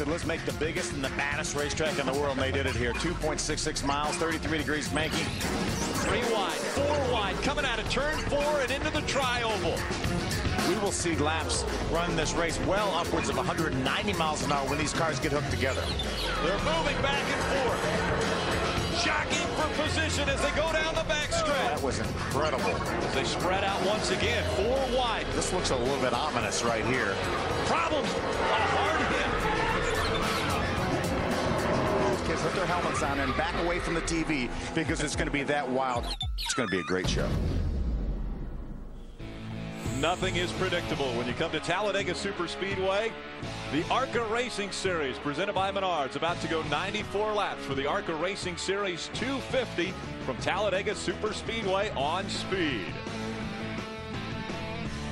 said, let's make the biggest and the baddest racetrack in the world, and they did it here. 2.66 miles, 33 degrees banking. Three wide, four wide, coming out of turn four and into the tri-oval. We will see laps run this race well upwards of 190 miles an hour when these cars get hooked together. They're moving back and forth. Jockeying for position as they go down the backstretch. That was incredible. As they spread out once again, four wide. This looks a little bit ominous right here. Problems, put their helmets on and back away from the TV because it's going to be that wild. It's going to be a great show. Nothing is predictable when you come to Talladega Superspeedway. The ARCA Racing Series presented by Menards about to go 94 laps for the ARCA Racing Series 250 from Talladega Superspeedway on speed.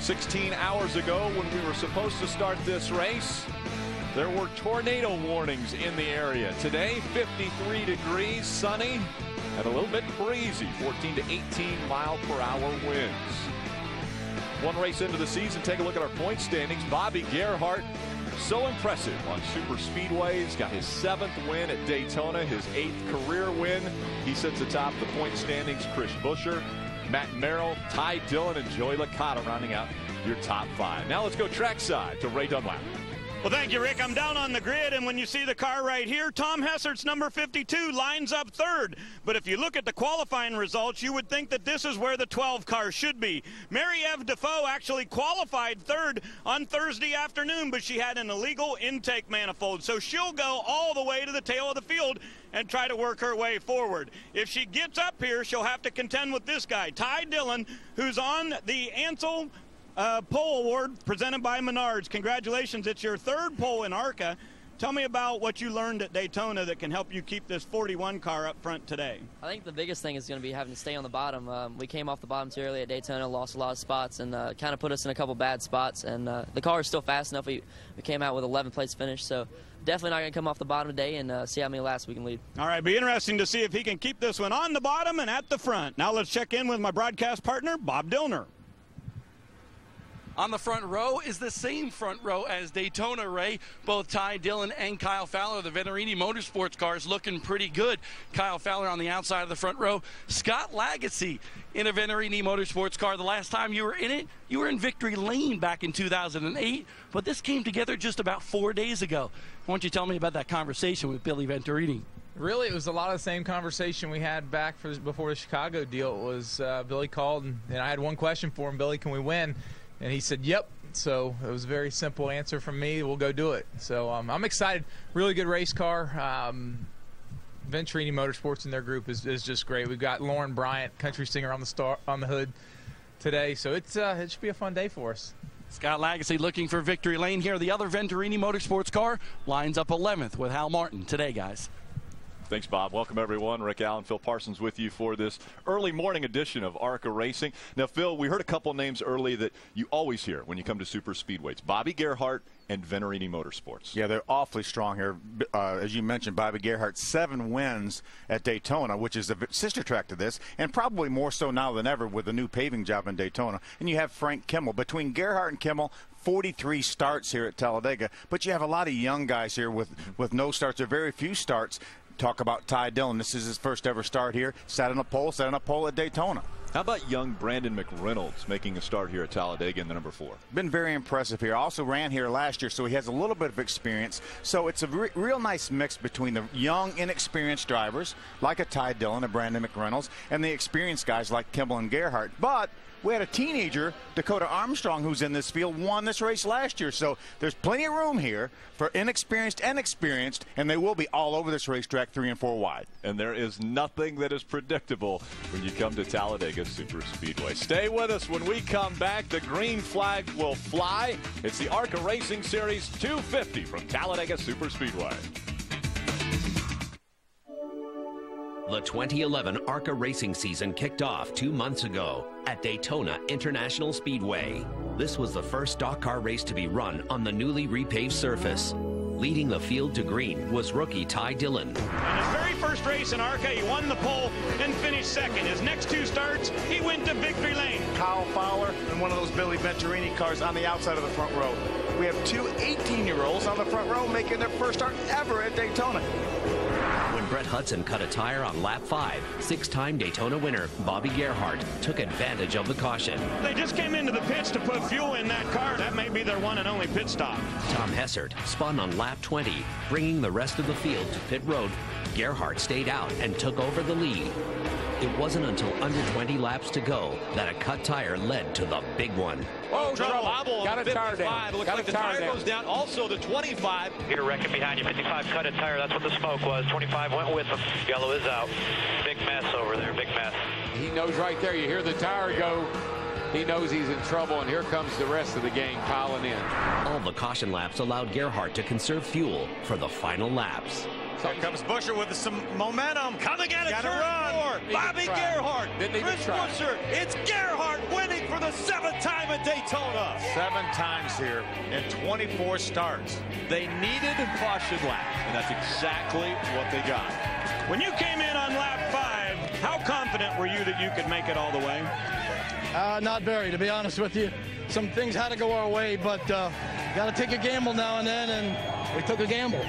16 hours ago when we were supposed to start this race, there were tornado warnings in the area. Today, 53 degrees, sunny, and a little bit breezy, 14 to 18 mile per hour winds. One race into the season, take a look at our point standings. Bobby Gerhart, so impressive on super speedways. Got his seventh win at Daytona, his eighth career win. He sits atop the point standings. Chris Buescher, Matt Merrill, Ty Dillon, and Joey Licata rounding out your top five. Now let's go trackside to Ray Dunlap. Well, thank you, Rick. I'm down on the grid, and when you see the car right here, Tom Hessert's number 52 lines up third. But if you look at the qualifying results, you would think that this is where the 12 car should be. Mary Eve Dufault actually qualified third on Thursday afternoon, but she had an illegal intake manifold. So she'll go all the way to the tail of the field and try to work her way forward. If she gets up here, she'll have to contend with this guy, Ty Dillon, who's on the Ansel uh, pole award presented by Menards. Congratulations, it's your third pole in ARCA. Tell me about what you learned at Daytona that can help you keep this 41 car up front today. I think the biggest thing is going to be having to stay on the bottom. Um, we came off the bottom too early at Daytona, lost a lot of spots, and uh, kind of put us in a couple bad spots. And uh, the car is still fast enough. We, we came out with 11 place finish, so definitely not going to come off the bottom today and uh, see how many laps we can lead. All right, be interesting to see if he can keep this one on the bottom and at the front. Now let's check in with my broadcast partner, Bob Dillner. On the front row is the same front row as Daytona Ray. Both Ty Dillon and Kyle Fowler, the Venturini Motorsports cars, looking pretty good. Kyle Fowler on the outside of the front row. Scott Lagasse in a Venturini Motorsports car. The last time you were in it, you were in Victory Lane back in 2008, but this came together just about four days ago. Why don't you tell me about that conversation with Billy Venturini? Really, it was a lot of the same conversation we had back for, before the Chicago deal. It was uh, Billy called, and, and I had one question for him Billy, can we win? And he said, Yep. So it was a very simple answer from me. We'll go do it. So um, I'm excited. Really good race car. Um, Venturini Motorsports in their group is, is just great. We've got Lauren Bryant, country singer on the star on the hood today. So it's uh, it should be a fun day for us. Scott Lagasse looking for victory lane here. The other Venturini Motorsports car lines up 11th with Hal Martin today, guys. Thanks, Bob. Welcome, everyone. Rick Allen, Phil Parsons with you for this early morning edition of ARCA Racing. Now, Phil, we heard a couple names early that you always hear when you come to super speedways Bobby Gerhart and Venturini Motorsports. Yeah, they're awfully strong here. Uh, as you mentioned, Bobby Gerhart, seven wins at Daytona, which is a sister track to this, and probably more so now than ever with the new paving job in Daytona. And you have Frank Kimmel. Between Gerhart and Kimmel, 43 starts here at Talladega, but you have a lot of young guys here with, with no starts or very few starts talk about Ty Dillon. This is his first ever start here. Sat on a pole, sat on a pole at Daytona. How about young Brandon McReynolds making a start here at Talladega in the number four? Been very impressive here. Also ran here last year, so he has a little bit of experience. So it's a re real nice mix between the young, inexperienced drivers like a Ty Dillon, a Brandon McReynolds, and the experienced guys like Kimmel and Gerhart. But we had a teenager, Dakota Armstrong, who's in this field, won this race last year. So there's plenty of room here for inexperienced and experienced, and they will be all over this racetrack, three and four wide. And there is nothing that is predictable when you come to Talladega Super Speedway. Stay with us when we come back. The green flag will fly. It's the ARCA Racing Series 250 from Talladega Super Speedway. The 2011 ARCA racing season kicked off two months ago at Daytona International Speedway. This was the first stock car race to be run on the newly repaved surface. Leading the field to green was rookie Ty Dillon. In his very first race in ARCA, he won the pole and finished second. His next two starts, he went to victory lane. Kyle Fowler in one of those Billy Venturini cars on the outside of the front row. We have two 18-year-olds on the front row making their first start ever at Daytona. Brett Hudson cut a tire on lap five, six-time Daytona winner Bobby Gerhart took advantage of the caution. They just came into the pits to put fuel in that car. That may be their one and only pit stop. Tom Hessert spun on lap 20, bringing the rest of the field to pit road. Gerhart stayed out and took over the lead. It wasn't until under 20 laps to go that a cut tire led to the big one. Oh, trouble. trouble. Got on a tire down. It looks Got like a the tire tire down. goes down. Also, the 25. You're wrecking behind you, 55 cut a tire. That's what the smoke was. 25 went with him. Yellow is out. Big mess over there. Big mess. He knows right there. You hear the tire go. He knows he's in trouble, and here comes the rest of the gang piling in. All the caution laps allowed Gerhart to conserve fuel for the final laps. Here comes Buescher with some momentum. Coming out of Gotta turn run. four. Bobby try. Gerhart. Didn't even Chris try. Buescher. It's Gerhart winning for the seventh time at Daytona. Seven times here in 24 starts. They needed a caution lap, and that's exactly what they got. When you came in on lap five, how confident were you that you could make it all the way? Uh, not very, to be honest with you. Some things had to go our way, but uh, got to take a gamble now and then, and we took a gamble.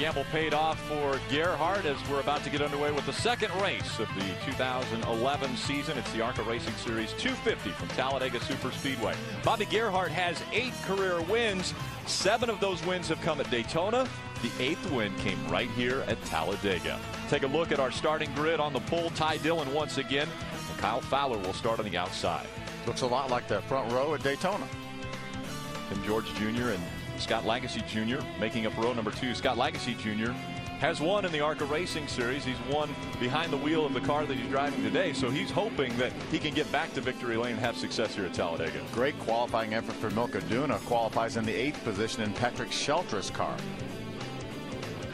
Gamble paid off for Gerhart as we're about to get underway with the second race of the 2011 season. It's the ARCA Racing Series 250 from Talladega Superspeedway. Bobby Gerhart has eight career wins. Seven of those wins have come at Daytona. The eighth win came right here at Talladega. Take a look at our starting grid on the pole. Ty Dillon once again. And Kyle Fowler will start on the outside. Looks a lot like the front row at Daytona. Tim George Jr. and Scott Lagasse Jr. making up row number two. Scott Lagasse Jr. has won in the ARCA Racing Series. He's won behind the wheel of the car that he's driving today, so he's hoping that he can get back to victory lane and have success here at Talladega. Great qualifying effort for Milka Duno. Qualifies in the eighth position in Patrick Sheltra's car.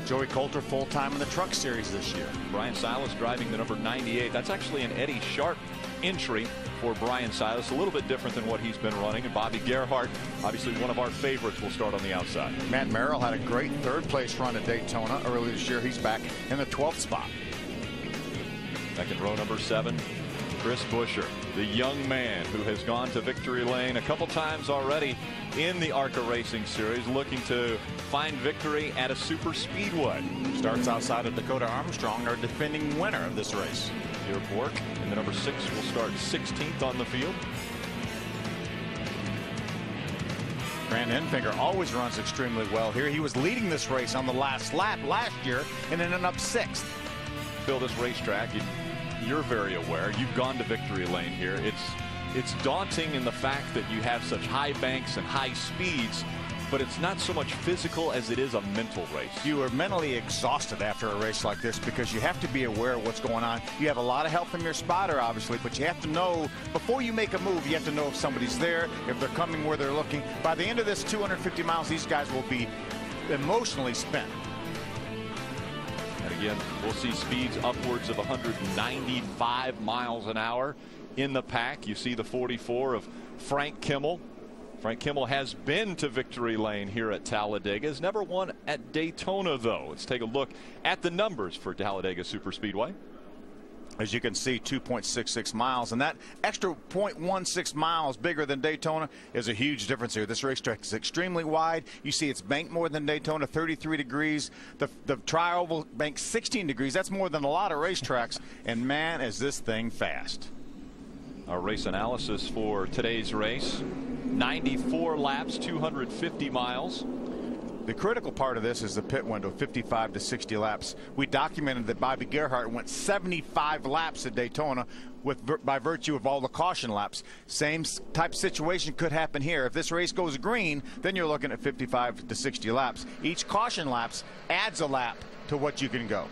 Joey Coulter full time in the Truck Series this year. Bryan Silas driving the number 98. That's actually an Eddie Sharp entry for Bryan Silas. A little bit different than what he's been running. And Bobby Gerhart, obviously one of our favorites, will start on the outside. Matt Merrill had a great third place run at Daytona earlier this year. He's back in the 12th spot. Second row number seven, Chris Buescher, the young man who has gone to victory lane a couple times already in the ARCA Racing Series, looking to find victory at a super speedway. Starts outside of Dakota Armstrong, our defending winner of this race. Here Bork and the number six will start 16th on the field. Grant Enfinger always runs extremely well here. He was leading this race on the last lap last year and ended up sixth. Bill, this racetrack, you're very aware. You've gone to victory lane here. It's it's daunting in the fact that you have such high banks and high speeds, but it's not so much physical as it is a mental race. You are mentally exhausted after a race like this because you have to be aware of what's going on. You have a lot of help from your spotter, obviously, but you have to know before you make a move, you have to know if somebody's there, if they're coming where they're looking. By the end of this 250 miles, these guys will be emotionally spent. And again, we'll see speeds upwards of 195 miles an hour in the pack. You see the 44 of Frank Kimmel. Frank Kimmel has been to victory lane here at Talladega. Has never won at Daytona, though. Let's take a look at the numbers for Talladega Superspeedway. As you can see, 2.66 miles, and that extra 0.16 miles bigger than Daytona is a huge difference here. This racetrack is extremely wide. You see it's banked more than Daytona, 33 degrees. The, the tri-oval banked 16 degrees. That's more than a lot of racetracks, and man, is this thing fast. Our race analysis for today's race 94 laps, 250 miles. The critical part of this is the pit window, 55 to 60 laps. We documented that Bobby Gerhart went 75 laps at Daytona with by virtue of all the caution laps. Same type situation could happen here. If this race goes green, then you're looking at 55 to 60 laps. Each caution laps adds a lap to what you can go.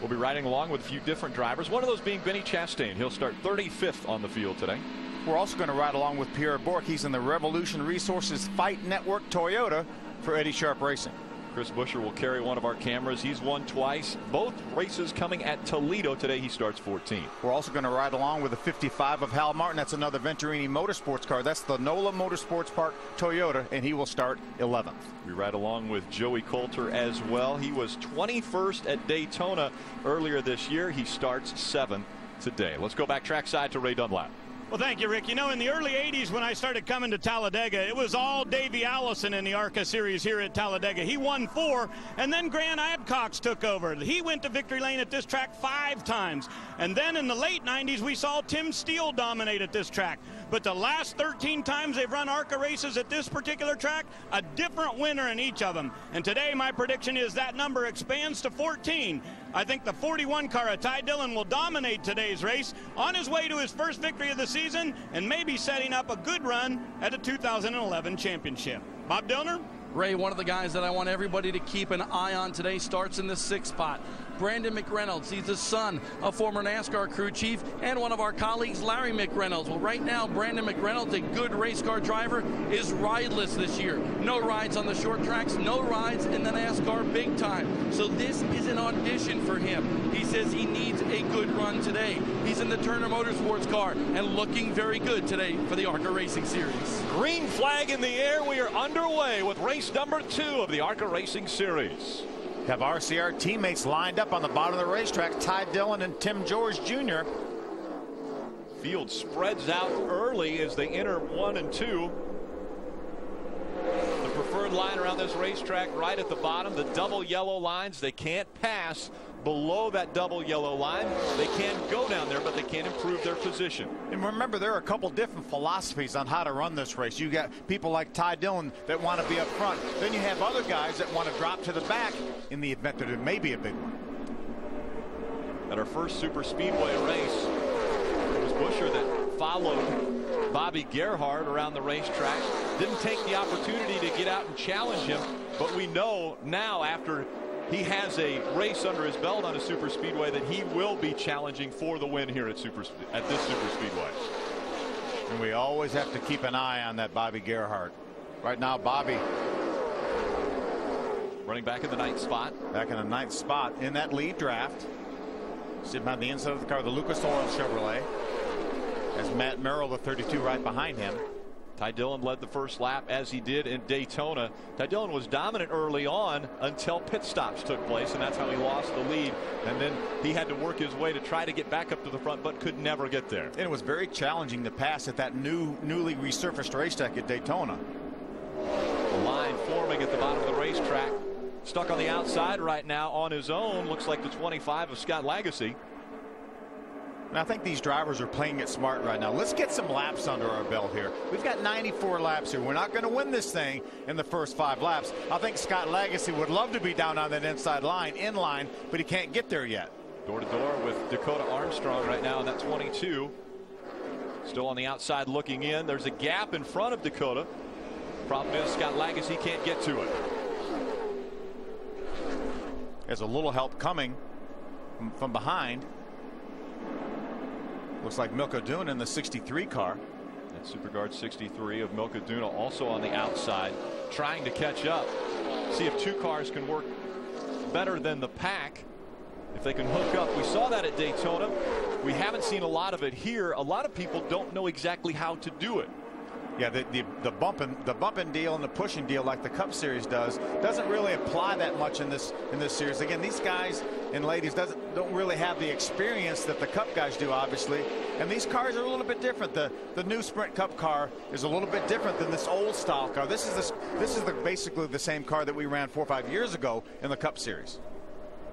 We'll be riding along with a few different drivers, one of those being Benny Chastain. He'll start 35th on the field today. We're also going to ride along with Pierre Bork. He's in the Revolution Resources Fight Network Toyota for Eddie Sharp Racing. Chris Buescher will carry one of our cameras. He's won twice. Both races coming at Toledo. Today he starts 14. We're also going to ride along with the 55 of Hal Martin. That's another Venturini Motorsports car. That's the NOLA Motorsports Park Toyota, and he will start 11th. We ride along with Joey Coulter as well. He was 21st at Daytona earlier this year. He starts 7th today. Let's go back trackside to Ray Dunlap. Well, thank you, Rick. You know, in the early 80s when I started coming to Talladega, it was all Davey Allison in the ARCA series here at Talladega. He won four, and then Grant Adcox took over. He went to victory lane at this track five times. And then in the late 90s, we saw Tim Steele dominate at this track. But the last 13 times they've run ARCA races at this particular track, a different winner in each of them. And today, my prediction is that number expands to 14. I think the 41 car of Ty Dillon will dominate today's race on his way to his first victory of the season and maybe setting up a good run at the 2011 championship. Bob Dillner? Ray, one of the guys that I want everybody to keep an eye on today starts in the sixth spot. Brandon McReynolds. He's the son of former NASCAR crew chief and one of our colleagues, Larry McReynolds. Well, right now, Brandon McReynolds, a good race car driver, is rideless this year. No rides on the short tracks, no rides in the NASCAR big time. So this is an audition for him. He says he needs a good run today. He's in the Turner Motorsports car and looking very good today for the ARCA Racing Series. Green flag in the air. We are underway with race number two of the ARCA Racing Series have RCR teammates lined up on the bottom of the racetrack, Ty Dillon and Tim George Jr. Field spreads out early as they enter one and two. The preferred line around this racetrack right at the bottom, the double yellow lines, they can't pass below that double yellow line. They can go down there, but they can't improve their position. And remember, there are a couple different philosophies on how to run this race. You got people like Ty Dillon that want to be up front. Then you have other guys that want to drop to the back in the event that it may be a big one. At our first super speedway race, it was Buescher that followed Bobby Gerhart around the racetrack. Didn't take the opportunity to get out and challenge him, but we know now after he has a race under his belt on a super speedway that he will be challenging for the win here at super at this super speedway. And we always have to keep an eye on that Bobby Gerhart. Right now, Bobby running back in the ninth spot. Back in the ninth spot in that lead draft. Sitting on the inside of the car, the Lucas Oil Chevrolet. As Matt Merrill, the 32, right behind him. Ty Dillon led the first lap as he did in Daytona. Ty Dillon was dominant early on until pit stops took place, and that's how he lost the lead. And then he had to work his way to try to get back up to the front, but could never get there. And it was very challenging to pass at that new, newly resurfaced racetrack at Daytona. The line forming at the bottom of the racetrack. Stuck on the outside right now on his own. Looks like the 25 of Scott Lagasse. And I think these drivers are playing it smart right now. Let's get some laps under our belt here. We've got 94 laps here. We're not going to win this thing in the first five laps. I think Scott Lagasse would love to be down on that inside line, in line, but he can't get there yet. Door to door with Dakota Armstrong right now in that 22. Still on the outside looking in. There's a gap in front of Dakota. Problem is Scott Lagasse can't get to it. There's a little help coming from behind. Looks like Milka Duno in the 63 car. That Superguard 63 of Milka Duno also on the outside trying to catch up. See if two cars can work better than the pack if they can hook up. We saw that at Daytona. We haven't seen a lot of it here. A lot of people don't know exactly how to do it. Yeah, the, the, the bumping the bumping deal and the pushing deal like the Cup Series does doesn't really apply that much in this in this series. Again, these guys and ladies doesn't don't really have the experience that the Cup guys do, obviously. And these cars are a little bit different. The the new Sprint Cup car is a little bit different than this old style car. This is this this is the basically the same car that we ran four or five years ago in the Cup Series.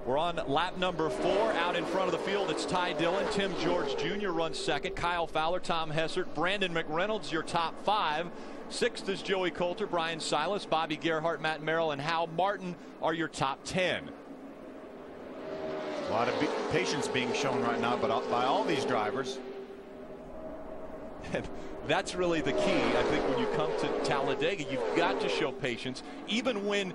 We're on lap number four. Out in front of the field, it's Ty Dillon. Tim George Jr. runs second. Kyle Fowler, Tom Hessert, Brandon McReynolds, your top five. Sixth is Joey Coulter, Bryan Silas, Bobby Gerhart, Matt Merrill, and Hal Martin are your top 10. A lot of patience being shown right now, but uh, by all these drivers. And that's really the key. I think when you come to Talladega, you've got to show patience, even when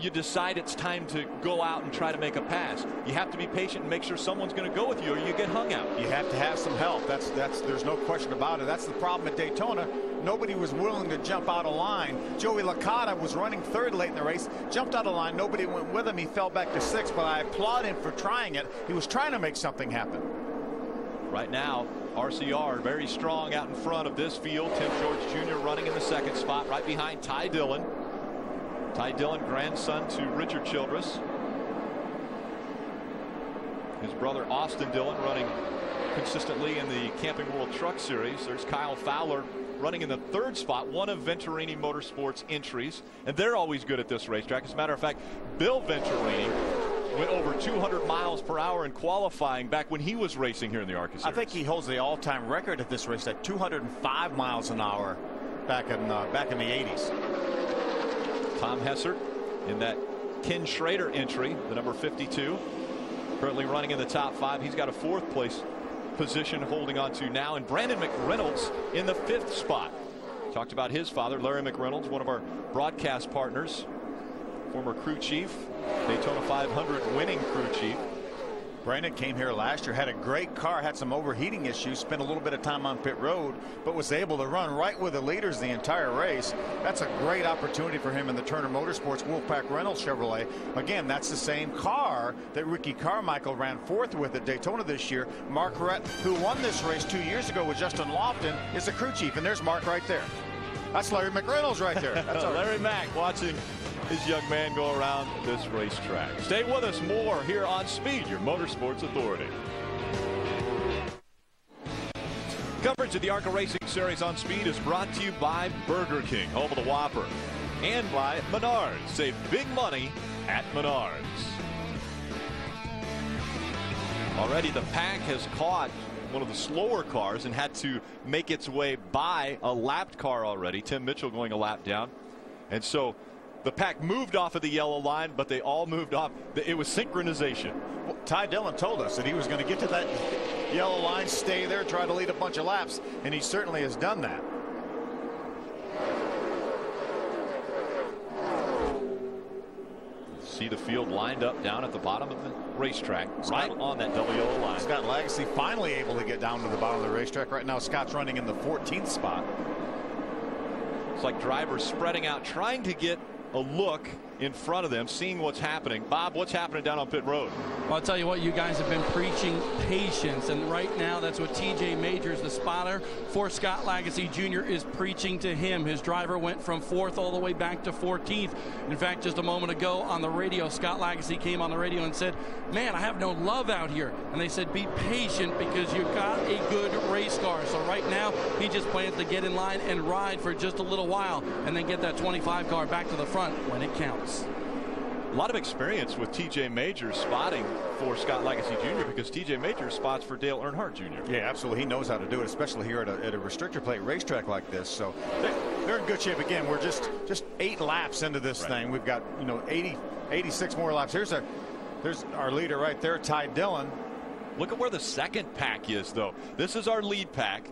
you decide it's time to go out and try to make a pass. You have to be patient and make sure someone's going to go with you or you get hung out. You have to have some help. That's that's there's no question about it. That's the problem at Daytona. Nobody was willing to jump out of line. Joey Licata was running third late in the race, jumped out of line. Nobody went with him. He fell back to sixth, but I applaud him for trying it. He was trying to make something happen. Right now, RCR very strong out in front of this field. Tim George Jr. running in the second spot right behind Ty Dillon. Ty Dillon, grandson to Richard Childress. His brother Austin Dillon running consistently in the Camping World Truck Series. There's Kyle Fowler running in the third spot, one of Venturini Motorsports entries, and they're always good at this racetrack. As a matter of fact, Bill Venturini went over 200 miles per hour in qualifying back when he was racing here in the Arkansas. I think he holds the all-time record at this race at 205 miles an hour back in uh, back in the 80s. Tom Hessert in that Ken Schrader entry, the number 52, currently running in the top five. He's got a fourth place position holding on to now. And Brandon McReynolds in the fifth spot. Talked about his father, Larry McReynolds, one of our broadcast partners, former crew chief, Daytona 500 winning crew chief. Brandon came here last year, had a great car, had some overheating issues, spent a little bit of time on pit road, but was able to run right with the leaders the entire race. That's a great opportunity for him in the Turner Motorsports Wolfpack Reynolds Chevrolet. Again, that's the same car that Ricky Carmichael ran fourth with at Daytona this year. Mark Rett, who won this race two years ago with Justin Lofton, is the crew chief, and there's Mark right there. That's Larry McReynolds right there. That's Larry Mack watching his young man go around this racetrack. Stay with us more here on Speed, your motorsports authority. Coverage of the ARCA Racing Series on Speed is brought to you by Burger King, home of the Whopper, and by Menards. Save big money at Menards. Already the pack has caught one of the slower cars and had to make its way by a lapped car already. Tim Mitchell going a lap down. And so the pack moved off of the yellow line, but they all moved off. It was synchronization. Well, Ty Dillon told us that he was going to get to that yellow line, stay there, try to lead a bunch of laps, and he certainly has done that. See the field lined up down at the bottom of the racetrack, right on that yellow line. Scott Lagasse finally able to get down to the bottom of the racetrack. Right now, Scott's running in the 14th spot. It's like drivers spreading out, trying to get a look in front of them, seeing what's happening. Bob, what's happening down on pit road? Well, I'll tell you what, you guys have been preaching patience, and right now that's what TJ Majors, the spotter for Scott Lagasse Jr., is preaching to him. His driver went from fourth all the way back to 14th. In fact, just a moment ago on the radio, Scott Lagasse came on the radio and said, Man, I have no love out here. And they said, Be patient because you've got a good race car. So right now, he just plans to get in line and ride for just a little while and then get that 25 car back to the front when it counts. A lot of experience with TJ Majors spotting for Scott Lagasse Jr. because TJ Majors spots for Dale Earnhardt Jr. Yeah, absolutely. He knows how to do it, especially here at a, at a restrictor plate racetrack like this. So they're, they're, in good shape. Again, we're just just eight laps into this right. thing. We've got you know 80, 86 more laps. Here's our there's our leader right there, Ty Dillon. Look at where the second pack is, though. This is our lead pack.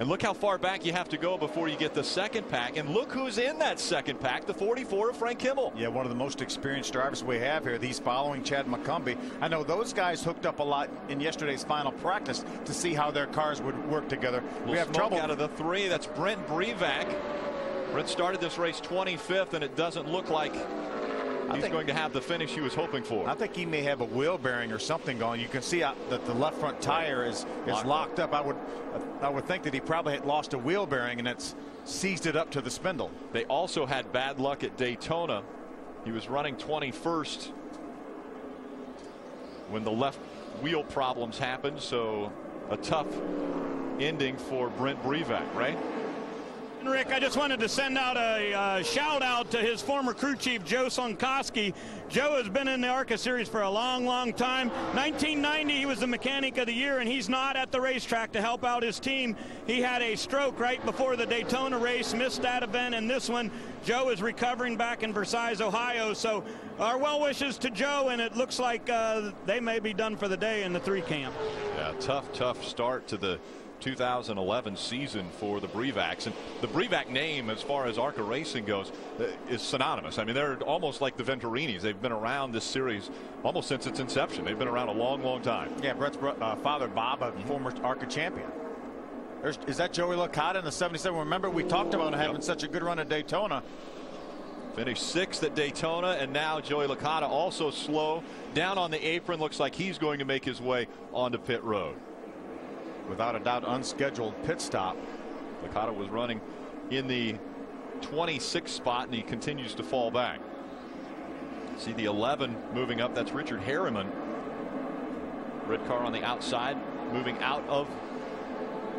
And look how far back you have to go before you get the second pack. And look who's in that second pack, the 44 of Frank Kimmel. Yeah, one of the most experienced drivers we have here. These following Chad McCumbee. I know those guys hooked up a lot in yesterday's final practice to see how their cars would work together. we have trouble out of the three. That's Brent Brevak. Brent started this race 25th, and it doesn't look like he's think, going to have the finish he was hoping for. I think he may have a wheel bearing or something going. You can see that the left front tire is is locked, locked up. up. I would I would think that he probably had lost a wheel bearing and it's seized it up to the spindle. They also had bad luck at Daytona. He was running 21st when the left wheel problems happened. So a tough ending for Brent Brevak, right? Rick, I just wanted to send out a uh, shout out to his former crew chief, Joe Sonkoski. Joe has been in the ARCA series for a long, long time. 1990, he was the mechanic of the year, and he's not at the racetrack to help out his team. He had a stroke right before the Daytona race, missed that event, and this one, Joe is recovering back in Versailles, Ohio. So our well wishes to Joe, and it looks like uh, they may be done for the day in the three camp. Yeah, tough, tough start to the 2011 season for the Brevaks. And the Brevak name, as far as ARCA racing goes, uh, is synonymous. I mean, they're almost like the Venturinis. They've been around this series almost since its inception. They've been around a long, long time. Yeah, Brett's uh, father, Bob, a mm -hmm. former ARCA champion. There's, is that Joey Licata in the 77? Remember, we talked about having such a good run at Daytona. Finished sixth at Daytona, and now Joey Licata also slow. Down on the apron, looks like he's going to make his way onto pit road without a doubt unscheduled pit stop. Licata was running in the 26th spot and he continues to fall back. See the 11 moving up. That's Richard Harriman. Red car on the outside. moving out of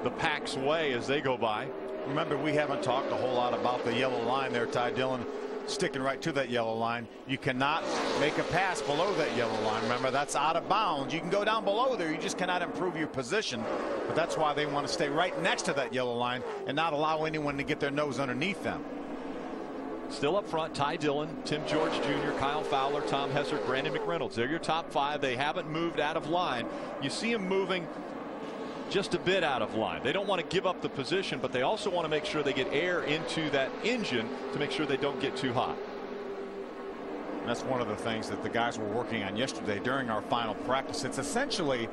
the pack's way as they go by. Remember, we haven't talked a whole lot about the yellow line there, Ty Dillon sticking right to that yellow line. You cannot make a pass below that yellow line. Remember, that's out of bounds. You can go down below there. You just cannot improve your position. But that's why they want to stay right next to that yellow line and not allow anyone to get their nose underneath them. Still up front, Ty Dillon, Tim George Jr., Kyle Fowler, Tom Hessert, Brandon McReynolds. They're your top five. They haven't moved out of line. You see them moving just a bit out of line. They don't want to give up the position, but they also want to make sure they get air into that engine to make sure they don't get too hot. That's one of the things that the guys were working on yesterday during our final practice. It's essentially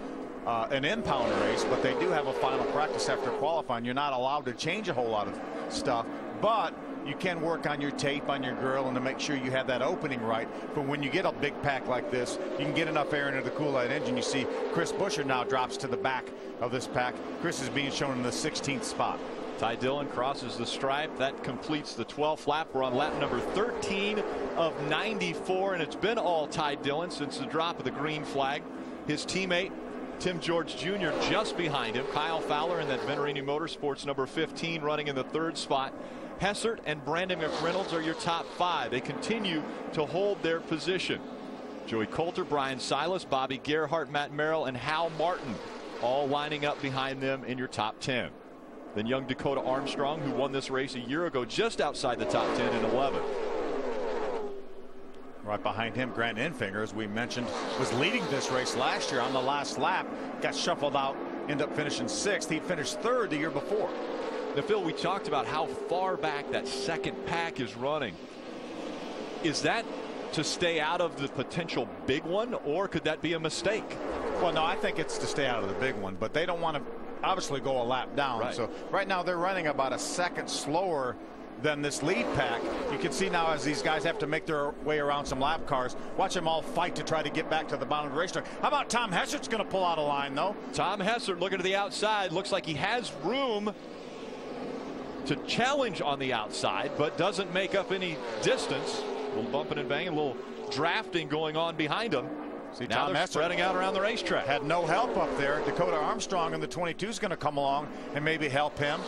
uh, an impound race, but they do have a final practice after qualifying. You're not allowed to change a whole lot of stuff, but you can work on your tape on your grill and to make sure you have that opening right. But when you get a big pack like this, you can get enough air into the Coolite engine. You see Chris Buescher now drops to the back of this pack. Chris is being shown in the 16th spot. Ty Dillon crosses the stripe. That completes the 12th lap. We're on lap number 13 of 94, and it's been all Ty Dillon since the drop of the green flag. His teammate, Tim George Jr., just behind him. Kyle Fowler in that Venturini Motorsports number 15 running in the third spot. Hessert and Brandon McReynolds are your top five. They continue to hold their position. Joey Coulter, Bryan Silas, Bobby Gerhart, Matt Merrill, and Hal Martin all lining up behind them in your top 10. Then young Dakota Armstrong, who won this race a year ago, just outside the top 10 in 11. Right behind him, Grant Enfinger, as we mentioned, was leading this race last year on the last lap. Got shuffled out, ended up finishing sixth. He finished third the year before. Now, Phil, we talked about how far back that second pack is running. Is that to stay out of the potential big one, or could that be a mistake? Well, no, I think it's to stay out of the big one, but they don't want to obviously go a lap down. Right. So right now they're running about a second slower than this lead pack. You can see now as these guys have to make their way around some lap cars. Watch them all fight to try to get back to the bottom of the racetrack. How about Tom Hessert's going to pull out a line, though? Tom Hessert looking to the outside. Looks like he has room to challenge on the outside, but doesn't make up any distance. A little bumping and banging, a little drafting going on behind him. See, now Tom they're Hessert spreading out around the racetrack. Had no help up there. Dakota Armstrong in the 22 is going to come along and maybe help him.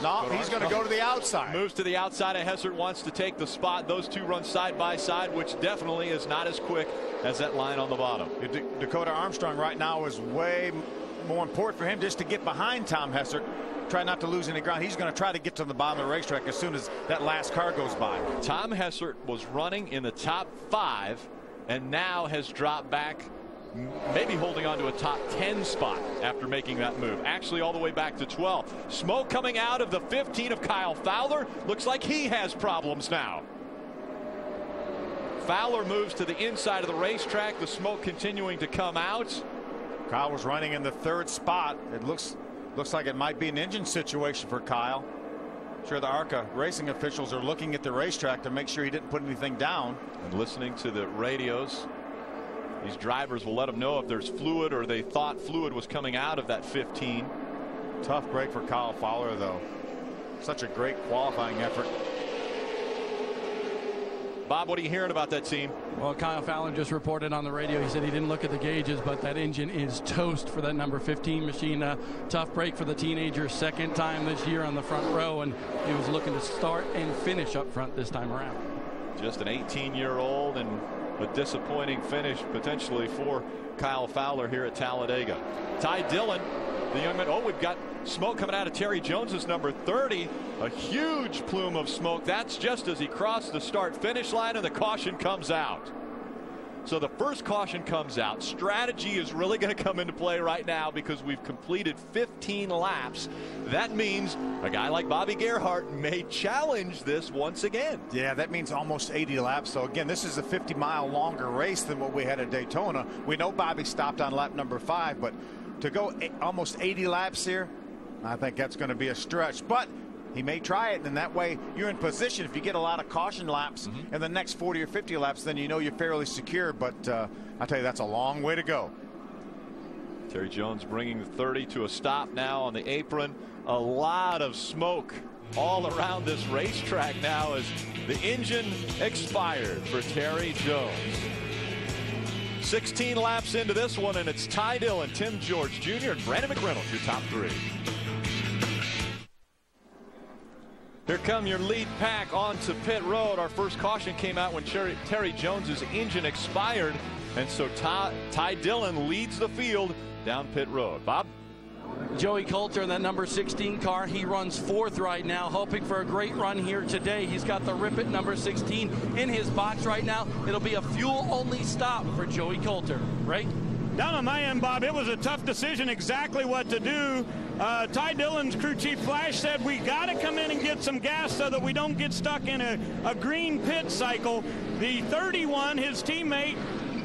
No, Dakota he's going to go to the outside. Moves to the outside, and Hessert wants to take the spot. Those two run side by side, which definitely is not as quick as that line on the bottom. D Dakota Armstrong right now is way more important for him just to get behind Tom Hessert. Try not to lose any ground. He's going to try to get to the bottom of the racetrack as soon as that last car goes by. Tom Hessert was running in the top five and now has dropped back maybe holding on to a top 10 spot after making that move. Actually, all the way back to 12. Smoke coming out of the 15 of Kyle Fowler. Looks like he has problems now. Fowler moves to the inside of the racetrack. The smoke continuing to come out. Kyle was running in the third spot. It looks looks like it might be an engine situation for Kyle. Sure, the ARCA racing officials are looking at the racetrack to make sure he didn't put anything down. And listening to the radios. These drivers will let them know if there's fluid or they thought fluid was coming out of that 15. Tough break for Kyle Fowler, though. Such a great qualifying effort. Bob, what are you hearing about that team? Well, Kyle Fowler just reported on the radio. He said he didn't look at the gauges, but that engine is toast for that number 15 machine. Uh, tough break for the teenager. Second time this year on the front row, and he was looking to start and finish up front this time around. Just an 18 year old and a disappointing finish potentially for Kyle Fowler here at Talladega. Ty Dillon, the young man. Oh, we've got smoke coming out of Terry Jones's number 30. A huge plume of smoke. That's just as he crossed the start finish line and the caution comes out. So the first caution comes out. Strategy is really going to come into play right now because we've completed 15 laps. That means a guy like Bobby Gerhart may challenge this once again. Yeah, that means almost 80 laps. So again, this is a 50 mile longer race than what we had at Daytona. We know Bobby stopped on lap number five, but to go almost 80 laps here, I think that's going to be a stretch. But he may try it, and that way you're in position. If you get a lot of caution laps mm -hmm. in the next 40 or 50 laps, then you know you're fairly secure. But uh, I tell you, that's a long way to go. Terry Jones bringing the 30 to a stop now on the apron. A lot of smoke all around this racetrack now as the engine expired for Terry Jones. 16 laps into this one, and it's Ty Dillon, Tim George Jr., and Brandon McReynolds, your top three. Here come your lead pack onto pit road. Our first caution came out when Terry, Terry Jones's engine expired, and so Ty, Ty Dillon leads the field down pit road. Bob? Joey Coulter in that number 16 car. He runs fourth right now, hoping for a great run here today. He's got the Rip number 16 in his box right now. It'll be a fuel-only stop for Joey Coulter. Right? Down on my end, Bob, it was a tough decision exactly what to do. Uh, Ty Dillon's crew chief Flash said we got to come in and get some gas so that we don't get stuck in a, a green pit cycle. The 31, his teammate,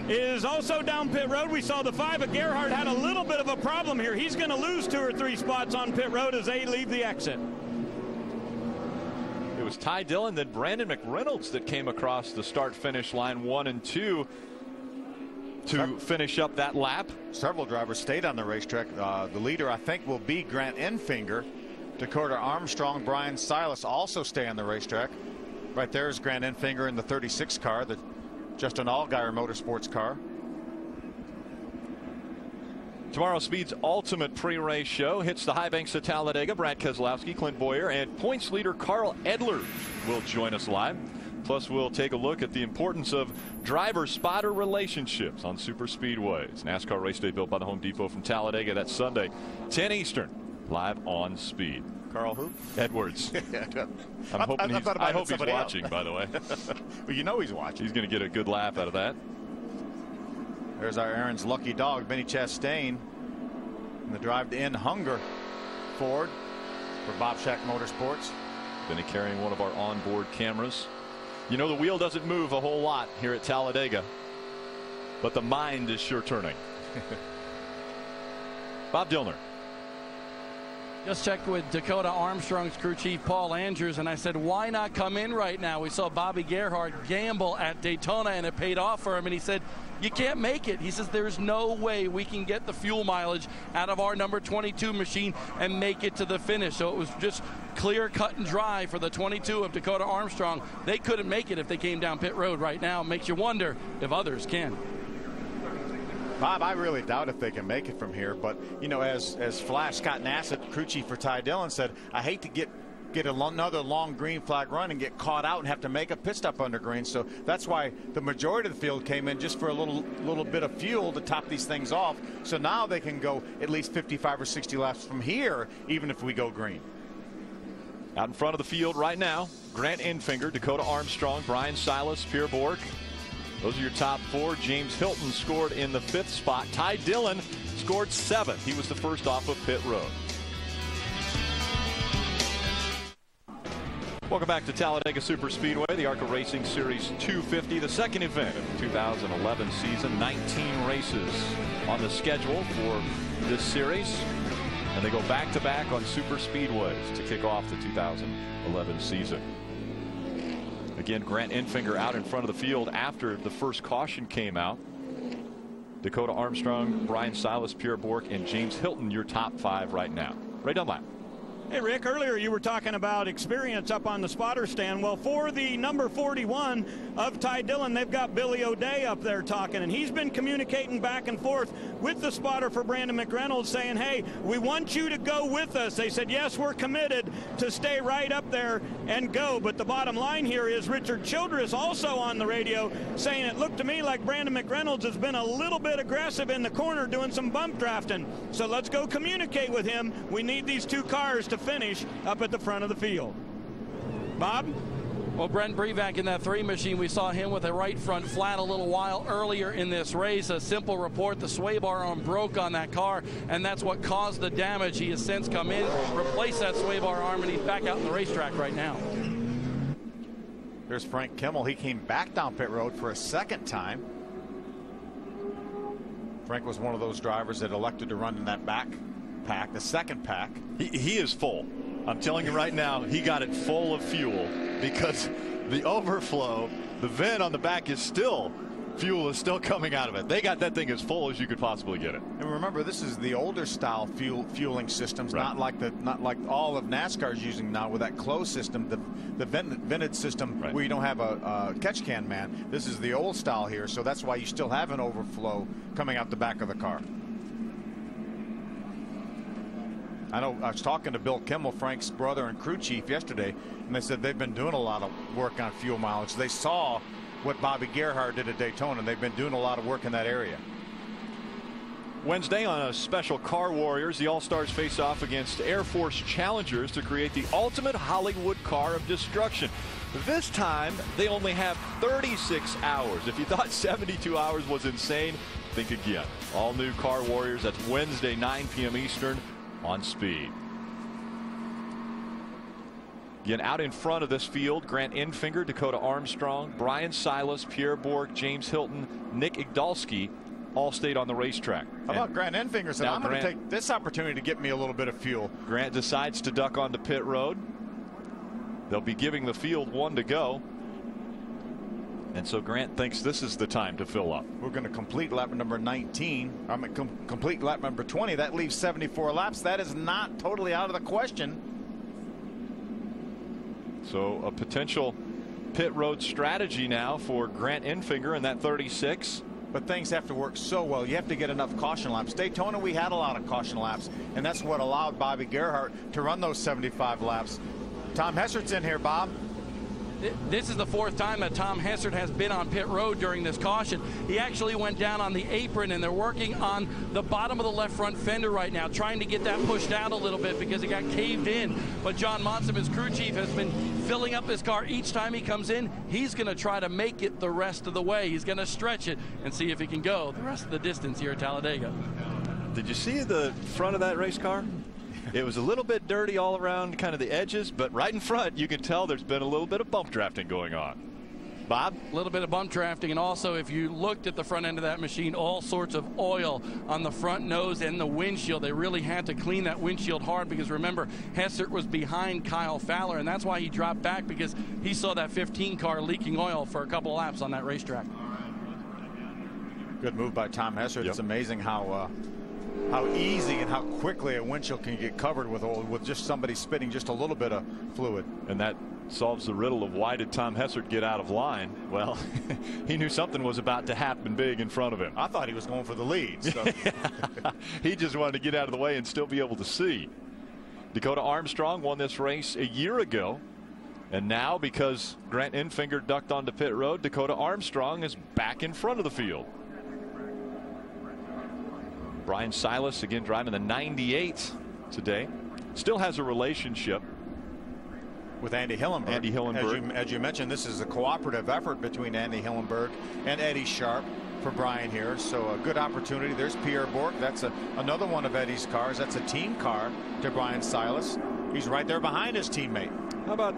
is also down pit road. We saw the five of Gerhart had a little bit of a problem here. He's going to lose two or three spots on pit road as they leave the exit. It was Ty Dillon, then Brandon McReynolds that came across the start finish line one and two to finish up that lap. Several drivers stayed on the racetrack. Uh, the leader, I think, will be Grant Enfinger. Dakota Armstrong, Bryan Silas also stay on the racetrack. Right there is Grant Enfinger in the 36 car, the Justin Allgaier Motorsports car. Tomorrow Speed's ultimate pre-race show hits the high banks of Talladega. Brad Keselowski, Clint Bowyer, and points leader Carl Edler will join us live. Plus, we'll take a look at the importance of driver-spotter relationships on super speedways. NASCAR race day built by the Home Depot from Talladega. That's Sunday, 10 Eastern, live on Speed. Carl who? Edwards. I'm hoping I he's, I hope he's else. watching, by the way. well, you know he's watching. He's going to get a good laugh out of that. There's our Aaron's lucky dog, Benny Chastain. In the drive to end hunger Ford for Bob Schacht Motorsports. Benny carrying one of our onboard cameras. You know, the wheel doesn't move a whole lot here at Talladega, but the mind is sure turning. Bob Dillner. Just checked with Dakota Armstrong's crew chief Paul Andrews, and I said, why not come in right now? We saw Bobby Gerhart gamble at Daytona, and it paid off for him. And he said, you can't make it. He says, there's no way we can get the fuel mileage out of our number 22 machine and make it to the finish. So it was just clear, cut, and dry for the 22 of Dakota Armstrong. They couldn't make it if they came down pit road right now. It makes you wonder if others can. Bob, I really doubt if they can make it from here. But you know, as as Flash Scott Nassett, crew chief for Ty Dillon, said, I hate to get get another long green flag run and get caught out and have to make a pit stop under green. So that's why the majority of the field came in just for a little little bit of fuel to top these things off. So now they can go at least 55 or 60 laps from here, even if we go green. Out in front of the field right now, Grant Enfinger, Dakota Armstrong, Bryan Silas, Pierre Bork. Those are your top four. James Hylton scored in the fifth spot. Ty Dillon scored seventh. He was the first off of pit road. Welcome back to Talladega Super Speedway, the ARCA Racing Series 250, the second event of the 2011 season. 19 races on the schedule for this series. And they go back to back on super speedways to kick off the 2011 season. Again, Grant Enfinger out in front of the field after the first caution came out. Dakota Armstrong, Bryan Silas, Pierre Bork, and James Hylton, your top five right now. Ray Dunlap. Hey, Rick, earlier you were talking about experience up on the spotter stand. Well, for the number 41 of Ty Dillon, they've got Billy O'Day up there talking, and he's been communicating back and forth with the spotter for Brandon McReynolds saying, hey, we want you to go with us. They said, yes, we're committed to stay right up there and go. But the bottom line here is Richard Childress also on the radio saying it looked to me like Brandon McReynolds has been a little bit aggressive in the corner doing some bump drafting. So let's go communicate with him. We need these two cars to finish up at the front of the field. Bob? Well, Brent Brevak in that three machine, we saw him with a right front flat a little while earlier in this race. A simple report, the sway bar arm broke on that car, and that's what caused the damage. He has since come in, replaced that sway bar arm, and he's back out in the racetrack right now. There's Frank Kimmel. He came back down pit road for a second time. Frank was one of those drivers that elected to run in that back pack, the second pack. He, he is full. I'm telling you right now, he got it full of fuel because the overflow, the vent on the back is still fuel is still coming out of it. They got that thing as full as you could possibly get it. And remember, this is the older style fuel fueling systems, Right. not like the not like all of NASCAR's using now with that closed system, the the vented, vented system Right. where you don't have a, a catch can man. This is the old style here, so that's why you still have an overflow coming out the back of the car. I know I was talking to Bill Kimmel, Frank's brother and crew chief yesterday, and they said they've been doing a lot of work on fuel mileage. They saw what Bobby Gerhart did at Daytona, and they've been doing a lot of work in that area. Wednesday on a special Car Warriors, the All Stars face off against Air Force Challengers to create the ultimate Hollywood car of destruction. This time, they only have 36 hours. If you thought 72 hours was insane, think again. All new Car Warriors, that's Wednesday, 9 p.m. Eastern on Speed. Again, out in front of this field, Grant Enfinger, Dakota Armstrong, Bryan Silas, Pierre Bourque, James Hylton, Nick Igdalski all stayed on the racetrack. How about Grant Enfinger said, I'm going to take this opportunity to get me a little bit of fuel. Grant decides to duck onto pit road. They'll be giving the field one to go. And so Grant thinks this is the time to fill up. We're going to complete lap number 19. I'm mean, com- complete lap number 20. That leaves 74 laps. That is not totally out of the question. So a potential pit road strategy now for Grant Enfinger in that 36. But things have to work so well. You have to get enough caution laps. Daytona, we had a lot of caution laps, and that's what allowed Bobby Gerhart to run those 75 laps. Tom Hessert's in here, Bob. Th- This is the fourth time that Tom Hessert has been on pit road during this caution. He actually went down on the apron, and they're working on the bottom of the left front fender right now, trying to get that pushed out a little bit because it got caved in. But John Monson, his crew chief, has been filling up his car each time he comes in. He's going to try to make it the rest of the way. He's going to stretch it and see if he can go the rest of the distance here at Talladega. Did you see the front of that race car? It was a little bit dirty all around kind of the edges, but right in front you can tell there's been a little bit of bump drafting going on. Bob? A little bit of bump drafting, and also if you looked at the front end of that machine, all sorts of oil on the front nose and the windshield. They really had to clean that windshield hard because remember, Hessert was behind Kyle Fowler, and that's why he dropped back because he saw that 15 car leaking oil for a couple of laps on that racetrack. Good move by Tom Hessert. Yep. It's amazing how uh, how easy and how quickly a windshield can get covered with with just somebody spitting just a little bit of fluid. And that solves the riddle of why did Tom Hessert get out of line? Well, he knew something was about to happen big in front of him. I thought he was going for the lead. So. he just wanted to get out of the way and still be able to see. Dakota Armstrong won this race a year ago. And now, because Grant Enfinger ducked onto pit road, Dakota Armstrong is back in front of the field. Bryan Silas again driving the 98 today. Still has a relationship with Andy Hillenberg. Andy Hillenberg. As you, as you mentioned, this is a cooperative effort between Andy Hillenberg and Eddie Sharp for Bryan here. So a good opportunity. There's Pierre Bourque. That's a, another one of Eddie's cars. That's a team car to Bryan Silas. He's right there behind his teammate. How about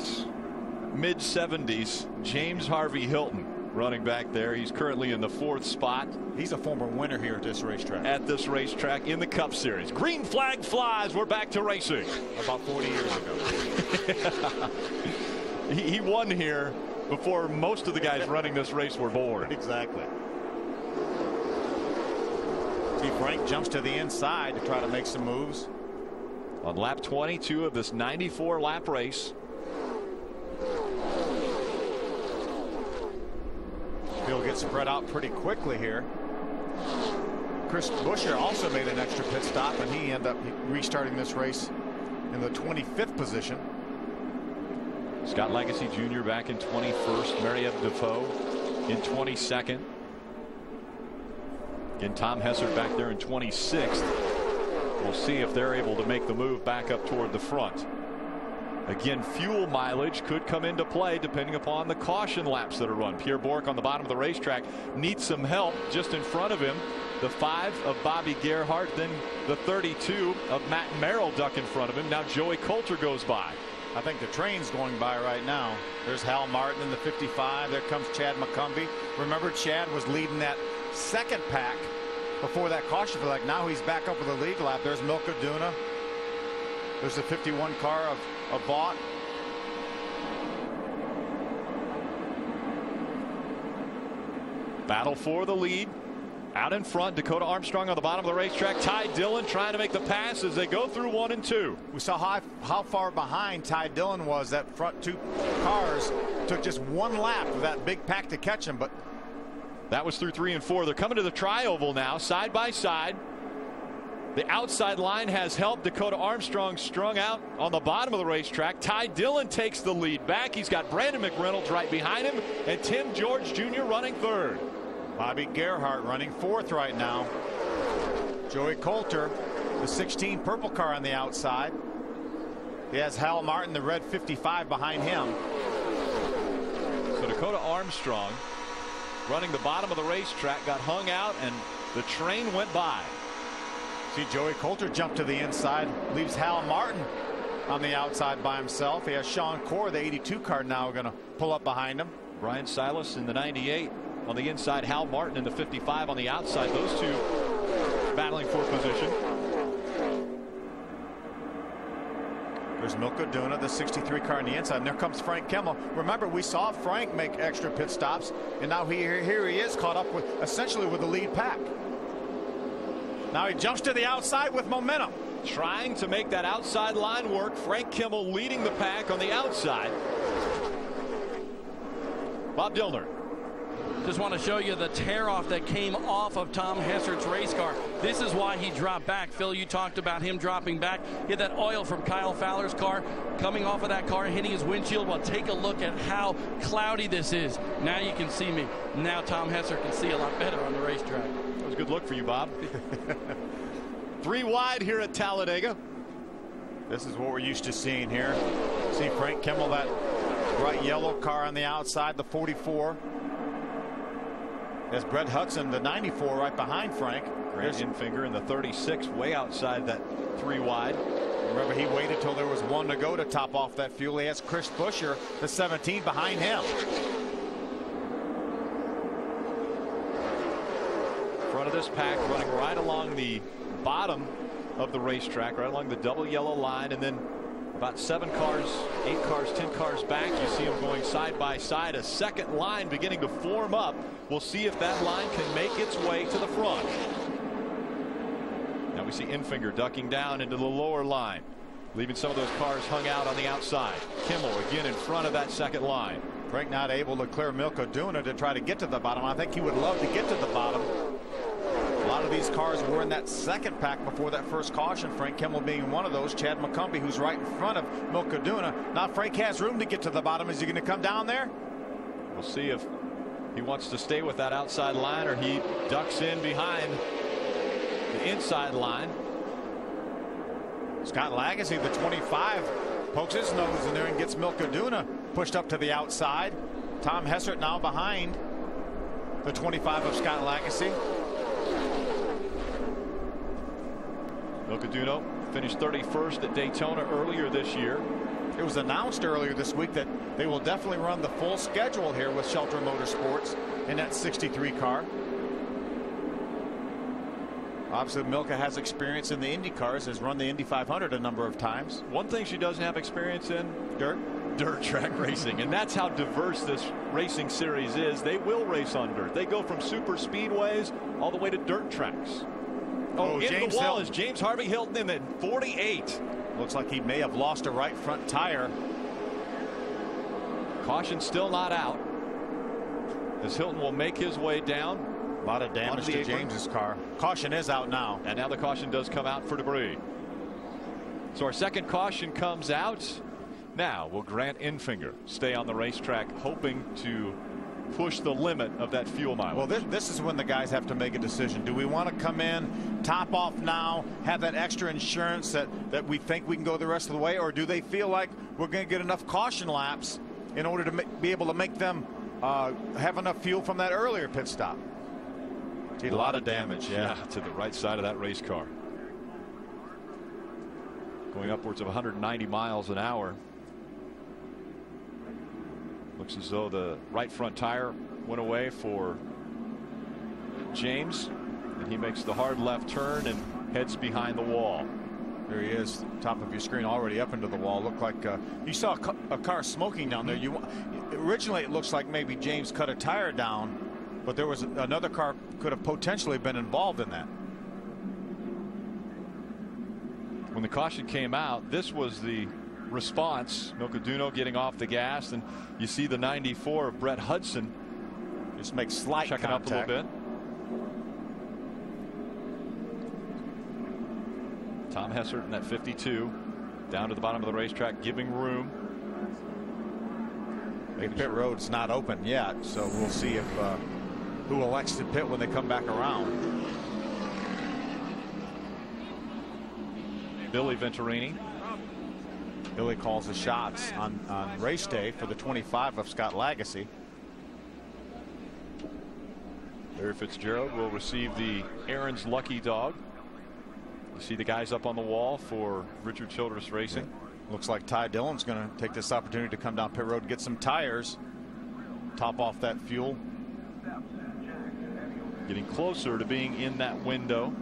mid 70s James Harvey Hylton running back there? He's currently in the fourth spot. He's a former winner here at this racetrack. At this racetrack in the Cup Series. Green flag flies. We're back to racing. About 40 years ago. he, he won here before most of the guys running this race were born. Exactly. See, Frank jumps to the inside to try to make some moves. On lap 22 of this 94 lap race. He'll get spread out pretty quickly here. Chris Buescher also made an extra pit stop, and he ended up restarting this race in the 25th position. Scott Lagasse Jr. back in 21st. Marie-Ève Dufault in 22nd. Again, Tom Hessert back there in 26th. We'll see if they're able to make the move back up toward the front. Again, fuel mileage could come into play depending upon the caution laps that are run. Pierre Bourque on the bottom of the racetrack needs some help just in front of him. The five of Bobby Gerhart, then the 32 of Matt Merrill duck in front of him. Now Joey Coulter goes by. I think the train's going by right now. There's Hal Martin in the 55. There comes Chad McCumbee. Remember, Chad was leading that second pack before that caution flag. Now he's back up with a lead lap. There's Milka Duno. There's the 51 car of, of Vaught. Battle for the lead. Out in front, Dakota Armstrong on the bottom of the racetrack. Ty Dillon trying to make the pass as they go through one and two. We saw how, how far behind Ty Dillon was. That front two cars took just one lap with that big pack to catch him. But that was through three and four. They're coming to the tri-oval now, side by side. The outside line has helped Dakota Armstrong strung out on the bottom of the racetrack. Ty Dillon takes the lead back. He's got Brandon McReynolds right behind him and Tim George Jr. running third. Bobby Gerhart running fourth right now. Joey Coulter, the 16 purple car on the outside. He has Hal Martin, the red 55 behind him. So Dakota Armstrong running the bottom of the racetrack got hung out and the train went by. See Joey Coulter jump to the inside leaves Hal Martin on the outside by himself. He has Sean Corr, the 82 car now going to pull up behind him. Bryan Silas in the 98 on the inside. Hal Martin in the 55 on the outside. Those two battling for position. There's Milka Duno, the 63 car on the inside. And there comes Frank Kimmel. Remember, we saw Frank make extra pit stops, and now he, here he is caught up with essentially with the lead pack. Now he jumps to the outside with momentum. Trying to make that outside line work. Frank Kimmel leading the pack on the outside. Bob Dillner just want to show you the tear off that came off of Tom Hessert's race car. This is why he dropped back. Phil, you talked about him dropping back. He had that oil from Kyle Fowler's car coming off of that car, hitting his windshield. Well, take a look at how cloudy this is. Now you can see me. Now Tom Hessert can see a lot better on the racetrack. Was a good look for you, Bob. Three wide here at Talladega. This is what we're used to seeing here. See Frank Kimmel, that bright yellow car on the outside, the 44. There's Brett Hudson, the 94, right behind Frank. Grant Enfinger in the 36, way outside that three wide. Remember, he waited till there was one to go to top off that fuel. He has Chris Buescher, the 17, behind him. Front of this pack running right along the bottom of the racetrack, right along the double yellow line, and then about seven cars, eight cars, ten cars back. You see them going side by side. A second line beginning to form up. We'll see if that line can make its way to the front. Now we see Enfinger ducking down into the lower line, leaving some of those cars hung out on the outside. Kimmel again in front of that second line. Frank not able to clear Milka Duno to try to get to the bottom. I think he would love to get to the bottom. A lot of these cars were in that second pack before that first caution. Frank Kimmel being one of those. Chad McCumbee, who's right in front of Milka Duno. Now Frank has room to get to the bottom. Is he going to come down there? We'll see if he wants to stay with that outside line or he ducks in behind the inside line. Scott Lagasse, the 25, pokes his nose in there and gets Milka Duno pushed up to the outside. Tom Hessert now behind the 25 of Scott Lagasse. Milka Duno finished 31st at Daytona earlier this year. It was announced earlier this week that they will definitely run the full schedule here with Sheltra Motorsports in that 63 car. Obviously, Milka has experience in the Indy cars, has run the Indy 500 a number of times. One thing she doesn't have experience in dirt dirt track racing and that's how diverse this racing series is they will race on dirt they go from super speedways all the way to dirt tracks Oh, oh James the wall Hylton. is James Harvey Hylton in at 48. Looks like he may have lost a right front tire. Caution still not out. As Hylton will make his way down. A lot of damage to apron. James's car. Caution is out now. And now the caution does come out for debris. So our second caution comes out. Now will Grant Enfinger stay on the racetrack hoping to push the limit of that fuel mileage. Well, this, this is when the guys have to make a decision. Do we want to come in, top off now, have that extra insurance that, that we think we can go the rest of the way, or do they feel like we're going to get enough caution laps in order to be able to make them uh, have enough fuel from that earlier pit stop? a lot of damage, yeah, to the right side of that race car. Going upwards of 190 miles an hour. Looks as though the right front tire went away for James. And he makes the hard left turn and heads behind the wall. There he is, top of your screen, already up into the wall. Looked like uh, you saw a, a, car smoking down there. You originally it looks like maybe James cut a tire down but there was another car could have potentially been involved in that. When the caution came out, this was the response. Milka Duno getting off the gas, and you see the 94 of Brett Hudson just make slight checking contact. up a little bit. Tom Hessert in that 52 down to the bottom of the racetrack giving room. The pit road's not open yet, so we'll see if uh, who elects to pit when they come back around. Billy Venturini. Billy calls the shots on, on race day for the 25 of Scott Lagasse. Larry Fitzgerald will receive the Aaron's Lucky Dog. You see the guys up on the wall for Richard Childress Racing. Yeah. Looks like Ty Dillon's going to take this opportunity to come down pit road and get some tires. Top off that fuel. Getting closer to being in that window.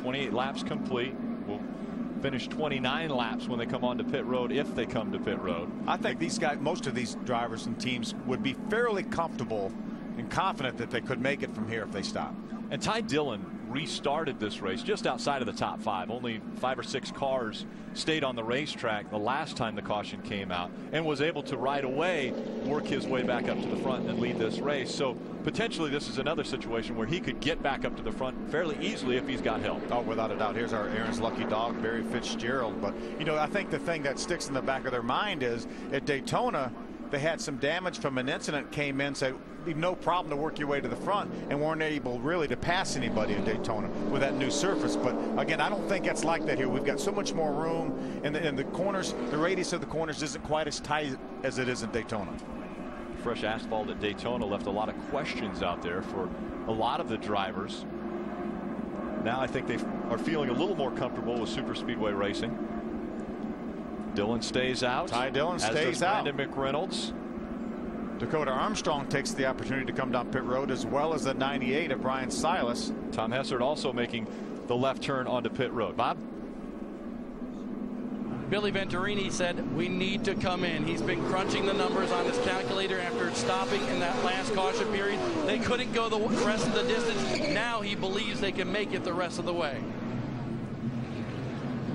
28 laps complete. Finish 29 laps when they come onto pit road if they come to pit road. I think these guys, most of these drivers and teams would be fairly comfortable and confident that they could make it from here if they stop. And Ty Dillon restarted this race just outside of the top five. Only five or six cars stayed on the racetrack the last time the caution came out and was able to right away work his way back up to the front and lead this race. So potentially this is another situation where he could get back up to the front fairly easily if he's got help. Oh, without a doubt. Here's our Aaron's lucky dog, Barry Fitzgerald. But, you know, I think the thing that sticks in the back of their mind is at Daytona, they had some damage from an incident came in said no problem to work your way to the front and weren't able really to pass anybody in Daytona with that new surface but again I don't think that's like that here we've got so much more room and the, and the corners the radius of the corners isn't quite as tight as it is in Daytona fresh asphalt at Daytona left a lot of questions out there for a lot of the drivers now I think they are feeling a little more comfortable with super speedway racing Dillon stays out. Ty Dillon stays out. Brandon McReynolds. Dakota Armstrong takes the opportunity to come down pit road as well as the 98 of Bryan Silas. Tom Hessert also making the left turn onto pit road. Bob? Billy Venturini said we need to come in. He's been crunching the numbers on his calculator after stopping in that last caution period. They couldn't go the rest of the distance. Now he believes they can make it the rest of the way.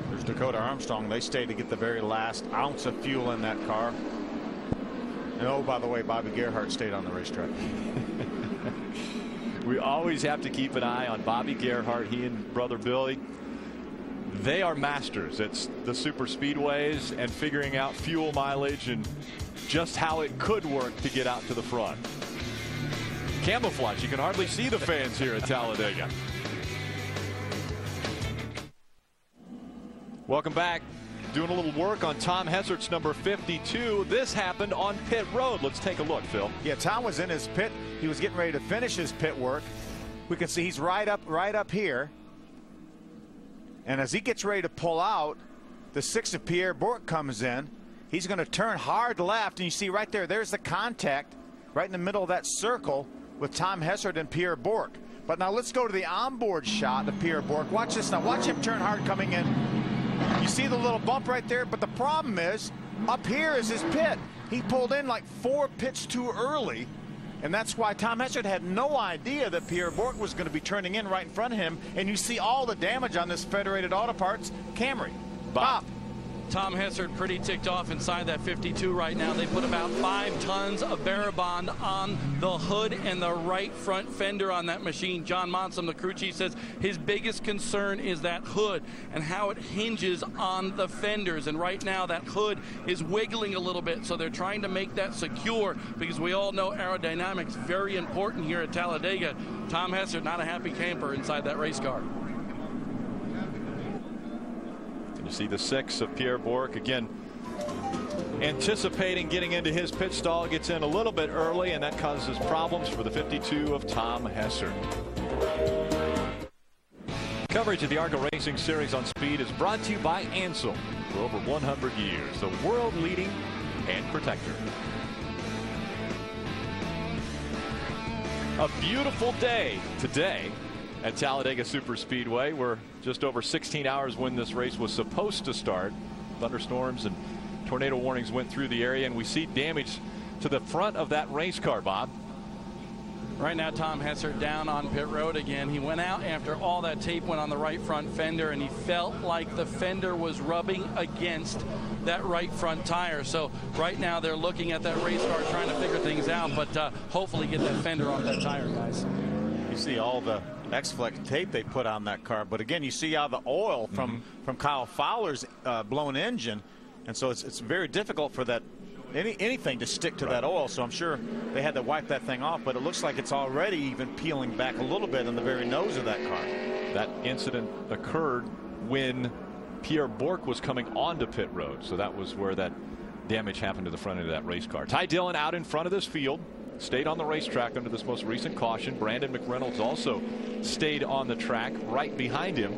There's Dakota Armstrong. They stayed to get the very last ounce of fuel in that car. And oh, by the way, Bobby Gerhart stayed on the racetrack. we always have to keep an eye on Bobby Gerhart. He and brother Billy. They are masters. It's the super speedways and figuring out fuel mileage and just how it could work to get out to the front. Camouflage. You can hardly see the fans here at Talladega. Welcome back. Doing a little work on Tom Hessert's number 52. This happened on pit road. Let's take a look, Phil. Yeah, Tom was in his pit. He was getting ready to finish his pit work. We can see he's right up, right up here. And as he gets ready to pull out, the six of Pierre Bourque comes in. He's going to turn hard left, and you see right there, there's the contact right in the middle of that circle with Tom Hessert and Pierre Bourque. But now let's go to the onboard shot of Pierre Bourque. Watch this now. Watch him turn hard coming in. You see the little bump right there, but the problem is up here is his pit. He pulled in like four pits too early, and that's why Tom Hessert had no idea that Pierre Bourque was going to be turning in right in front of him, and you see all the damage on this Federated Auto Parts Camry. Bob. Bob. Tom Hessert pretty ticked off inside that 52 right now. They put about five tons of Barabond on the hood and the right front fender on that machine. John Monson, the crew chief, says his biggest concern is that hood and how it hinges on the fenders. And right now that hood is wiggling a little bit, so they're trying to make that secure because we all know aerodynamics very important here at Talladega. Tom Hessert not a happy camper inside that race car. You see the six of Pierre Bourque again anticipating getting into his pit stall gets in a little bit early and that causes problems for the 52 of Tom Hessert. Coverage of the ARCA Racing Series on Speed is brought to you by Ansell for over 100 years, the world leading and protector. A beautiful day today at Talladega Superspeedway. We're just over 16 hours when this race was supposed to start. Thunderstorms and tornado warnings went through the area, and we see damage to the front of that race car, Bob. Right now, Tom Hessert down on pit road again. He went out after all that tape went on the right front fender, and he felt like the fender was rubbing against that right front tire. So right now they're looking at that race car trying to figure things out, but uh, hopefully get that fender off that tire, guys. You see all the X-Flex tape they put on that car, but again, you see how the oil from mm -hmm. from Kyle Fowler's uh, blown engine, and so it's it's very difficult for that any anything to stick to right. that oil. So I'm sure they had to wipe that thing off, but it looks like it's already even peeling back a little bit in the very nose of that car. That incident occurred when Pierre Bourque was coming onto pit road. So that was where that damage happened to the front end of that race car. Ty Dillon out in front of this field. Stayed on the racetrack under this most recent caution. Brandon McReynolds also stayed on the track right behind him.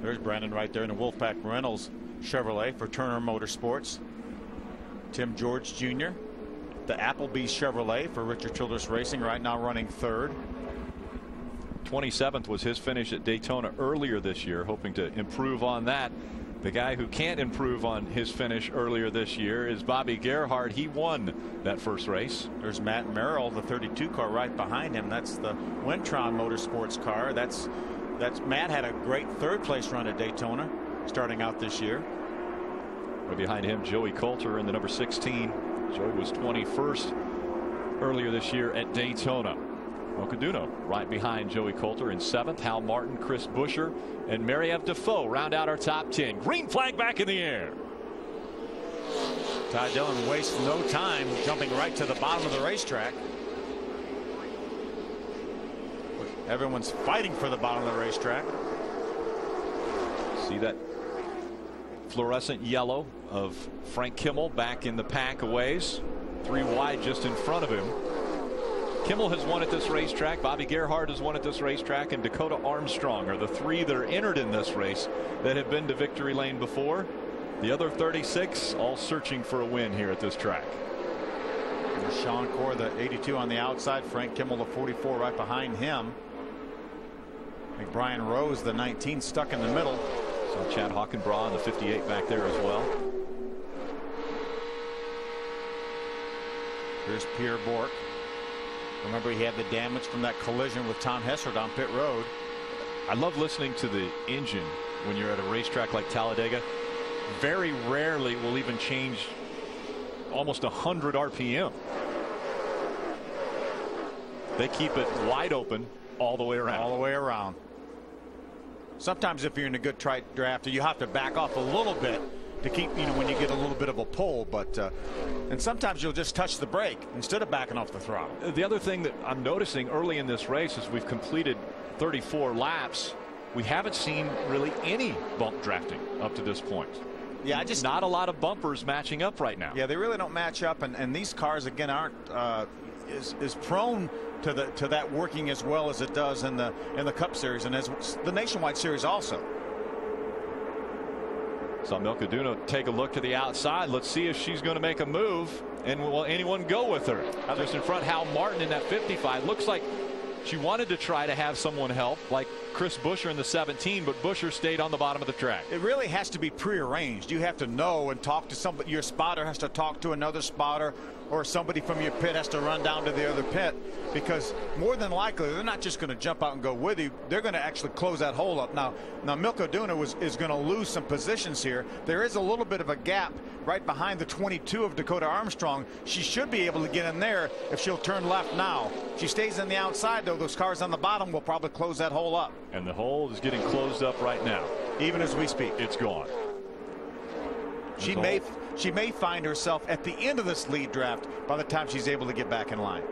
There's Brandon right there in the Wolfpack Reynolds Chevrolet for Turner Motorsports. Tim George Jr. The Applebee's Chevrolet for Richard Childress Racing right now running third. 27th was his finish at Daytona earlier this year, hoping to improve on that. The guy who can't improve on his finish earlier this year is Bobby Gerhart. He won that first race. There's Matt Merrill, the 32 car right behind him. That's the Wintron Motorsports car. That's that's Matt had a great third place run at Daytona starting out this year. Right behind him, Joey Coulter in the number 16. Joey was 21st earlier this year at Daytona. Milka Duno right behind Joey Coulter in seventh. Hal Martin, Chris Buescher, and Marie-Ève Dufault round out our top 10. Green flag back in the air. Ty Dillon wastes no time jumping right to the bottom of the racetrack. Everyone's fighting for the bottom of the racetrack. See that fluorescent yellow of Frank Kimmel back in the pack a ways. Three wide just in front of him. Kimmel has won at this racetrack. Bobby Gerhart has won at this racetrack. And Dakota Armstrong are the three that are entered in this race that have been to victory lane before. The other 36 all searching for a win here at this track. Sean Corr, the 82 on the outside. Frank Kimmel, the 44 right behind him. Brian Rose, the 19, stuck in the middle. Saw Chad Hackenbracht on the 58 back there as well. Here's Pierre Bourque. Remember, he had the damage from that collision with Tom Hessert on pit road. I love listening to the engine when you're at a racetrack like Talladega. Very rarely will even change almost 100 RPM. They keep it wide open all the way around. All the way around. Sometimes if you're in a good draft, you have to back off a little bit to keep, you know, when you get a little bit of a pull. But uh, and sometimes you'll just touch the brake instead of backing off the throttle. The other thing that I'm noticing early in this race is we've completed 34 laps. We haven't seen really any bump drafting up to this point. Yeah, I just not a lot of bumpers matching up right now. Yeah, they really don't match up, and, and these cars again aren't uh, is is prone to the to that working as well as it does in the in the Cup Series and as the Nationwide Series also. Saw Milka Duno take a look to the outside. Let's see if she's going to make a move. And will anyone go with her? Just in front, Hal Martin in that 55. Looks like she wanted to try to have someone help, like Chris Buescher in the 17, but Buescher stayed on the bottom of the track. It really has to be prearranged. You have to know and talk to somebody. Your spotter has to talk to another spotter or somebody from your pit has to run down to the other pit because more than likely they're not just going to jump out and go with you. They're going to actually close that hole up. Now, now Milka Duno was, is going to lose some positions here. There is a little bit of a gap right behind the 22 of Dakota Armstrong. She should be able to get in there if she'll turn left now. She stays in the outside, though. Those cars on the bottom will probably close that hole up. And the hole is getting closed up right now. Even as we speak. It's gone. She may she may find herself at the end of this lead draft by the time she's able to get back in line.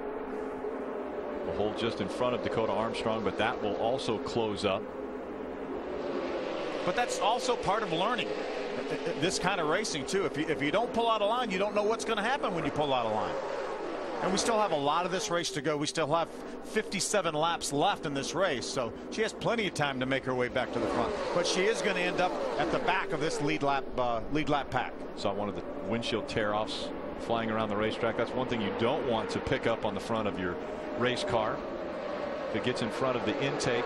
A hole just in front of Dakota Armstrong, but that will also close up. But that's also part of learning this kind of racing too. If you if you don't pull out a line, you don't know what's going to happen when you pull out a line. And we still have a lot of this race to go. We still have 57 laps left in this race, so she has plenty of time to make her way back to the front. But she is going to end up at the back of this lead lap uh, lead lap pack. Saw one of the windshield tear-offs flying around the racetrack. That's one thing you don't want to pick up on the front of your race car. It gets in front of the intake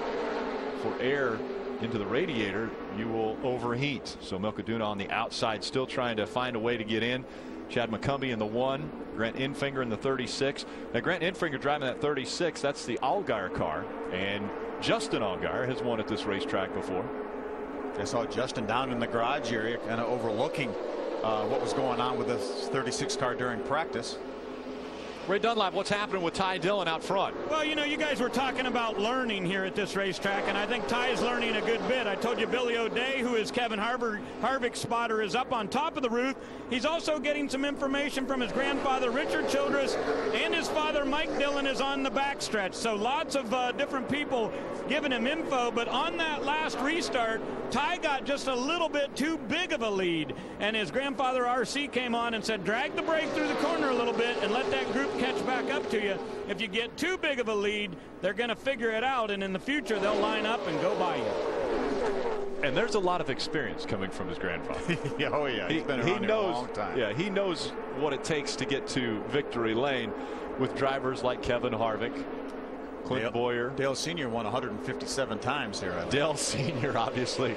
for air into the radiator, you will overheat. So Milka Duno on the outside still trying to find a way to get in. Chad McCumbee in the one, Grant Enfinger in the 36. Now Grant Enfinger driving that 36, that's the Allgaier car, and Justin Allgaier has won at this racetrack before. I saw Justin down in the garage area, kind of overlooking uh, what was going on with this 36 car during practice. Ray Dunlap, what's happening with Ty Dillon out front? Well, you know, you guys were talking about learning here at this racetrack, and I think Ty is learning a good bit. I told you Billy O'Day, who is Kevin Harvick, Harvick's spotter, is up on top of the roof. He's also getting some information from his grandfather, Richard Childress, and his father, Mike Dillon, is on the backstretch. So lots of uh, different people giving him info. But on that last restart, Ty got just a little bit too big of a lead, and his grandfather, RC, came on and said, drag the brake through the corner a little bit and let that group catch back up to you. If you get too big of a lead, they're going to figure it out, and in the future, they'll line up and go by you. And there's a lot of experience coming from his grandfather. oh yeah, he's he, been he around knows, a long time. Yeah, he knows what it takes to get to victory lane with drivers like Kevin Harvick, Clint Dale, Bowyer. Dale Sr. won 157 times here. Dale Sr. obviously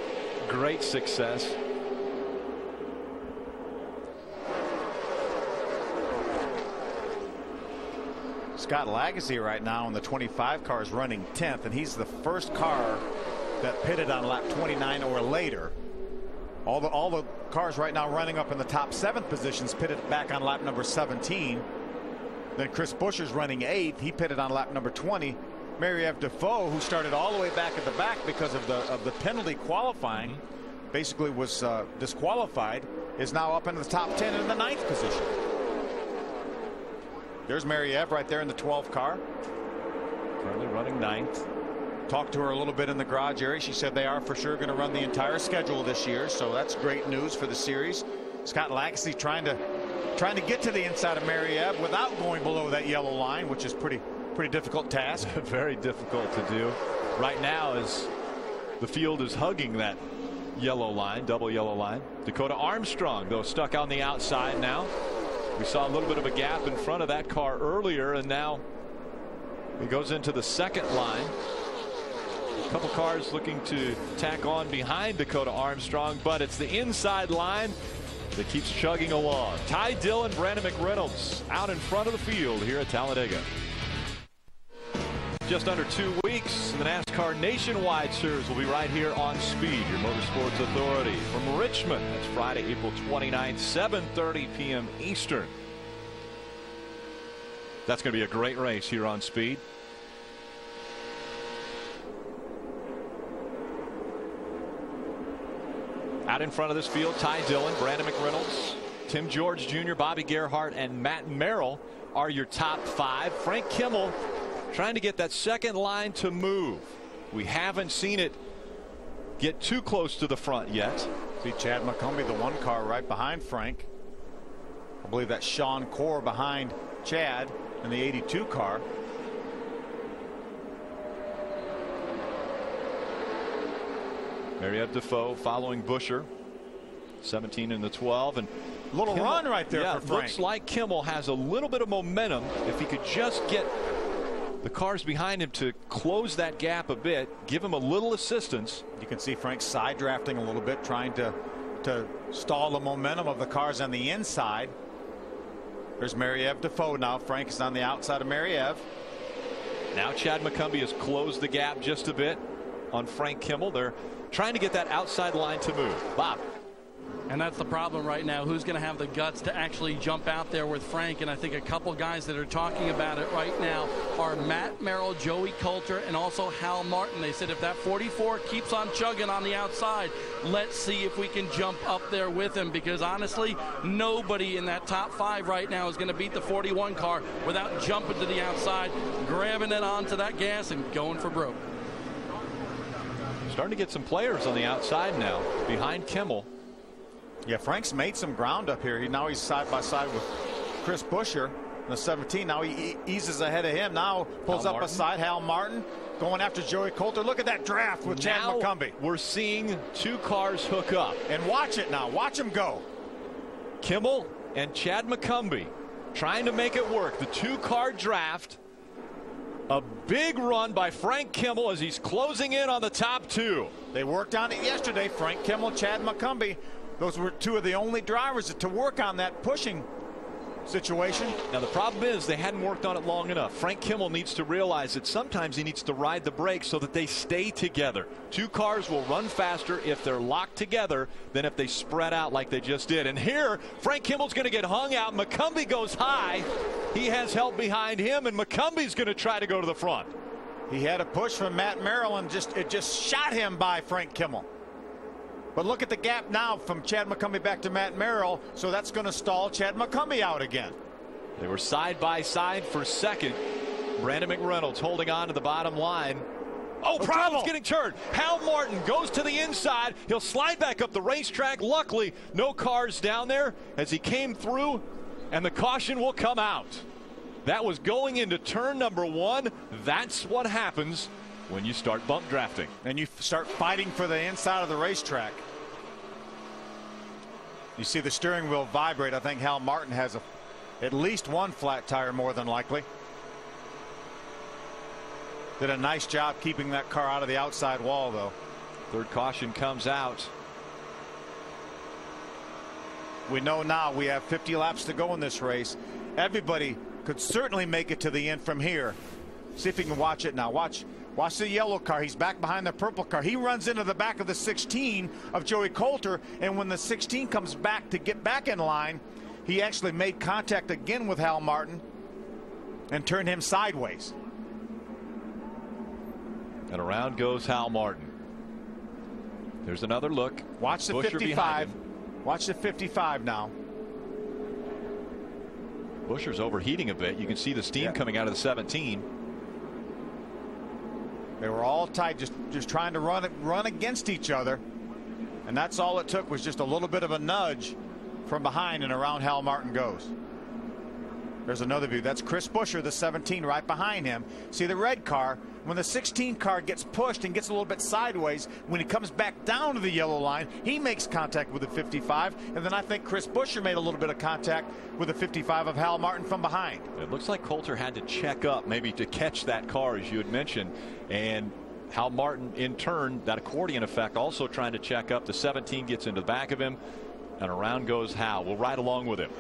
great success. Scott Lagasse right now in the 25 car is running 10th, and he's the first car that pitted on lap 29 or later. All the all the cars right now running up in the top seventh positions pitted back on lap number 17. Then Chris Buescher's running eighth. He pitted on lap number 20. Marie-Ève Dufault, who started all the way back at the back because of the of the penalty qualifying, basically was uh, disqualified, is now up into the top 10 in the ninth position. There's Marie-Ève right there in the 12 car. Currently running ninth. Talked to her a little bit in the garage area. She said they are for sure going to run the entire schedule this year, so that's great news for the series. Scott Lagasse trying to trying to get to the inside of Marie-Ève without going below that yellow line, which is pretty pretty difficult task. Very difficult to do. Right now, as the field is hugging that yellow line, double yellow line. Dakota Armstrong, though, stuck on the outside now. We saw a little bit of a gap in front of that car earlier, and now he goes into the second line. A couple cars looking to tack on behind Dakota Armstrong, but it's the inside line that keeps chugging along. Ty Dillon, Brandon McReynolds out in front of the field here at Talladega. Just under two weeks, the NASCAR Nationwide Series will be right here on Speed, your motorsports authority. From Richmond, that's Friday, April 29th, 7.30 p.m. Eastern. That's going to be a great race here on Speed. Out in front of this field, Ty Dillon, Brandon McReynolds, Tim George Jr., Bobby Gerhart, and Matt Merrill are your top five. Frank Kimmel trying to get that second line to move. We haven't seen it get too close to the front yet. See Chad McCumbee, the one car right behind Frank. I believe that's Sean Corr behind Chad in the 82 car. Marie-Ève following Buescher. 17 in the 12 and little Kimmel, run right there yeah, for Frank. Looks like Kimmel has a little bit of momentum if he could just get the cars behind him to close that gap a bit, give him a little assistance. You can see Frank side drafting a little bit, trying to to stall the momentum of the cars on the inside. There's Marie-Ève Dufault now. Frank is on the outside of Marie-Ève. Now Chad McCumbee has closed the gap just a bit on Frank Kimmel. They're trying to get that outside line to move. Bob. And that's the problem right now. Who's going to have the guts to actually jump out there with Frank? And I think a couple guys that are talking about it right now are Matt Merrill, Joey Coulter, and also Hal Martin. They said if that 44 keeps on chugging on the outside, let's see if we can jump up there with him. Because honestly, nobody in that top five right now is going to beat the 41 car without jumping to the outside, grabbing it onto that gas, and going for broke. Starting to get some players on the outside now behind Kimmel. Yeah, Frank's made some ground up here. He, now he's side by side with Chris Buescher in the 17. Now he eases ahead of him. Now pulls Hal up Martin. beside Hal Martin, going after Joey Coulter. Look at that draft with Chad now McCumbee. We're seeing two cars hook up. And watch it now. Watch him go. Kimmel and Chad McCumbee trying to make it work. The two car draft. A big run by Frank Kimmel as he's closing in on the top two. They worked on it yesterday. Frank Kimmel, Chad McCumbee. Those were two of the only drivers to work on that pushing situation. Now the problem is they hadn't worked on it long enough. Frank Kimmel needs to realize that sometimes he needs to ride the brakes so that they stay together. Two cars will run faster if they're locked together than if they spread out like they just did. And here, Frank Kimmel's going to get hung out. McCumbee goes high. He has help behind him, and McCumbee's going to try to go to the front. He had a push from Matt Merrill, and just it just shot him by Frank Kimmel. But look at the gap now from Chad McCumbee back to Matt Merrill. So that's going to stall Chad McCumbee out again. They were side by side for second. Brandon McReynolds holding on to the bottom line. Oh, oh problems getting turned. Hal Martin goes to the inside. He'll slide back up the racetrack. Luckily, no cars down there as he came through, and the caution will come out. That was going into turn number one. That's what happens when you start bump drafting. And you start fighting for the inside of the racetrack. You see the steering wheel vibrate. I think Hal Martin has a, at least one flat tire more than likely. Did a nice job keeping that car out of the outside wall, though. Third caution comes out. We know now we have 50 laps to go in this race. Everybody could certainly make it to the end from here. See if you can watch it now. Watch Watch the yellow car. He's back behind the purple car. He runs into the back of the 16 of Joey Coulter. And when the 16 comes back to get back in line, he actually made contact again with Hal Martin and turned him sideways. And around goes Hal Martin. There's another look. Watch the Buescher 55. Watch the 55 now. Buescher's overheating a bit. You can see the steam yeah. coming out of the 17. They were all tight, just just trying to run run against each other. And that's all it took was just a little bit of a nudge from behind and around Hal Martin goes. There's another view. That's Chris Buescher, the 17, right behind him. See the red car. When the 16 car gets pushed and gets a little bit sideways, when he comes back down to the yellow line, he makes contact with the 55. And then I think Chris Buescher made a little bit of contact with the 55 of Hal Martin from behind. It looks like Coulter had to check up maybe to catch that car, as you had mentioned. And Hal Martin, in turn, that accordion effect, also trying to check up. The 17 gets into the back of him, and around goes Hal. We'll ride along with him.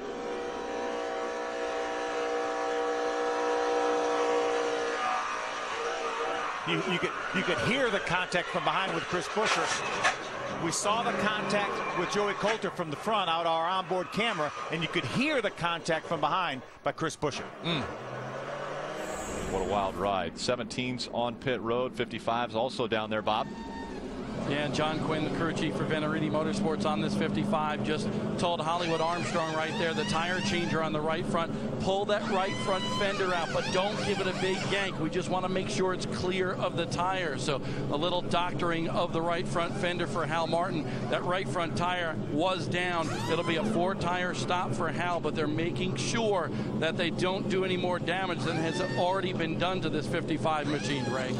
You, you, could you could hear the contact from behind with Chris Buescher. We saw the contact with Joey Coulter from the front out our onboard camera, and you could hear the contact from behind by Chris Buescher. Mm. What a wild ride. 17's on pit road. 55's also down there, Bob. Yeah, and John Quinn, the crew chief for Venturini Motorsports on this 55, just told Hollywood Armstrong right there, the tire changer on the right front, pull that right front fender out, but don't give it a big yank. We just want to make sure it's clear of the tire. So a little doctoring of the right front fender for Hal Martin. That right front tire was down. It'll be a four tire stop for Hal, but they're making sure that they don't do any more damage than has already been done to this 55 machine, Ray.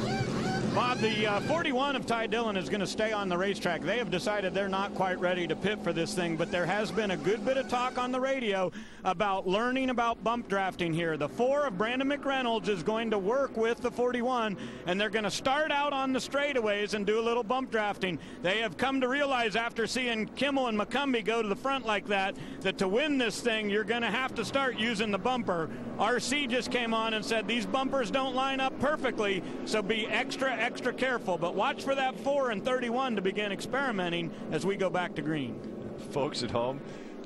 Bob, the uh, 41 of Ty Dillon is going to stay on the racetrack. They have decided they're not quite ready to pit for this thing, but there has been a good bit of talk on the radio about learning about bump drafting here. The four of Brandon McReynolds is going to work with the 41, and they're going to start out on the straightaways and do a little bump drafting. They have come to realize after seeing Kimmel and McCumbee go to the front like that, that to win this thing, you're going to have to start using the bumper. RC just came on and said these bumpers don't line up perfectly, so be extra, extra careful. But watch for that 4 and 31 to begin experimenting as we go back to green. Folks at home,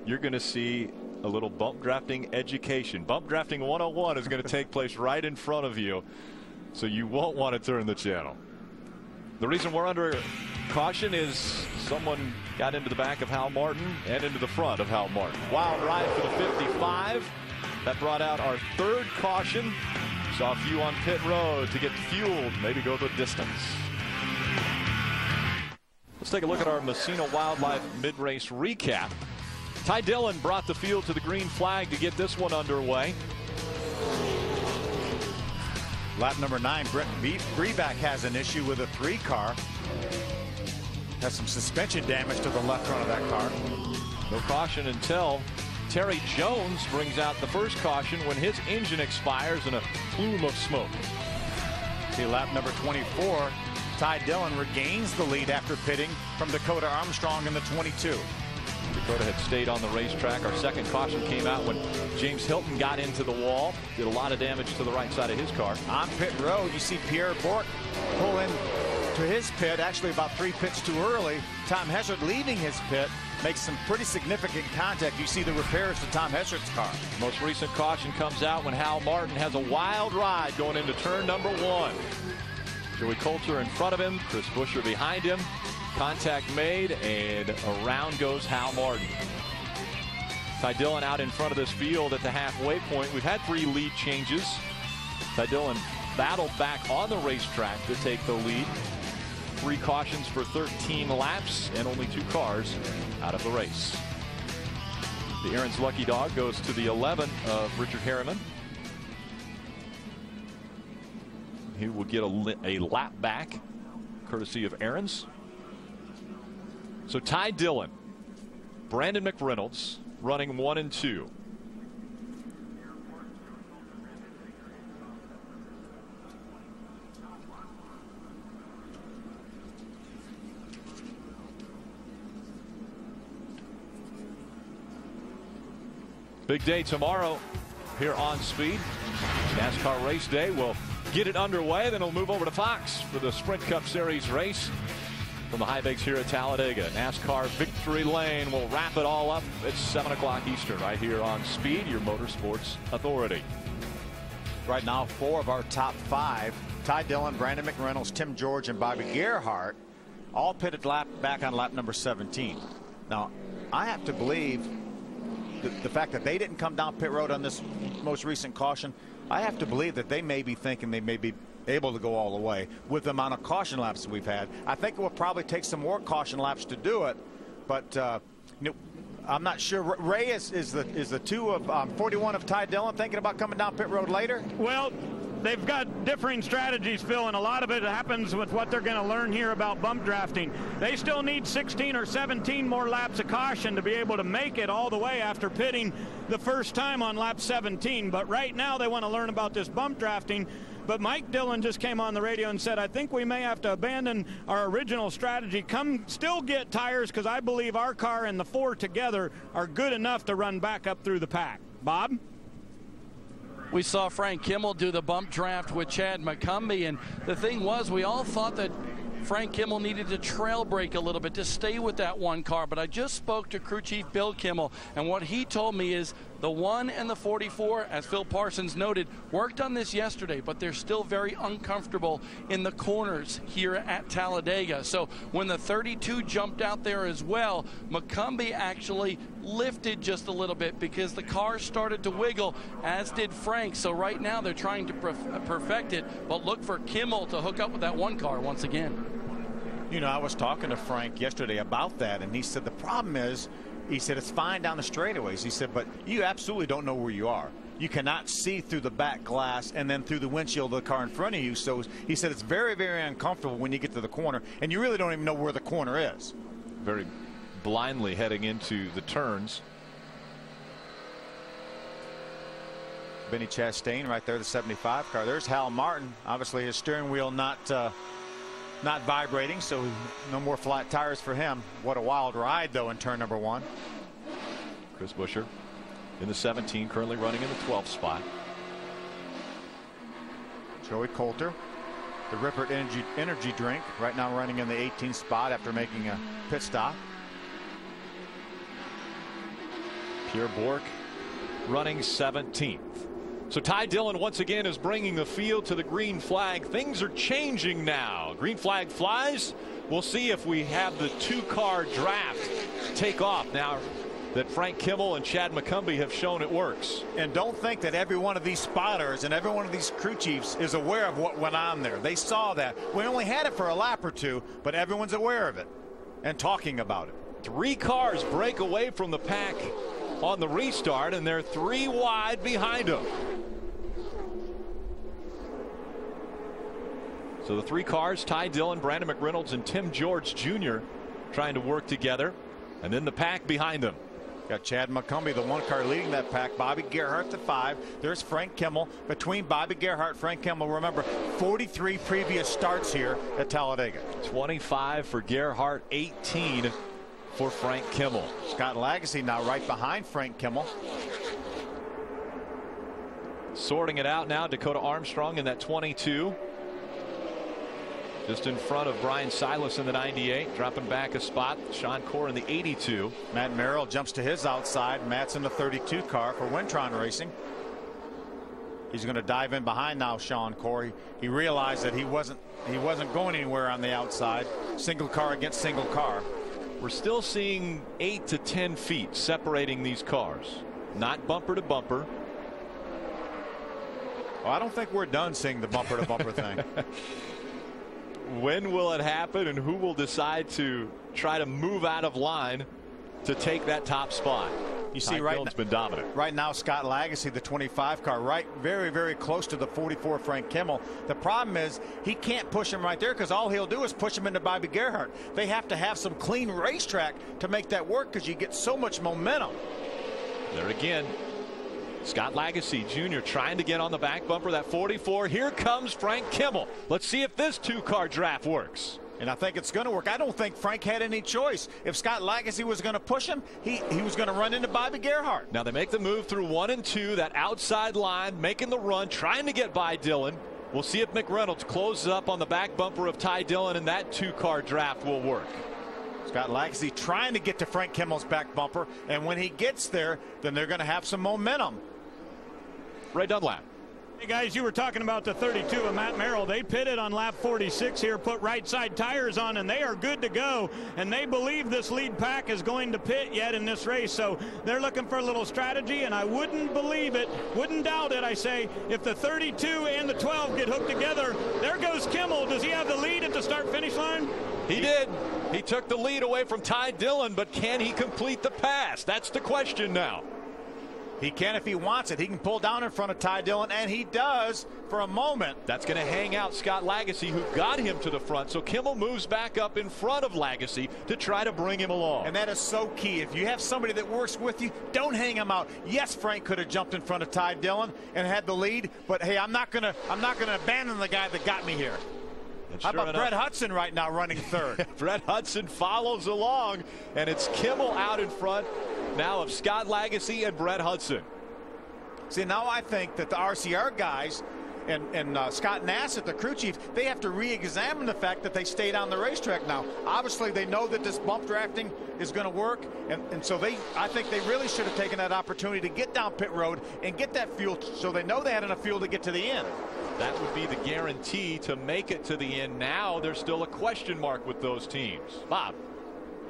you're going to see a little bump drafting education. Bump drafting 101 is going to take place right in front of you, so you won't want to turn the channel. The reason we're under caution is someone got into the back of Hal Martin and into the front of Hal Martin. Wild ride for the 55. That brought out our third caution. Saw a few on pit road to get fueled, maybe go the distance. Let's take a look at our Messena Wildlife mid-race recap. Ty Dillon brought the field to the green flag to get this one underway. Lap number nine, Brent Brevak has an issue with a three car. Has some suspension damage to the left front of that car. No caution until Terry Jones brings out the first caution when his engine expires in a plume of smoke. See lap number 24. Ty Dillon regains the lead after pitting from Dakota Armstrong in the 22. Dakota had stayed on the racetrack. Our second caution came out when James Hylton got into the wall. Did a lot of damage to the right side of his car. On pit road, you see Pierre Bourque pull in to his pit, actually about three pits too early. Tom Hessert leaving his pit makes some pretty significant contact. You see the repairs to Tom Hessert's car. Most recent caution comes out when Hal Martin has a wild ride going into turn number one. Joey Coulter in front of him, Chris Buescher behind him. Contact made, and around goes Hal Martin. Ty Dillon out in front of this field at the halfway point. We've had three lead changes. Ty Dillon battled back on the racetrack to take the lead. Three cautions for 13 laps and only two cars out of the race. The Aaron's lucky dog goes to the 11 of Richard Harriman. He will get a, a lap back courtesy of Aaron's. So Ty Dillon, Brandon McReynolds running one and two. Big day tomorrow here on Speed. NASCAR race day. We'll get it underway. Then we'll move over to Fox for the Sprint Cup Series race from the high banks here at Talladega. NASCAR Victory Lane will wrap it all up at 7 o'clock Eastern right here on Speed, your motorsports authority. Right now, four of our top five, Ty Dillon, Brandon McReynolds, Tim George, and Bobby Gerhart, all pitted lap back on lap number 17. Now, I have to believe the, fact that they didn't come down pit road on this most recent caution, I have to believe that they may be thinking they may be able to go all the way with the amount of caution laps we've had. I think it will probably take some more caution laps to do it, but uh, you know, I'm not sure. Ray is, is the is the two of um, 41 of Ty Dillon thinking about coming down pit road later. Well, they've got differing strategies, Phil, and a lot of it happens with what they're going to learn here about bump drafting. They still need 16 or 17 more laps of caution to be able to make it all the way after pitting the first time on lap 17. But right now they want to learn about this bump drafting. But Mike Dillon just came on the radio and said, I think we may have to abandon our original strategy. Come still get tires because I believe our car and the four together are good enough to run back up through the pack. Bob? We saw Frank Kimmel do the bump draft with Chad McCumbee, and the thing was, we all thought that Frank Kimmel needed to trail brake a little bit to stay with that one car. But I just spoke to crew chief Bill Kimmel, and what he told me is the 1 and the 44, as Phil Parsons noted, worked on this yesterday, but they're still very uncomfortable in the corners here at Talladega. So when the 32 jumped out there as well, McCumbee actually lifted just a little bit because the car started to wiggle, as did Frank. So right now they're trying to uh, perfect it, but look for Kimmel to hook up with that one car once again. You know, I was talking to Frank yesterday about that, and he said the problem is he said, it's fine down the straightaways. He said, but you absolutely don't know where you are. You cannot see through the back glass and then through the windshield of the car in front of you. So he said it's very, very uncomfortable when you get to the corner, and you really don't even know where the corner is. Very blindly heading into the turns. Benny Chastain right there, the 75 car. There's Hal Martin. Obviously, his steering wheel not uh, not vibrating, so no more flat tires for him. What a wild ride, though, in turn number one. Chris Buescher in the 17, currently running in the 12th spot. Joey Coulter, the Rip It energy, energy drink, right now running in the 18th spot after making a pit stop. Pierre Bourque running 17th. So Ty Dillon once again is bringing the field to the green flag. Things are changing now. Green flag flies. We'll see if we have the two car draft take off now that Frank Kimmel and Chad McCumbee have shown it works. And don't think that every one of these spotters and every one of these crew chiefs is aware of what went on there. They saw that. We only had it for a lap or two, but everyone's aware of it and talking about it. Three cars break away from the pack on the restart, and they're three wide behind them. So the three cars, Ty Dillon, Brandon McReynolds, and Tim George Jr. trying to work together. And then the pack behind them. Got Chad McCumbee, the one car leading that pack. Bobby Gerhart the five. There's Frank Kimmel. Between Bobby Gerhart, Frank Kimmel, remember 43 previous starts here at Talladega. 25 for Gerhart, 18 for Frank Kimmel. Scott Lagasse now right behind Frank Kimmel. Sorting it out now, Dakota Armstrong in that 22. Just in front of Bryan Silas in the 98, dropping back a spot. Sean Corr in the 82. Matt Merrill jumps to his outside. Matt's in the 32 car for Win-Tron Racing. He's going to dive in behind now, Sean Corey. He realized that he wasn't he wasn't going anywhere on the outside. Single car against single car. We're still seeing eight to 10 feet separating these cars. Not bumper to bumper. Well, I don't think we're done seeing the bumper to bumper thing. when will it happen and who will decide to try to move out of line to take that top spot? You see, right now, been dominant. Right now, Scott Lagasse, the 25 car, right, very, very close to the 44 Frank Kimmel. The problem is he can't push him right there because all he'll do is push him into Bobby Gerhart. They have to have some clean racetrack to make that work because you get so much momentum. There again, Scott Lagasse Jr. trying to get on the back bumper that 44. Here comes Frank Kimmel. Let's see if this two car draft works. And I think it's going to work. I don't think Frank had any choice. If Scott Lagasse was going to push him, he, he was going to run into Bobby Gerhart. Now they make the move through one and two, that outside line, making the run, trying to get by Dillon. We'll see if McReynolds closes up on the back bumper of Ty Dillon, and that two car draft will work. Scott Lagasse trying to get to Frank Kimmel's back bumper, and when he gets there, then they're going to have some momentum. Ray Dunlap. Hey guys, you were talking about the 32 of Matt Merrill. They pitted on lap 46 here, put right side tires on, and they are good to go. And they believe this lead pack is going to pit yet in this race. So they're looking for a little strategy, and I wouldn't believe it, wouldn't doubt it, I say, if the 32 and the 12 get hooked together. There goes Kimmel. Does he have the lead at the start finish line? He did. He took the lead away from Ty Dillon, but can he complete the pass? That's the question now. He can if he wants it. He can pull down in front of Ty Dillon, and he does for a moment. That's going to hang out Scott Lagasse, who got him to the front. So Kimmel moves back up in front of Lagasse to try to bring him along. And that is so key. If you have somebody that works with you, don't hang him out. Yes, Frank could have jumped in front of Ty Dillon and had the lead, but hey, I'm not going to I'm not going to abandon the guy that got me here. How about enough, Brett Hudson right now running third? Brett Hudson follows along, and it's Kimmel out in front now of Scott Lagasse and Brett Hudson. See, now I think that the RCR guys and, and uh, Scott Nassett, the crew chief, they have to re-examine the fact that they stayed on the racetrack now. Obviously, they know that this bump drafting is going to work, and, and so they, I think they really should have taken that opportunity to get down pit road and get that fuel so they know they had enough fuel to get to the end. That would be the guarantee to make it to the end. Now there's still a question mark with those teams. Bob.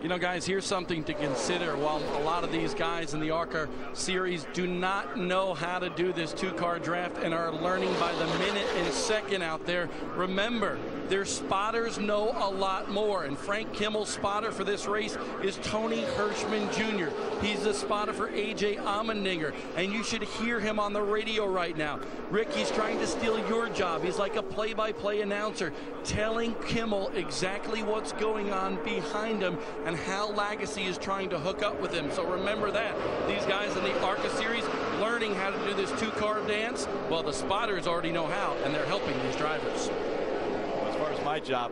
You know, guys, here's something to consider. While a lot of these guys in the ARCA series do not know how to do this two-car draft and are learning by the minute and second out there, remember, their spotters know a lot more. And Frank Kimmel's spotter for this race is Tony Hirschman Jr. He's the spotter for AJ Allmendinger, and you should hear him on the radio right now. Rick, he's trying to steal your job. He's like a play-by-play announcer, telling Kimmel exactly what's going on behind him and how Lagasse is trying to hook up with him. So remember that. These guys in the ARCA series learning how to do this two-car dance. Well, the spotters already know how, and they're helping these drivers. Well, as far as my job,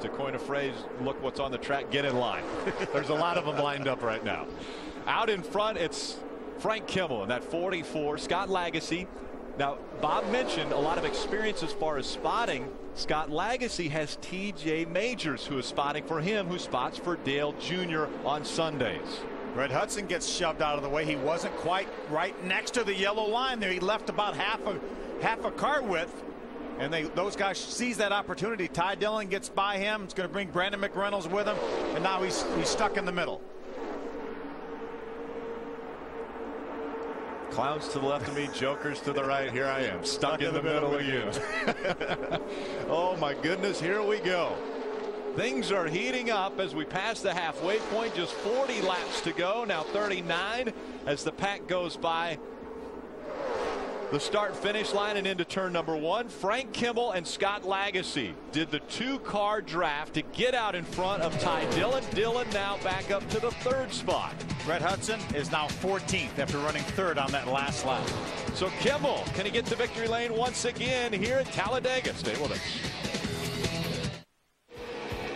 to coin a phrase, look what's on the track, get in line. There's a lot of them lined up right now. Out in front, it's Frank Kimmel in that 44. Scott Lagasse. Now, Bob mentioned a lot of experience as far as spotting. Scott Lagasse has TJ Majors, who is spotting for him, who spots for Dale Jr. on Sundays. Brett Hudson gets shoved out of the way. He wasn't quite right next to the yellow line there. He left about half a half a car width. And they those guys seize that opportunity. Ty Dillon gets by him. It's going to bring Brandon McReynolds with him. And now he's he's stuck in the middle. Clowns to the left of me, jokers to the right. Here I am, stuck, in, in, the, the middle, middle of you. oh my goodness, here we go. Things are heating up as we pass the halfway point. Just 40 laps to go. Now 39 as the pack goes by the start finish line and into turn number one. Frank Kimmel and Scott Lagasse did the two car draft to get out in front of Ty Dillon. Dillon now back up to the third spot. Brett Hudson is now 14th after running third on that last lap. So Kimmel, can he get to victory lane once again here at Talladega? Stay with us.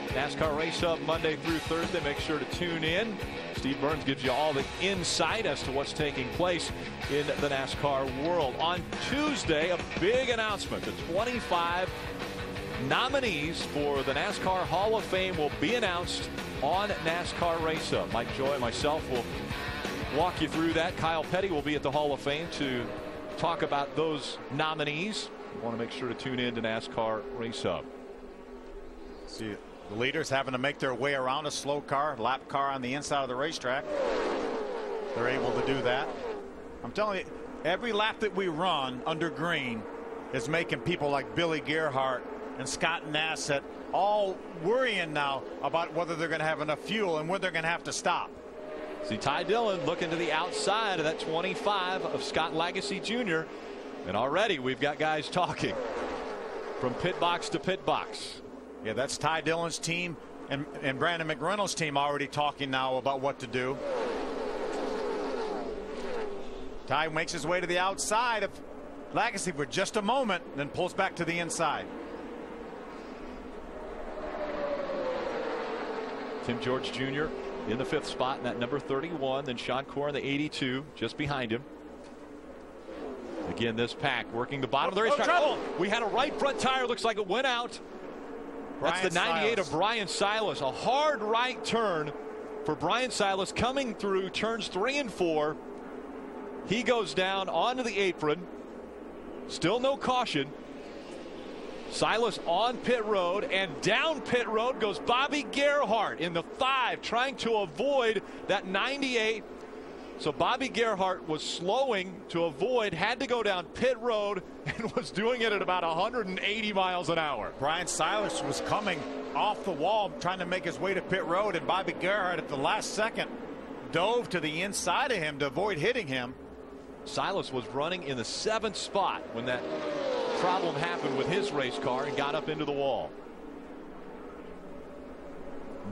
NASCAR Race Hub Monday through Thursday. Make sure to tune in. Steve Burns gives you all the insight as to what's taking place in the NASCAR world. On Tuesday, a big announcement. The 25 nominees for the NASCAR Hall of Fame will be announced on NASCAR Race Hub. Mike Joy and myself will walk you through that. Kyle Petty will be at the Hall of Fame to talk about those nominees. You want to make sure to tune in to NASCAR Race Hub. See, the leaders having to make their way around a slow car, lap car on the inside of the racetrack. They're able to do that. I'm telling you, every lap that we run under green is making people like Billy Gerhart and Scott Nassett all worrying now about whether they're going to have enough fuel and when they're going to have to stop. See Ty Dillon looking to the outside of that 25 of Scott Lagasse Jr. And already we've got guys talking from pit box to pit box. Yeah, that's Ty Dillon's team and, and Brandon McReynolds' team already talking now about what to do. Ty makes his way to the outside of Lagasse for just a moment, then pulls back to the inside. Tim George Jr. in the fifth spot in that number 31. Then Sean Corr in the 82 just behind him. Again, this pack working the bottom of the racetrack. Oh, oh, we had a right front tire. Looks like it went out. That's Bryan the 98 Silas. of Bryan Silas. A hard right turn for Bryan Silas coming through turns three and four. He goes down onto the apron. Still no caution. Silas on pit road and down pit road goes Bobby Gerhart in the five trying to avoid that 98. So Bobby Gerhart was slowing to avoid, had to go down pit road and was doing it at about 180 miles an hour. Bryan Silas was coming off the wall trying to make his way to pit road and Bobby Gerhart at the last second dove to the inside of him to avoid hitting him. Silas was running in the seventh spot when that problem happened with his race car and got up into the wall.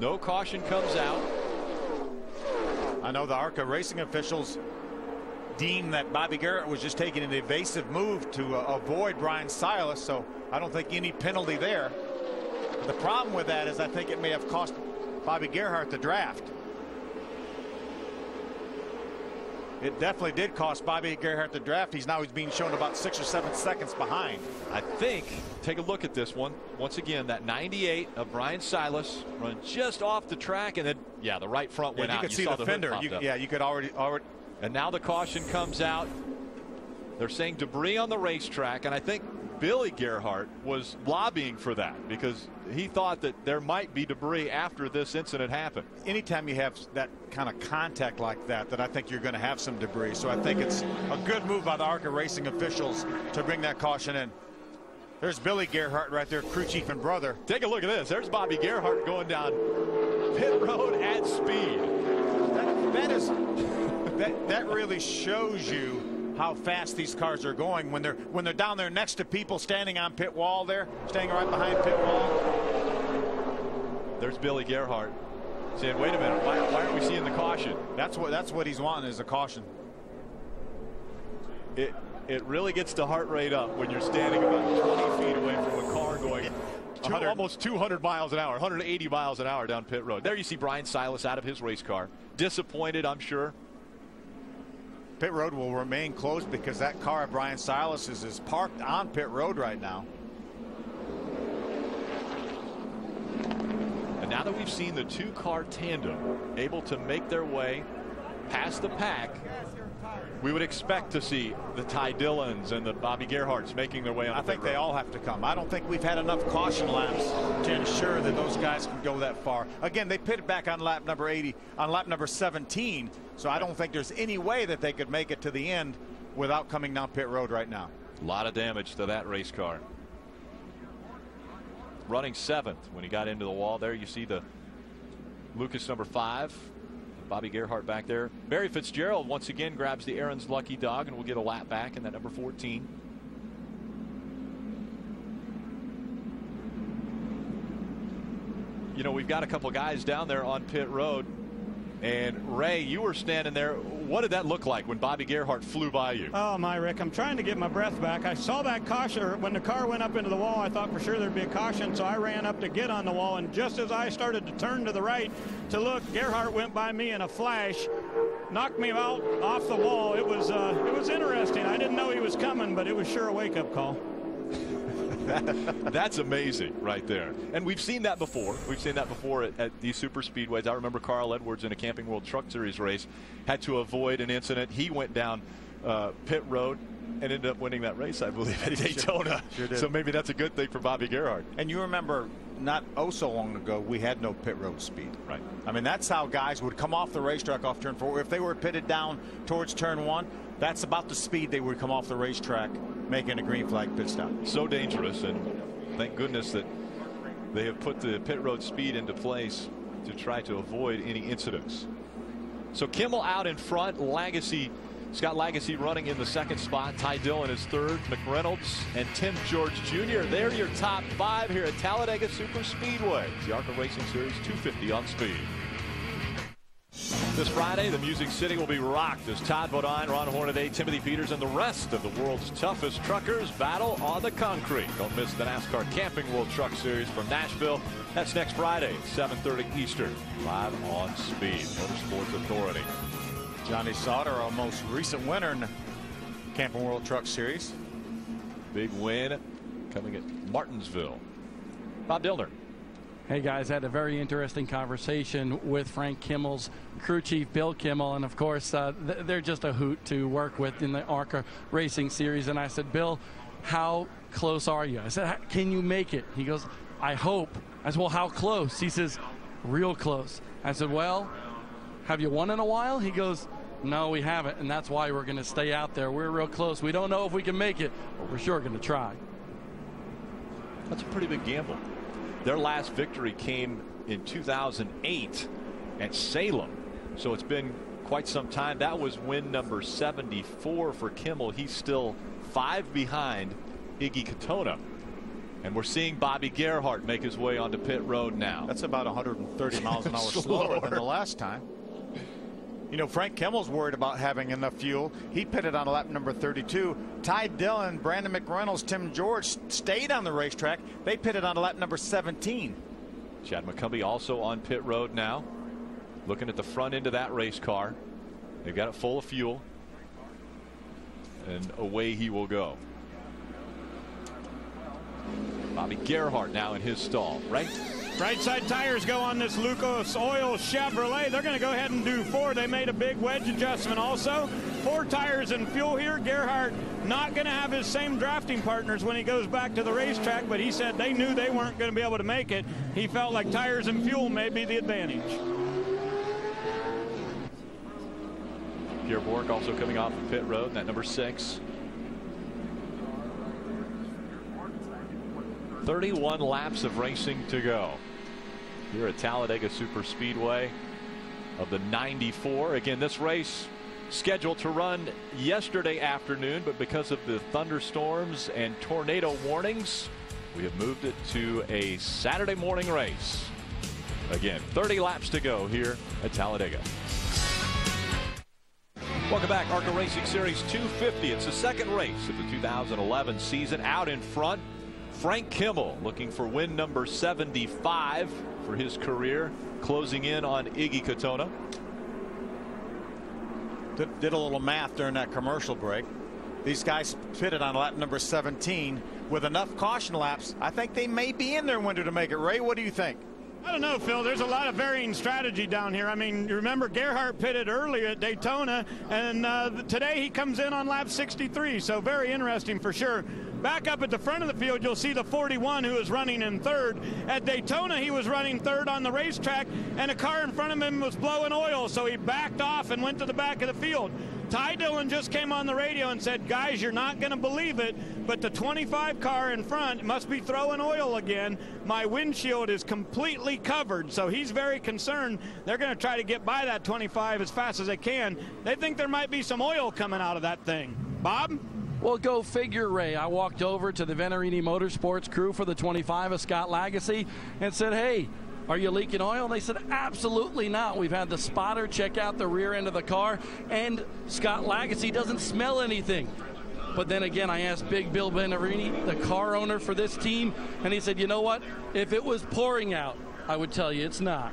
No caution comes out. I know the ARCA racing officials deem that Bobby Gerhart was just taking an evasive move to uh, avoid Bryan Silas, so I don't think any penalty there. But The problem with that is I think it may have cost Bobby Gerhart the draft. It definitely did cost Bobby Gerhart the draft. He's now he's being shown about six or seven seconds behind. I think, take a look at this one. Once again, that 98 of Bryan Silas run just off the track, and then, yeah, the right front went Yeah, you out. could You see saw the fender. You- yeah, you could already already. And now the caution comes out. They're saying debris on the racetrack, and I think Billy Gerhart was lobbying for that because he thought that there might be debris after this incident happened. Anytime you have that kind of contact like that, that I think you're going to have some debris. So I think it's a good move by the ARCA racing officials to bring that caution in. There's Billy Gerhart right there, crew chief and brother. Take a look at this. There's Bobby Gerhart going down pit road at speed. That, that is that that really shows you how fast these cars are going when they're when they're down there next to people standing on pit wall there, staying right behind pit wall. There's Billy Gerhart saying, wait a minute, why, why aren't we seeing the caution? That's what that's what he's wanting is a caution. It it really gets the heart rate up when you're standing about 20 feet away from a car going two, almost 200 miles an hour, 180 miles an hour down pit road. There you see Bryan Silas out of his race car. Disappointed, I'm sure. Pit road will remain closed because that car at Bryan Silas is, is parked on pit road right now. And now that we've seen the two car tandem able to make their way past the pack, we would expect to see the Ty Dillons and the Bobby Gerharts making their way on I the think they all have to come. I don't think we've had enough caution laps to ensure that those guys can go that far. Again, they pitted back on lap number 80, on lap number 17, so I don't think there's any way that they could make it to the end without coming down pit road right now. A lot of damage to that race car. Running seventh when he got into the wall. There you see the Lucas number five. Bobby Gerhart back there. Barry Fitzgerald once again grabs the Aaron's lucky dog and will get a lap back in that number 14. You know, we've got a couple guys down there on pit road, And Ray, you were standing there. What did that look like when Bobby Gerhart flew by you? Oh, my Rick, I'm trying to get my breath back. I saw that caution when the car went up into the wall. I thought for sure there'd be a caution, so I ran up to get on the wall. And just as I started to turn to the right to look, Gerhart went by me in a flash, knocked me out off the wall. It was uh, it was interesting. I didn't know he was coming, but it was sure a wake-up call. That's amazing right there. And we've seen that before. We've seen that before at, at, these super speedways. I remember Carl Edwards in a Camping World Truck Series race had to avoid an incident. He went down uh, pit road and ended up winning that race, I believe, at Daytona. Sure, sure so maybe that's a good thing for Bobby Gerhart. And you remember not oh so long ago, we had no pit road speed. Right. I mean, that's how guys would come off the racetrack off turn four. If they were pitted down towards turn one, that's about the speed they would come off the racetrack making a green flag pit stop. So dangerous, and thank goodness that they have put the pit road speed into place to try to avoid any incidents. So Kimmel out in front, Lagasse, Scott Lagasse running in the second spot. Ty Dillon is third, McReynolds and Tim George Jr. They're your top five here at Talladega Super Speedway. The ARCA Racing Series 250 on speed. This Friday, the Music City will be rocked as Todd Bodine, Ron Hornaday, Timothy Peters, and the rest of the world's toughest truckers battle on the concrete. Don't miss the NASCAR Camping World Truck Series from Nashville. That's next Friday, 7.30 Eastern, live on Speed, Motorsports Authority. Johnny Sauter, our most recent winner in the Camping World Truck Series. Big win coming at Martinsville. Bob Dillner. Hey guys, I had a very interesting conversation with Frank Kimmel's crew chief, Bill Kimmel, and of course, uh, th they're just a hoot to work with in the ARCA Racing Series. And I said, Bill, how close are you? I said, can you make it? He goes, I hope. I said, well, how close? He says, real close. I said, well, have you won in a while? He goes, no, we haven't, and that's why we're going to stay out there. We're real close. We don't know if we can make it, but we're sure going to try. That's a pretty big gamble. Their last victory came in 2008 at Salem. So it's been quite some time. That was win number 74 for Kimmel. He's still five behind Iggy Katona. And we're seeing Bobby Gerhart make his way onto pit road now. That's about 130 miles an hour slower. slower than the last time. You know, Frank Kimmel's worried about having enough fuel. He pitted on lap number 32. Ty Dillon, Brandon McReynolds, Tim George stayed on the racetrack. They pitted on lap number 17. Chad McCumbee also on pit road now. Looking at the front end of that race car. They've got it full of fuel. And away he will go. Bobby Gerhart now in his stall, right? Right side tires go on this Lucas Oil Chevrolet. They're going to go ahead and do four. They made a big wedge adjustment also. Four tires and fuel here. Gerhart not going to have his same drafting partners when he goes back to the racetrack, but he said they knew they weren't going to be able to make it. He felt like tires and fuel may be the advantage. Pierre Bourque also coming off of pit road, that number six. 31 laps of racing to go here at Talladega Super Speedway of the 94. Again, this race scheduled to run yesterday afternoon, but because of the thunderstorms and tornado warnings, we have moved it to a Saturday morning race. Again, 30 laps to go here at Talladega. Welcome back, ARCA Racing Series 250. It's the second race of the 2011 season. Out in front, Frank Kimmel looking for win number 75 for his career, closing in on Iggy Katona. Did, did, a little math during that commercial break. These guys pitted on lap number 17 with enough caution laps. I think they may be in their window to make it. Ray, what do you think? I don't know, Phil. There's a lot of varying strategy down here. I mean, you remember Gerhart pitted earlier at Daytona, and uh, today he comes in on lap 63. So very interesting for sure. Back up at the front of the field, you'll see the 41 who is running in third. At Daytona, he was running third on the racetrack, and a car in front of him was blowing oil, so he backed off and went to the back of the field. Ty Dillon just came on the radio and said, guys, you're not going to believe it, but the 25 car in front must be throwing oil again. My windshield is completely covered, so he's very concerned. They're going to try to get by that 25 as fast as they can. They think there might be some oil coming out of that thing. Bob? Well, go figure, Ray. I walked over to the Venturini Motorsports crew for the 25 of Scott Lagasse and said, hey, Are you leaking oil? And they said, Absolutely not. We've had the spotter check out the rear end of the car, and Scott Lagasse doesn't smell anything. But then again, I asked Big Bill Venturini, the car owner for this team, and he said, You know what? If it was pouring out, I would tell you it's not.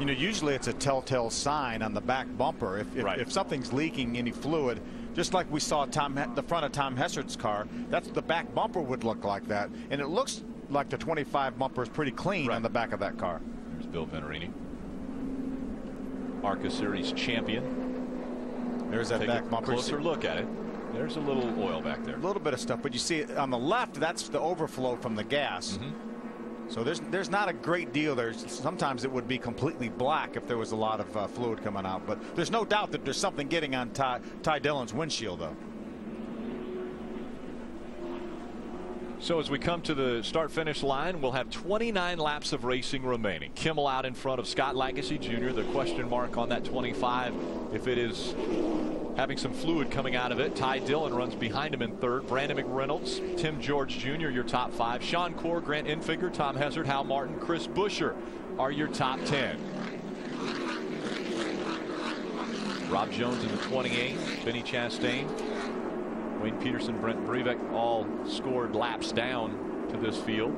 You know, usually it's a telltale sign on the back bumper. If, if, Right. if something's leaking any fluid, just like we saw Tom, the front of Tom Hessert's car, that's the back bumper would look like that. And it looks like the 25 bumper is pretty clean on the back of that car. There's Bill Venturini. ARCA Series champion. There's that Take back a bumper. closer look at it. There's a little oil back there. A little bit of stuff, but you see on the left, that's the overflow from the gas. Mm-hmm. So there's there's not a great deal there. Sometimes it would be completely black if there was a lot of uh, fluid coming out. But there's no doubt that there's something getting on Ty, Ty Dillon's windshield, though. So as we come to the start finish line, we'll have 29 laps of racing remaining. Kimmel out in front of Scott Lagasse Jr. The question mark on that 25, if it is having some fluid coming out of it. Ty Dillon runs behind him in third. Brandon McReynolds, Tim George Jr. your top five. Sean Corr, Grant Enfinger, Tom Hessert, Hal Martin, Chris Buescher are your top 10. Rob Jones in the 28, Benny Chastain, Wayne Peterson, Brent Brevak all scored laps down to this field.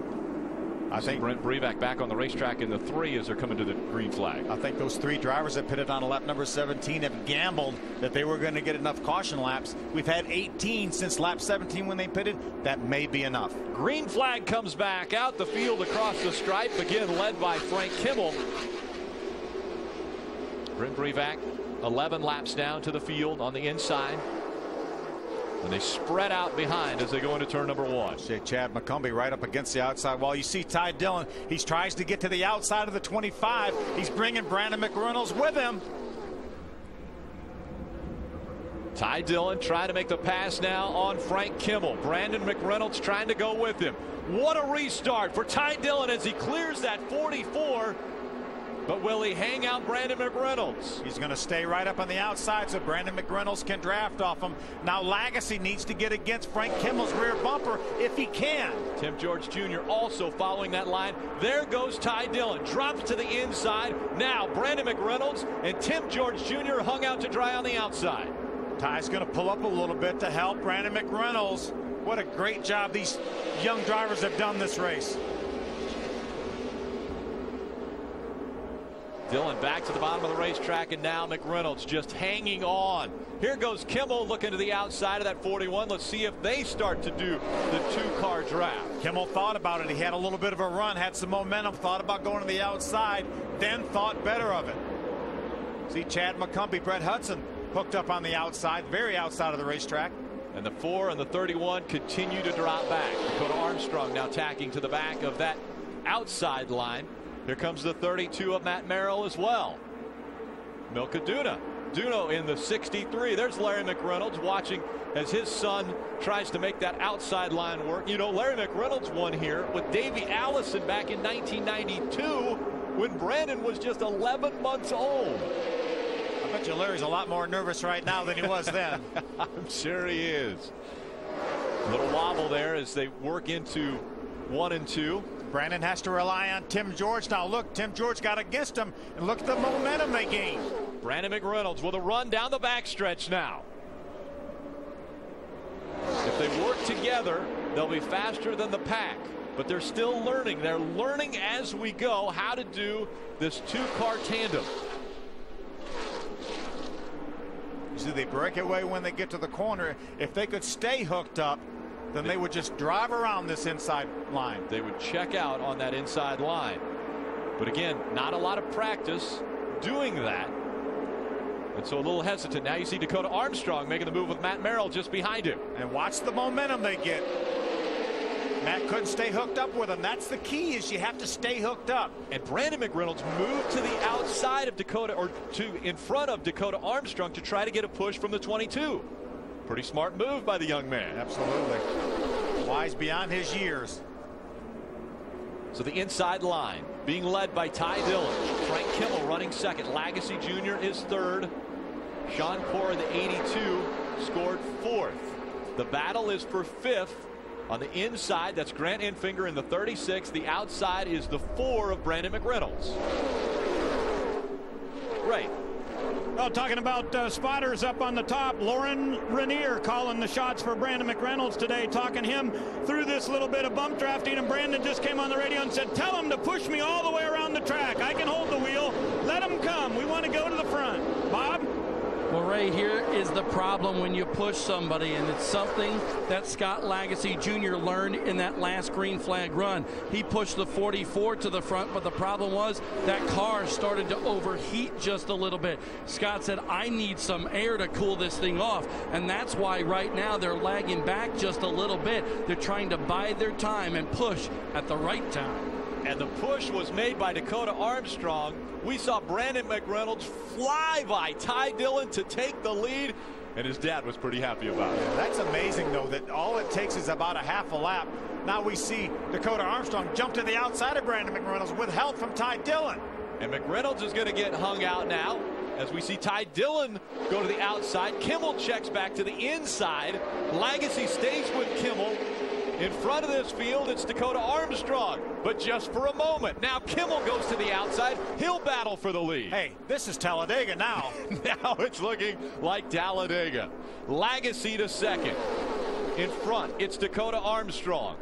I think Brent Brevak back on the racetrack in the three as they're coming to the green flag. I think those three drivers that pitted on lap number 17 have gambled that they were going to get enough caution laps. We've had 18 since lap 17 when they pitted. That may be enough. Green flag comes back out the field across the stripe, again led by Frank Kimmel. Brent Brevak 11 laps down to the field on the inside. And they spread out behind as they go into turn number one. See Chad McCumbee right up against the outside wall. You see Ty Dillon. He tries to get to the outside of the 25. He's bringing Brandon McReynolds with him. Ty Dillon trying to make the pass now on Frank Kimmel. Brandon McReynolds trying to go with him. What a restart for Ty Dillon as he clears that 44. But will he hang out Brandon McReynolds? He's going to stay right up on the outside so Brandon McReynolds can draft off him. Now Lagasse needs to get against Frank Kimmel's rear bumper if he can. Tim George Jr. also following that line. There goes Ty Dillon. Drops to the inside. Now Brandon McReynolds and Tim George Jr. hung out to dry on the outside. Ty's going to pull up a little bit to help Brandon McReynolds. What a great job these young drivers have done this race. Dillon back to the bottom of the racetrack, and now McReynolds just hanging on. Here goes Kimmel looking to the outside of that 41. Let's see if they start to do the two-car draft. Kimmel thought about it. He had a little bit of a run, had some momentum, thought about going to the outside, then thought better of it. See Chad McCumbee, Brett Hudson hooked up on the outside, very outside of the racetrack. And the 4 and the 31 continue to drop back. Dakota Armstrong now tacking to the back of that outside line. Here comes the 32 of Matt Merrill as well. Milka Duna. Duno in the 63. There's Larry McReynolds watching as his son tries to make that outside line work. You know, Larry McReynolds won here with Davey Allison back in 1992 when Brandon was just 11 months old. I bet you Larry's a lot more nervous right now than he was then. I'm sure he is. Little wobble there as they work into one and two. Brandon has to rely on Tim George. Now look, Tim George got against him, and look at the momentum they gained. Brandon McReynolds with a run down the backstretch now. If they work together, they'll be faster than the pack. But they're still learning. They're learning as we go how to do this two-car tandem. You see, they break away when they get to the corner. If they could stay hooked up, then they would just drive around this inside line. They would check out on that inside line. But again, not a lot of practice doing that. And so a little hesitant. Now you see Dakota Armstrong making the move with Matt Merrill just behind him. And watch the momentum they get. Matt couldn't stay hooked up with him. That's the key is you have to stay hooked up. And Brandon McReynolds moved to the outside of Dakota or to in front of Dakota Armstrong to try to get a push from the 22. Pretty smart move by the young man. Absolutely. Wise beyond his years. So the inside line being led by Ty Dillon. Frank Kimmel running second. Lagasse Jr. is third. Sean Corr, the 82, scored fourth. The battle is for fifth On the inside, that's Grant Enfinger in the 36. The outside is the four of Brandon McReynolds. Right. Well, talking about uh, spotters up on the top, Lorin Ranier calling the shots for Brandon McReynolds today, talking him through this little bit of bump drafting, and Brandon just came on the radio and said, tell him to push me all the way around the track. I can hold the wheel. Let him come. We want to go to the front. Bob? Well, Ray, here is the problem when you push somebody, and it's something that Scott Lagasse Jr. learned in that last green flag run. He pushed the 44 to the front, but the problem was that car started to overheat just a little bit. Scott said, I need some air to cool this thing off, and that's why right now they're lagging back just a little bit. They're trying to bide their time and push at the right time and the push was made by Dakota Armstrong. We saw Brandon McReynolds fly by Ty Dillon to take the lead, and his dad was pretty happy about it. That's amazing, though, that all it takes is about a half a lap. Now we see Dakota Armstrong jump to the outside of Brandon McReynolds with help from Ty Dillon. And McReynolds is going to get hung out now as we see Ty Dillon go to the outside. Kimmel checks back to the inside. Lagasse stays with Kimmel. In front of this field, it's Dakota Armstrong, but just for a moment. Now Kimmel goes to the outside. He'll battle for the lead. Hey, this is Talladega now. now it's looking like Talladega. Lagasse to second. In front, it's Dakota Armstrong.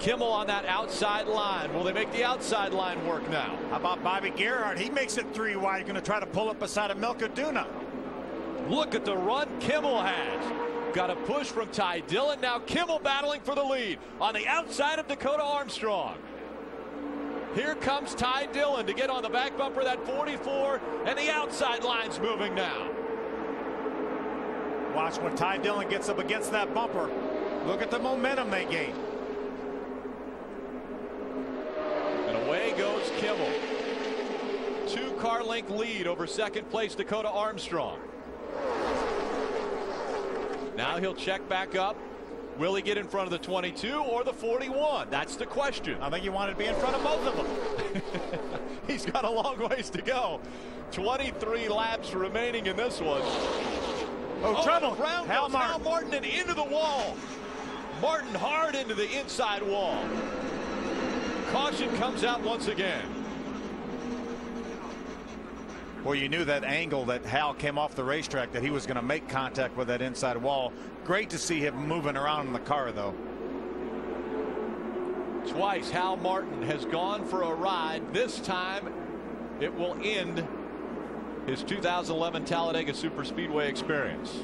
Kimmel on that outside line. Will they make the outside line work now? How about Bobby Gerhart? He makes it three wide. Going to try to pull up beside of Milka Duno. Look at the run Kimmel has. Got a push from Ty Dillon. Now Kimmel battling for the lead on the outside of Dakota Armstrong. Here comes Ty Dillon to get on the back bumper that 44 and the outside line's moving now. Watch when Ty Dillon gets up against that bumper. Look at the momentum they gain. And away goes Kimmel. Two car length lead over second place Dakota Armstrong. Now he'll check back up. Will he get in front of the 22 or the 41? That's the question. I think he wanted to be in front of both of them. He's got a long ways to go. 23 laps remaining in this one. Oh, oh trouble. Round Hal Martin. Hal Martin and into the wall. Martin hard into the inside wall. Caution comes out once again. Well, you knew that angle that Hal came off the racetrack that he was going to make contact with that inside wall. Great to see him moving around in the car, though. Twice Hal Martin has gone for a ride. This time it will end his 2011 Talladega Superspeedway experience.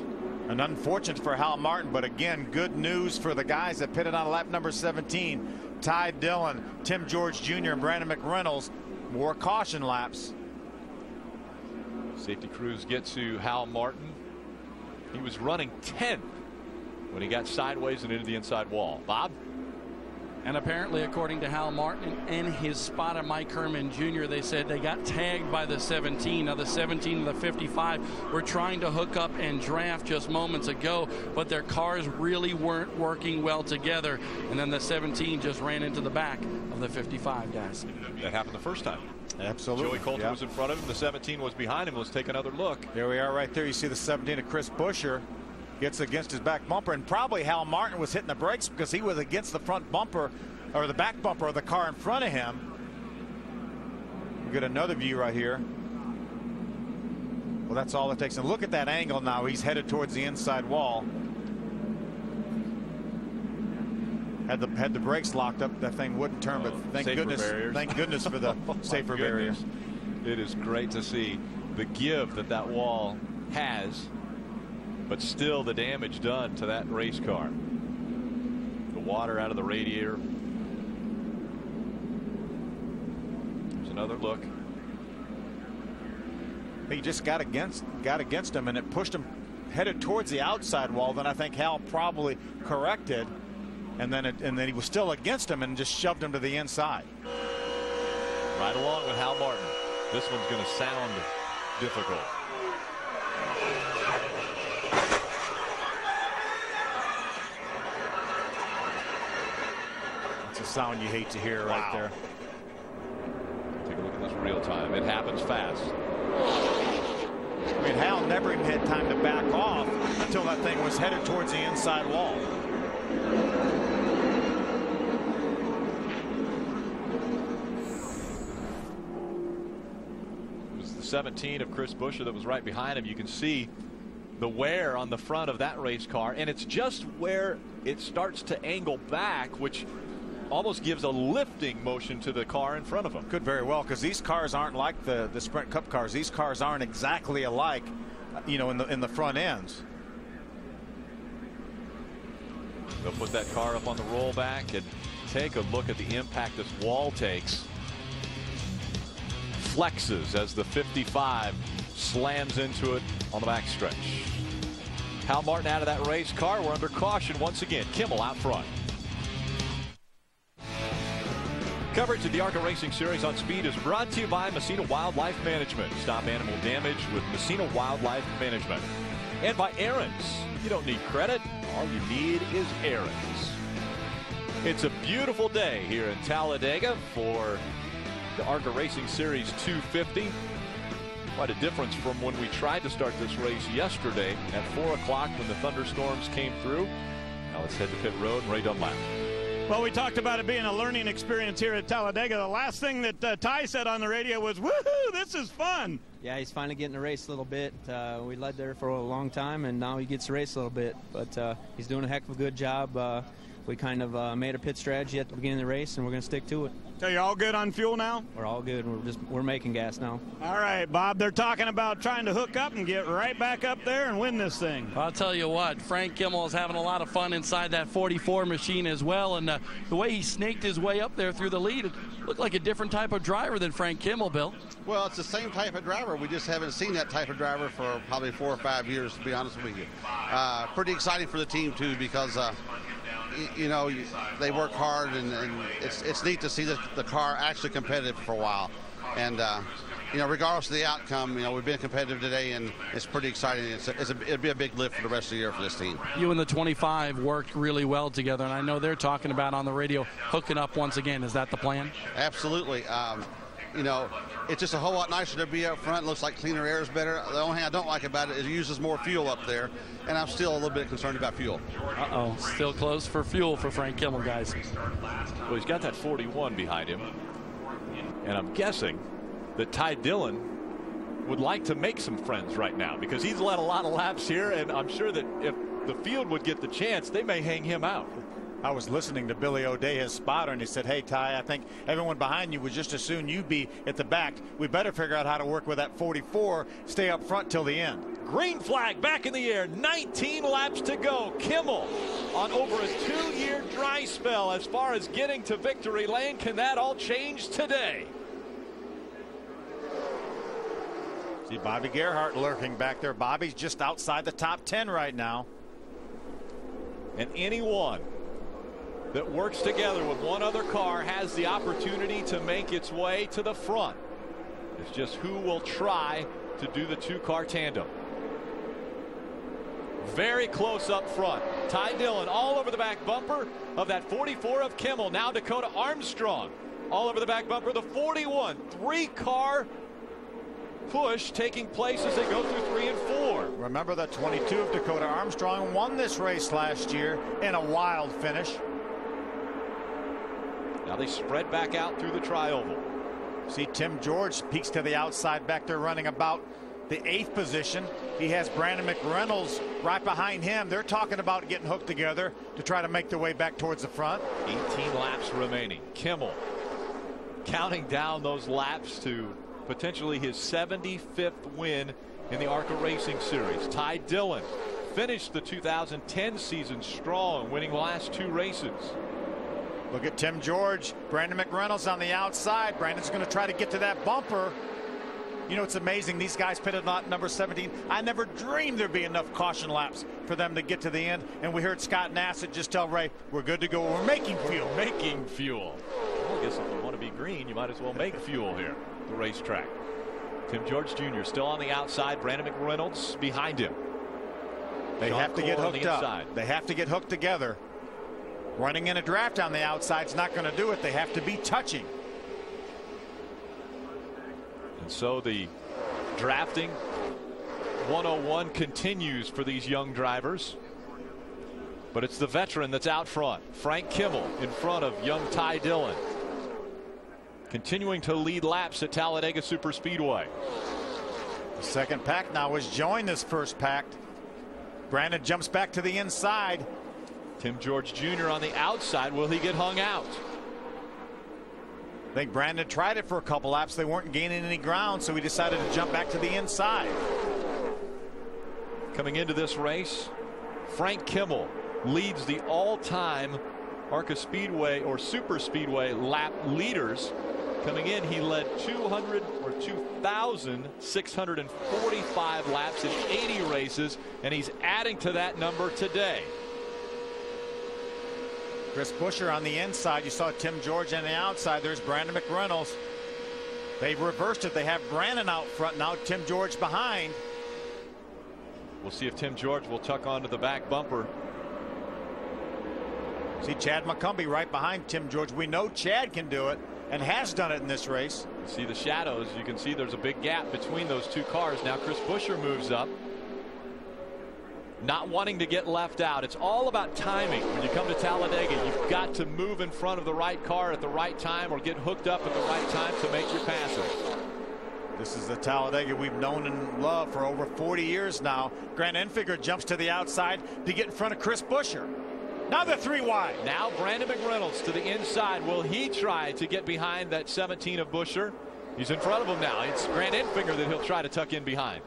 And unfortunate for Hal Martin, but again, good news for the guys that pitted on lap number 17. Ty Dillon, Tim George Jr., and Brandon McReynolds. More caution laps. Safety crews get to Hal Martin. He was running 10th when he got sideways and into the inside wall. Bob? And apparently, according to Hal Martin and his spotter, Mike Herman Jr., they said they got tagged by the 17. Now, the 17 and the 55 were trying to hook up and draft just moments ago, but their cars really weren't working well together. And then the 17 just ran into the back of the 55 guys. That happened the first time. Absolutely. Joey Coulter yep. was in front of him. The 17 was behind him. Let's take another look. There we are right there. You see the 17 of Chris Buescher gets against his back bumper. And probably Hal Martin was hitting the brakes because he was against the front bumper or the back bumper of the car in front of him. We get another view right here. Well, that's all it takes. And look at that angle now. He's headed towards the inside wall. Had the had the brakes locked up, that thing wouldn't turn. Oh, but thank goodness, barriers. thank goodness for the oh, safer barriers. It is great to see the give that that wall has, but still the damage done to that race car. The water out of the radiator. There's another look. He just got against got against him, and it pushed him headed towards the outside wall. Then I think Hal probably corrected and then it, and then he was still against him and just shoved him to the inside. Right along with Hal Martin. This one's going to sound difficult. It's a sound you hate to hear wow. right there. Take a look at this real time. It happens fast. I mean, Hal never even had time to back off until that thing was headed towards the inside wall. It was the 17 of Chris Buescher that was right behind him. You can see the wear on the front of that race car, and it's just where it starts to angle back, which almost gives a lifting motion to the car in front of him. Could very well, because these cars aren't like the the Sprint Cup cars. These cars aren't exactly alike, uh, you know, in the in the front ends. They'll put that car up on the rollback and take a look at the impact this wall takes. Flexes as the 55 slams into it on the backstretch. Hal Martin out of that race car. We're under caution once again. Kimmel out front. Coverage of the ARCA Racing Series on Speed is brought to you by Messina Wildlife Management. Stop animal damage with Messina Wildlife Management. And by Aaron's. You don't need credit. All you need is Aaron's. It's a beautiful day here in Talladega for the ARCA Racing Series 250. Quite a difference from when we tried to start this race yesterday at 4 o'clock when the thunderstorms came through. Now let's head to pit road and Ray Dunlap. Well, we talked about it being a learning experience here at Talladega. The last thing that uh, Ty said on the radio was, woohoo, this is fun. Yeah, he's finally getting to race a little bit. Uh, we led there for a long time, and now he gets to race a little bit. But uh, he's doing a heck of a good job. We kind of uh, made a pit strategy at the beginning of the race, and we're going to stick to it. So you're all good on fuel now? We're all good. We're just we're making gas now. All right, Bob. They're talking about trying to hook up and get right back up there and win this thing. I'll tell you what, Frank Kimmel is having a lot of fun inside that 44 machine as well, and uh, the way he snaked his way up there through the lead, it looked like a different type of driver than Frank Kimmel, Bill. Well, it's the same type of driver. We just haven't seen that type of driver for probably four or five years, to be honest with you. Uh, pretty exciting for the team too, because. Uh, you know, they work hard, and, and, it's it's neat to see the, the car actually competitive for a while. And uh, you know, regardless of the outcome, you know, we've been competitive today, and it's pretty exciting. It's, a, it's a, it'll be a big lift for the rest of the year for this team. You and the 25 worked really well together, and I know they're talking about on the radio hooking up once again. Is that the plan? Absolutely. Um, you know, it's just a whole lot nicer to be up front. It looks like cleaner air is better. The only thing I don't like about it is it uses more fuel up there, and I'm still a little bit concerned about fuel. Uh-oh, still close for fuel for Frank Kimmel, guys. Well, he's got that 41 behind him, and I'm guessing that Ty Dillon would like to make some friends right now because he's led a lot of laps here, and I'm sure that if the field would get the chance, they may hang him out. I was listening to Billy O'Day, his spotter, and he said, Hey, Ty, I think everyone behind you would just as soon you be at the back. We better figure out how to work with that 44, stay up front till the end. Green flag back in the air, 19 laps to go. Kimmel on over a two year dry spell as far as getting to victory lane. Can that all change today? See Bobby Gerhart lurking back there. Bobby's just outside the top 10 right now. And anyone that works together with one other car has the opportunity to make its way to the front. It's just who will try to do the two car tandem. Very close up front. Ty Dillon all over the back bumper of that 44 of Kimmel. Now Dakota Armstrong all over the back bumper. Of the 41 three car push taking place as they go through three and four. Remember that 22 of Dakota Armstrong won this race last year in a wild finish. Now they spread back out through the tri-oval. See Tim George peeks to the outside back there running about the eighth position. He has Brandon McReynolds right behind him. They're talking about getting hooked together to try to make their way back towards the front. 18 laps remaining. Kimmel counting down those laps to potentially his 75th win in the ARCA Racing Series. Ty Dillon finished the 2010 season strong, winning the last two races. Look at Tim George, Brandon McReynolds on the outside. Brandon's going to try to get to that bumper. You know, it's amazing. These guys pitted not number 17. I never dreamed there'd be enough caution laps for them to get to the end. And we heard Scott Nassett just tell Ray, we're good to go. We're making fuel. Making fuel. Well, I guess if you want to be green, you might as well make fuel here the racetrack. Tim George Jr. still on the outside. Brandon McReynolds behind him. They Sean have to Cole get hooked up. inside. They have to get hooked together. Running in a draft on the outside is not going to do it. They have to be touching. And so the drafting 101 continues for these young drivers. But it's the veteran that's out front. Frank Kimmel in front of young Ty Dillon. Continuing to lead laps at Talladega Superspeedway. The second pack now has joined this first pack. Brandon jumps back to the inside. Tim George Jr. on the outside. Will he get hung out? I think Brandon tried it for a couple laps. They weren't gaining any ground, so he decided to jump back to the inside. Coming into this race, Frank Kimmel leads the all-time ARCA Speedway or Super Speedway lap leaders. Coming in, he led 200 or 2,645 laps in 80 races, and he's adding to that number today. Chris Buescher on the inside. You saw Tim George on the outside. There's Brandon McReynolds. They've reversed it. They have Brandon out front now. Tim George behind. We'll see if Tim George will tuck onto the back bumper. See Chad McCumbee right behind Tim George. We know Chad can do it and has done it in this race. See the shadows. You can see there's a big gap between those two cars. Now Chris Buescher moves up. Not wanting to get left out. It's all about timing. When you come to Talladega, you've got to move in front of the right car at the right time or get hooked up at the right time to make your passes. This is the Talladega we've known and loved for over 40 years now. Grant Enfinger jumps to the outside to get in front of Chris Buescher. Now they're three wide. Now Brandon McReynolds to the inside. Will he try to get behind that 17 of Buescher? He's in front of him now. It's Grant Enfinger that he'll try to tuck in behind.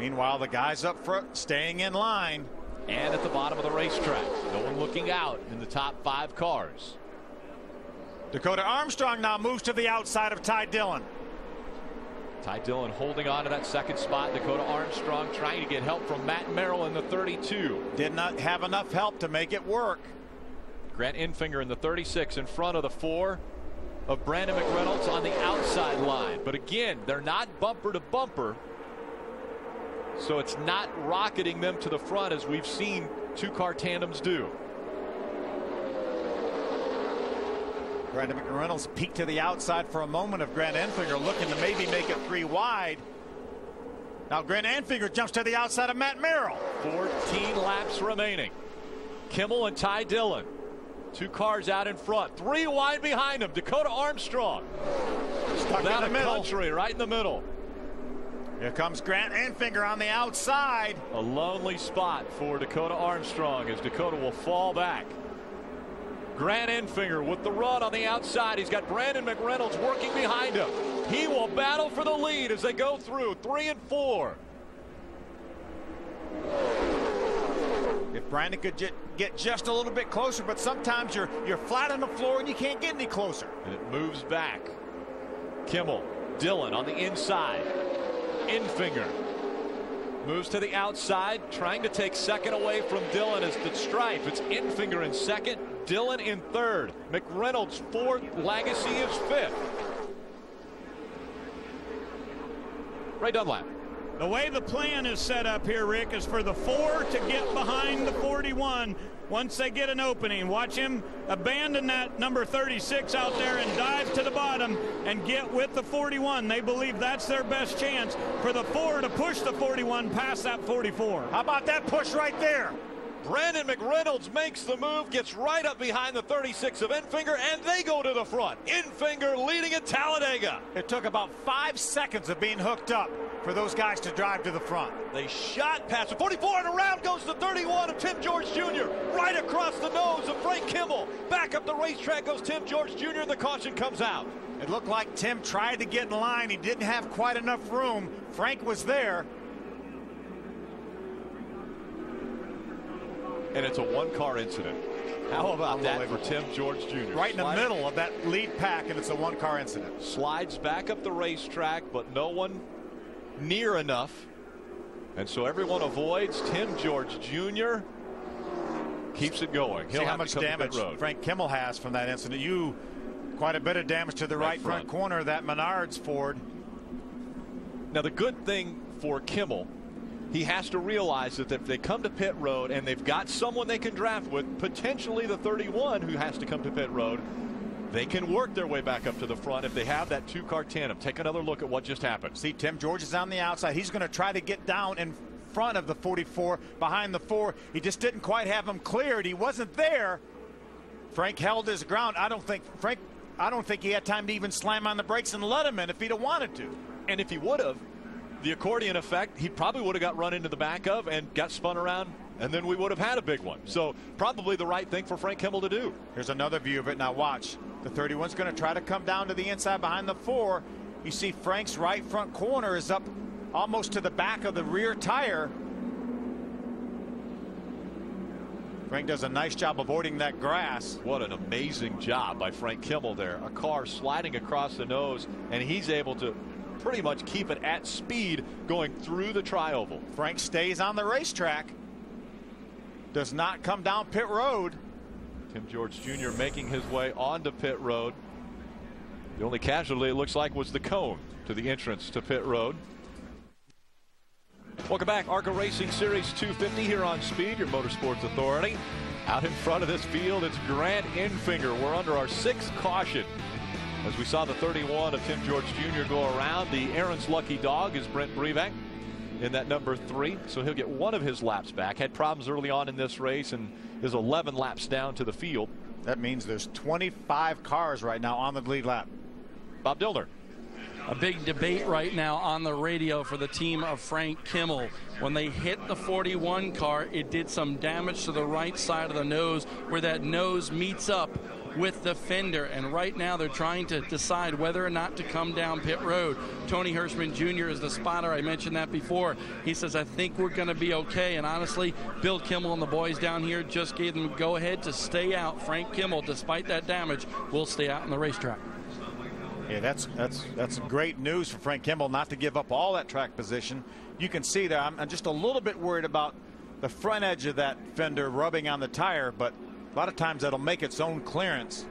Meanwhile, the guys up front staying in line. And at the bottom of the racetrack. No one looking out in the top five cars. Dakota Armstrong now moves to the outside of Ty Dillon. Ty Dillon holding on to that second spot. Dakota Armstrong trying to get help from Matt Merrill in the 32. Did not have enough help to make it work. Grant Enfinger in the 36 in front of the four of Brandon McReynolds on the outside line. But again, they're not bumper to bumper. So it's not rocketing them to the front as we've seen two car tandems do. Brandon McReynolds peeked to the outside for a moment of Grant Enfinger looking to maybe make it three wide. Now Grant Enfinger jumps to the outside of Matt Merrill. 14 laps remaining. Kimmel and Ty Dillon. Two cars out in front. Three wide behind them. Dakota Armstrong. Stuck Down in the middle. country, right in the middle. Here comes Grant Enfinger on the outside. A lonely spot for Dakota Armstrong as Dakota will fall back. Grant Enfinger with the run on the outside. He's got Brandon McReynolds working behind him. He will battle for the lead as they go through three and four. If Brandon could get, get just a little bit closer, but sometimes you're you're flat on the floor and you can't get any closer. And it moves back. Kimmel, Dillon on the inside. Enfinger moves to the outside, trying to take second away from Dillon as the stripe. It's Enfinger in second, Dillon in third. McReynolds fourth, Lagasse is fifth. Ray Dunlap. The way the plan is set up here, Rick, is for the four to get behind the 41 once they get an opening. Watch him abandon that number 36 out there and dive to the bottom and get with the 41. They believe that's their best chance for the four to push the 41 past that 44. How about that push right there? Brandon McReynolds makes the move, gets right up behind the 36 of Enfinger, and they go to the front. Enfinger leading at Talladega. It took about five seconds of being hooked up for those guys to drive to the front. They shot past the 44 and around goes the 31 of Tim George Jr. Right across the nose of Frank Kimmel. Back up the racetrack goes Tim George Jr. and the caution comes out. It looked like Tim tried to get in line. He didn't have quite enough room. Frank was there. And it's a one car incident. How about that for Tim George Jr.? Right in the middle of that lead pack, and it's a one car incident. Slides back up the racetrack, but no one near enough. And so everyone avoids Tim George Jr. Keeps it going. He'll See how much to come to damage. Frank Kimmel has from that incident. You, quite a bit of damage to the Right right, front. front. corner of that Menards Ford. Now, the good thing for Kimmel, he has to realize that if they come to pit road and they've got someone they can draft with, potentially the 31 who has to come to pit road, they can work their way back up to the front if they have that two car tandem. Take another look at what just happened. See, Tim George is on the outside. He's going to try to get down in front of the 44 behind the four. He just didn't quite have him cleared. He wasn't there. Frank held his ground. I don't think Frank I don't think he had time to even slam on the brakes and let him in if he'd have wanted to. And if he would have, the accordion effect, he probably would have got run into the back of and got spun around, and then we would have had a big one. So probably the right thing for Frank Kimmel to do. Here's another view of it. Now watch. The 31's going to try to come down to the inside behind the four. You see Frank's right front corner is up almost to the back of the rear tire. Frank does a nice job avoiding that grass. What an amazing job by Frank Kimmel there. A car sliding across the nose, and he's able to pretty much keep it at speed going through the trioval. Frank stays on the racetrack. Does not come down pit road. Tim George Jr. making his way onto pit road. The only casualty it looks like was the cone to the entrance to pit road. Welcome back. ARCA Racing Series 250 here on Speed, your motorsports authority. Out in front of this field, it's Grant Enfinger. We're under our sixth caution. As we saw the 31 of Tim George Jr. go around, the Aaron's lucky dog is Brent Brevak in that number three. So he'll get one of his laps back. Had problems early on in this race and is 11 laps down to the field. That means there's 25 cars right now on the lead lap. Bob Dillner. A big debate right now on the radio for the team of Frank Kimmel. When they hit the 41 car, it did some damage to the right side of the nose where that nose meets up with the fender. And right now they're trying to decide whether or not to come down pit road. Tony Hirschman Jr. is the spotter. I mentioned that before. He says, I think we're going to be okay. And honestly, Bill Kimmel and the boys down here just gave them go ahead to stay out. Frank Kimmel, despite that damage, will stay out on the racetrack. Yeah, that's that's that's great news for Frank Kimmel not to give up all that track position. You can see there, I'm, I'm just a little bit worried about the front edge of that fender rubbing on the tire, but a lot of times that'll make its own clearance.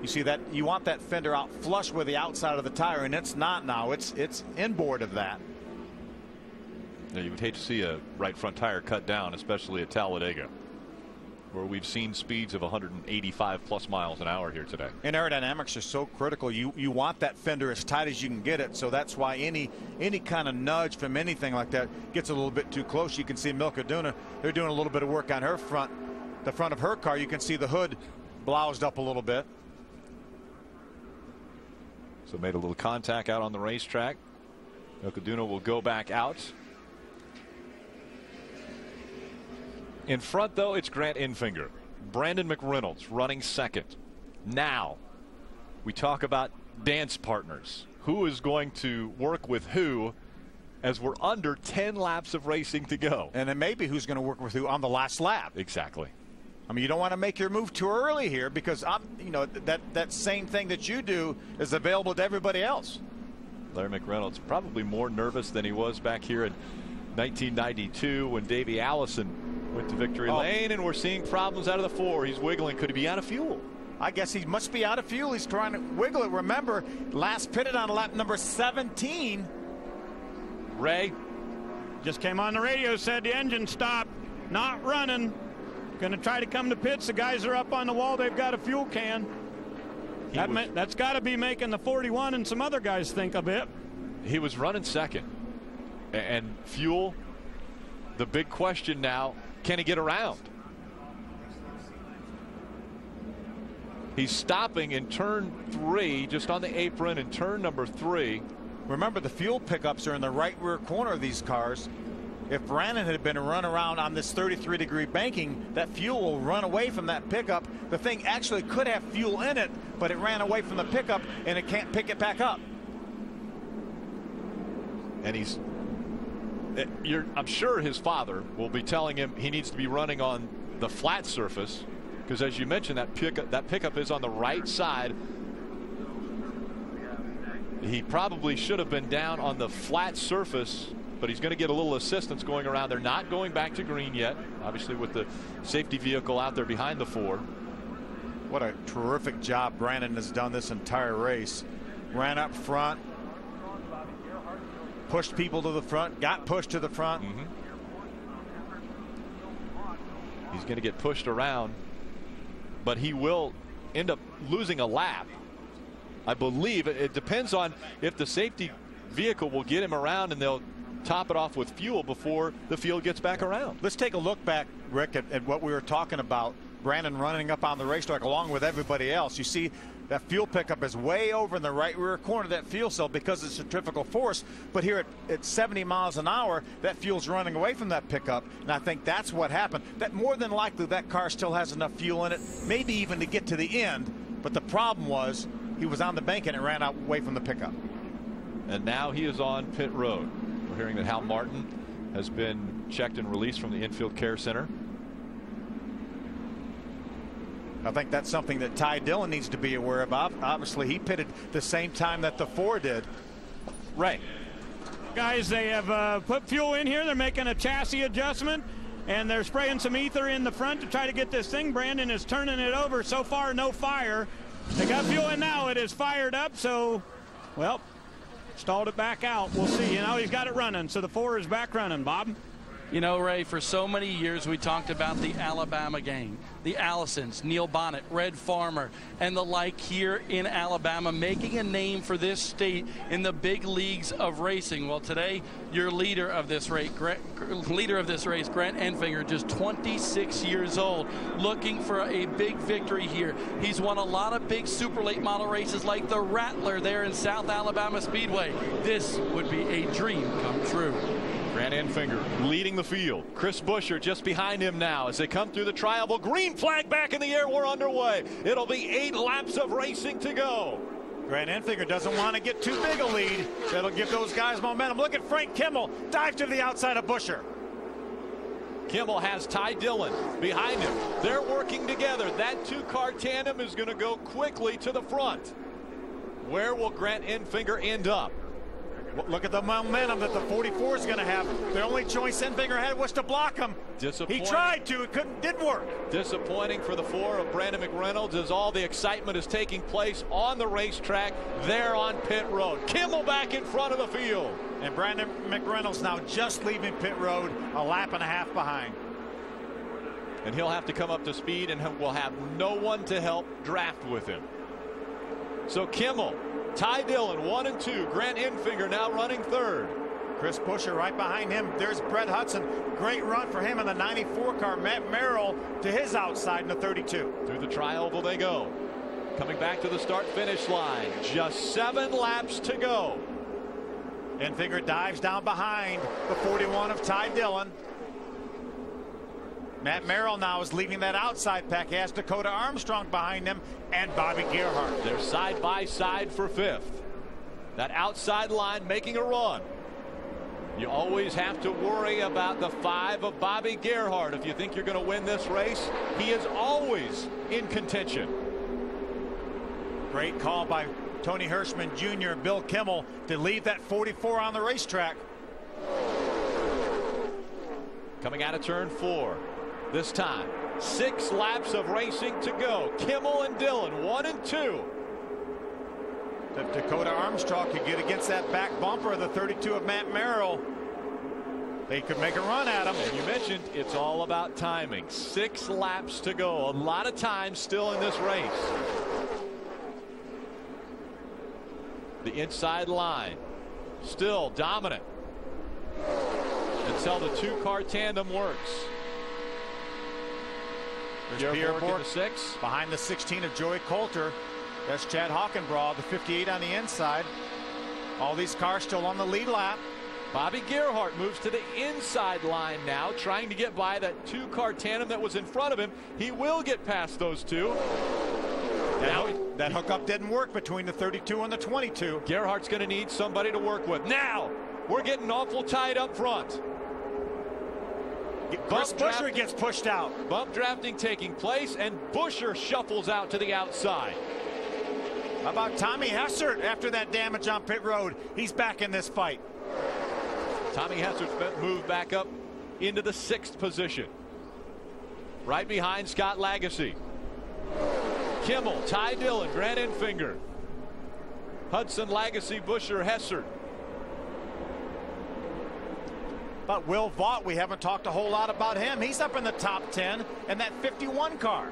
You see that you want that fender out flush with the outside of the tire, and it's not now. It's it's inboard of that. You would hate to see a right front tire cut down, especially at Talladega where we've seen speeds of 185 plus miles an hour here today. And aerodynamics are so critical. You you want that fender as tight as you can get it. So that's why any any kind of nudge from anything like that gets a little bit too close. You can see Milka Duno. They're doing a little bit of work on her front, the front of her car. You can see the hood bloused up a little bit. So made a little contact out on the racetrack. Milka Duno will go back out. In front, though, it's Grant Enfinger. Brandon McReynolds running second. Now, we talk about dance partners. Who is going to work with who as we're under 10 laps of racing to go? And then maybe who's going to work with who on the last lap. Exactly. I mean, you don't want to make your move too early here because I'm, you know, that that same thing that you do is available to everybody else. Larry McReynolds probably more nervous than he was back here in 1992 when Davey Allison went to victory oh. lane, and we're seeing problems out of the four. He's wiggling. Could he be out of fuel? I guess he must be out of fuel. He's trying to wiggle it. Remember, last pitted on lap number 17. Ray just came on the radio, said the engine stopped, not running. Going to try to come to pits. The guys are up on the wall. They've got a fuel can. That was, that's got to be making the 41 and some other guys think a bit. He was running second. And fuel, the big question now can he get around? He's stopping in turn three, just on the apron in turn number three. Remember, the fuel pickups are in the right rear corner of these cars. If Brandon had been run around on this 33 degree banking, that fuel will run away from that pickup. The thing actually could have fuel in it, but it ran away from the pickup and it can't pick it back up. And he's Eh, I'm sure his father will be telling him he needs to be running on the flat surface because as you mentioned that pickup that pickup is on the right side. He probably should have been down on the flat surface but he's going to get a little assistance going around they're not going back to green yet obviously with the safety vehicle out there behind the four. What a terrific job Brandon has done this entire race. Ran up front pushed people to the front, got pushed to the front. Mm -hmm. He's going to get pushed around, but he will end up losing a lap. I believe it depends on if the safety vehicle will get him around and they'll top it off with fuel before the field gets back around. Let's take a look back, Rick, at, at what we were talking about. Brandon running up on the racetrack along with everybody else. You see that fuel pickup is way over in the right rear corner of that fuel cell because it's centrifugal force. But here at, at 70 miles an hour, that fuel's running away from that pickup. And I think that's what happened. That more than likely that car still has enough fuel in it, maybe even to get to the end. But the problem was he was on the bank and it ran out away from the pickup. And now he is on pit road. We're hearing that Hal Martin has been checked and released from the infield care center. I think that's something that Ty Dillon needs to be aware of. Obviously, he pitted the same time that the four did. Right. Guys, they have uh, put fuel in here. They're making a chassis adjustment, and they're spraying some ether in the front to try to get this thing. Brandon is turning it over. So far, no fire. They got fuel in now. It is fired up, so, well, stalled it back out. We'll see. You know, he's got it running, so the four is back running, Bob. You know, Ray, for so many years we talked about the Alabama gang, the Allisons, Neil Bonnett, Red Farmer, and the like here in Alabama, making a name for this state in the big leagues of racing. Well, today, your leader of this race, leader of this race, Grant Enfinger, just 26 years old, looking for a big victory here. He's won a lot of big super late model races like the Rattler there in South Alabama Speedway. This would be a dream come true. Grant Enfinger leading the field. Chris Buescher just behind him now as they come through the trioval. Green flag back in the air. We're underway. It'll be eight laps of racing to go. Grant Enfinger doesn't want to get too big a lead. That'll give those guys momentum. Look at Frank Kimmel dive to the outside of Buescher. Kimmel has Ty Dillon behind him. They're working together. That two-car tandem is going to go quickly to the front. Where will Grant Enfinger end up? Look at the momentum that the 44 is going to have. The only choice Enfinger had was to block him. He tried to. It couldn't. Didn't work. Disappointing for the four of Brandon McReynolds as all the excitement is taking place on the racetrack there on pit road. Kimmel back in front of the field. And Brandon McReynolds now just leaving pit road a lap and a half behind. And he'll have to come up to speed and will have no one to help draft with him. So Kimmel Ty Dillon, one and two. Grant Enfinger now running third. Chris Buescher right behind him. There's Brett Hudson. Great run for him in the 94 car. Matt Merrill to his outside in the 32. Through the trioval they go. Coming back to the start finish line. Just seven laps to go. Enfinger dives down behind the 41 of Ty Dillon. Matt Merrill now is leaving that outside pack. He has Dakota Armstrong behind him and Bobby Gerhart. They're side by side for fifth. That outside line making a run. You always have to worry about the five of Bobby Gerhart. If you think you're going to win this race, he is always in contention. Great call by Tony Hirschman Jr. and Bill Kimmel to leave that 44 on the racetrack. Coming out of turn four this time. Six laps of racing to go. Kimmel and Dillon, one and two. If Dakota Armstrong could get against that back bumper of the 32 of Matt Merrill, they could make a run at him. And you mentioned it's all about timing. Six laps to go. A lot of time still in this race. The inside line still dominant until the two car tandem works. There's Pierre Bourque six. Behind the 16 of Joey Coulter. That's Chad Hackenbracht, the 58 on the inside. All these cars still on the lead lap. Bobby Gerhart moves to the inside line now, trying to get by that two-car tandem that was in front of him. He will get past those two. That, now, that hookup didn't work between the 32 and the 22. Gerhart's going to need somebody to work with. Now, we're getting awful tight up front. Chris Buescher gets pushed out. Bump drafting taking place, and Buescher shuffles out to the outside. How about Tommy Hessert after that damage on pit road? He's back in this fight. Tommy Hessert's moved back up into the sixth position. Right behind Scott Lagasse. Kimmel, Ty Dillon, Grant Enfinger. Hudson, Lagasse, Buescher, Hessert. But Will Vaught, we haven't talked a whole lot about him. He's up in the top 10 in that 51 car.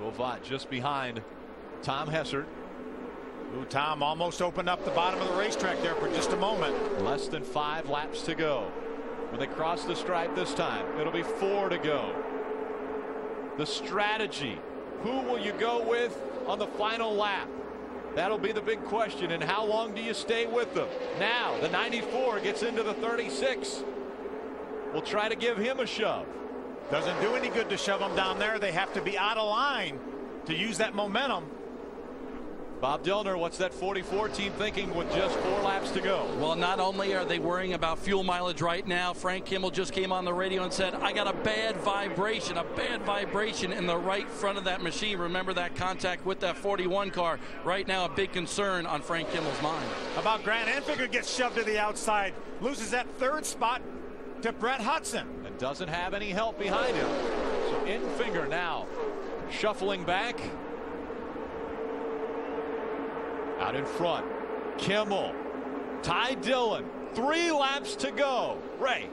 Will Vaught just behind Tom Hessert. Ooh, Tom almost opened up the bottom of the racetrack there for just a moment. Less than five laps to go. When they cross the stripe this time, it'll be four to go. The strategy. Who will you go with on the final lap? That'll be the big question. And how long do you stay with them? Now, the 94 gets into the 36. We'll try to give him a shove. Doesn't do any good to shove them down there. They have to be out of line to use that momentum. Bob Dillner, what's that 44 team thinking with just four laps to go? Well, not only are they worrying about fuel mileage right now, Frank Kimmel just came on the radio and said, I got a bad vibration, a bad vibration in the right front of that machine. Remember that contact with that 41 car. Right now, a big concern on Frank Kimmel's mind. How about Grant Enfinger gets shoved to the outside, loses that third spot to Brett Hudson. And doesn't have any help behind him. So Enfinger now shuffling back. Out in front, Kimmel, Ty Dillon, three laps to go. Ray.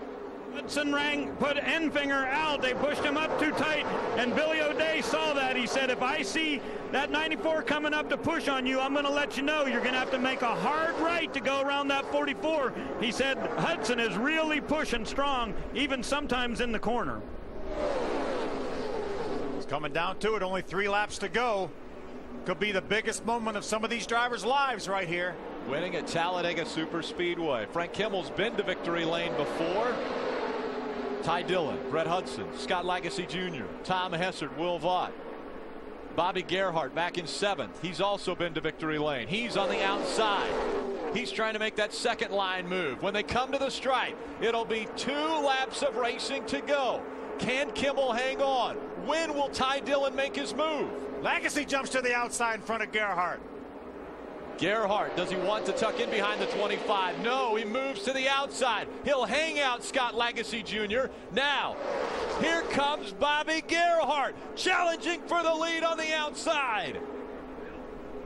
Hudson rang, put Enfinger out. They pushed him up too tight, and Billy O'Day saw that. He said, if I see that 94 coming up to push on you, I'm going to let you know you're going to have to make a hard right to go around that 44. He said Hudson is really pushing strong, even sometimes in the corner. It's coming down to it. Only three laps to go. Could be the biggest moment of some of these drivers' lives right here. Winning at Talladega Super Speedway. Frank Kimmel's been to victory lane before. Ty Dillon, Brett Hudson, Scott Lagasse Jr., Tom Hessert, Will Vaught. Bobby Gerhart back in seventh. He's also been to victory lane. He's on the outside. He's trying to make that second line move. When they come to the stripe, it'll be two laps of racing to go. Can Kimmel hang on? When will Ty Dillon make his move? Lagasse jumps to the outside in front of Gerhart. Gerhart, does he want to tuck in behind the 25? No, he moves to the outside. He'll hang out Scott Lagasse Jr. Now, here comes Bobby Gerhart, challenging for the lead on the outside.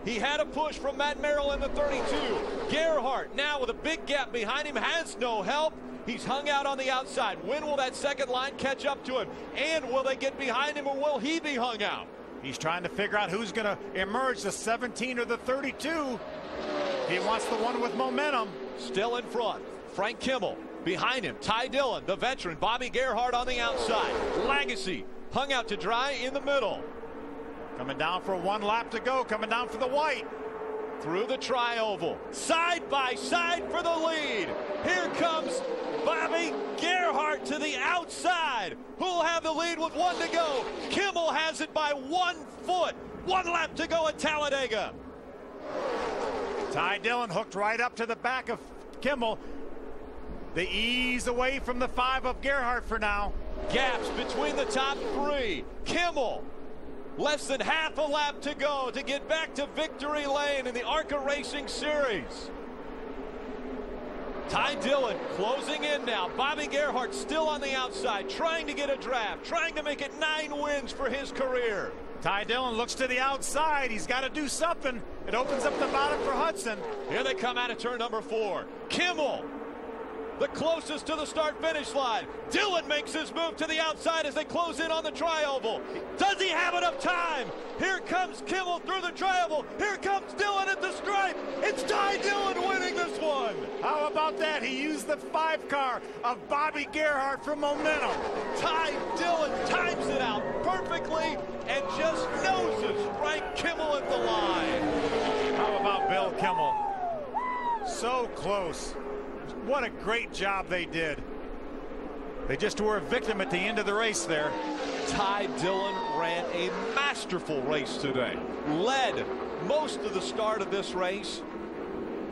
He had a push from Matt Merrill in the 32. Gerhart now with a big gap behind him has no help. He's hung out on the outside. When will that second line catch up to him? And will they get behind him or will he be hung out? He's trying to figure out who's going to emerge, the 17 or the 32. He wants the one with momentum. Still in front. Frank Kimmel behind him. Ty Dillon, the veteran. Bobby Gerhart on the outside. Lagasse hung out to dry in the middle. Coming down for one lap to go. Coming down for the white. Through the trioval. Side by side for the lead. Here comes Bobby Gerhart to the outside. Who'll have the lead with one to go? Kimmel has it by one foot. One lap to go at Talladega. Ty Dillon hooked right up to the back of Kimmel. The ease away from the five of Gerhart for now. Gaps between the top three. Kimmel less than half a lap to go to get back to victory lane in the ARCA Racing Series. Ty Dillon closing in now. Bobby Gerhart still on the outside, trying to get a draft, trying to make it nine wins for his career. Ty Dillon looks to the outside. He's got to do something. It opens up the bottom for Hudson. Here they come out of turn number four. Kimmel the closest to the start finish line. Dillon makes his move to the outside as they close in on the trioval. Does he have enough time? Here comes Kimmel through the trioval. Here comes Dillon at the stripe. It's Ty Dillon winning this one. How about that? He used the five car of Bobby Gerhart for momentum. Ty Dillon times it out perfectly and just noses Frank Kimmel at the line. How about Bill Kimmel? So close. What a great job they did. They just were a victim at the end of the race there. Ty Dillon ran a masterful race today. Led most of the start of this race.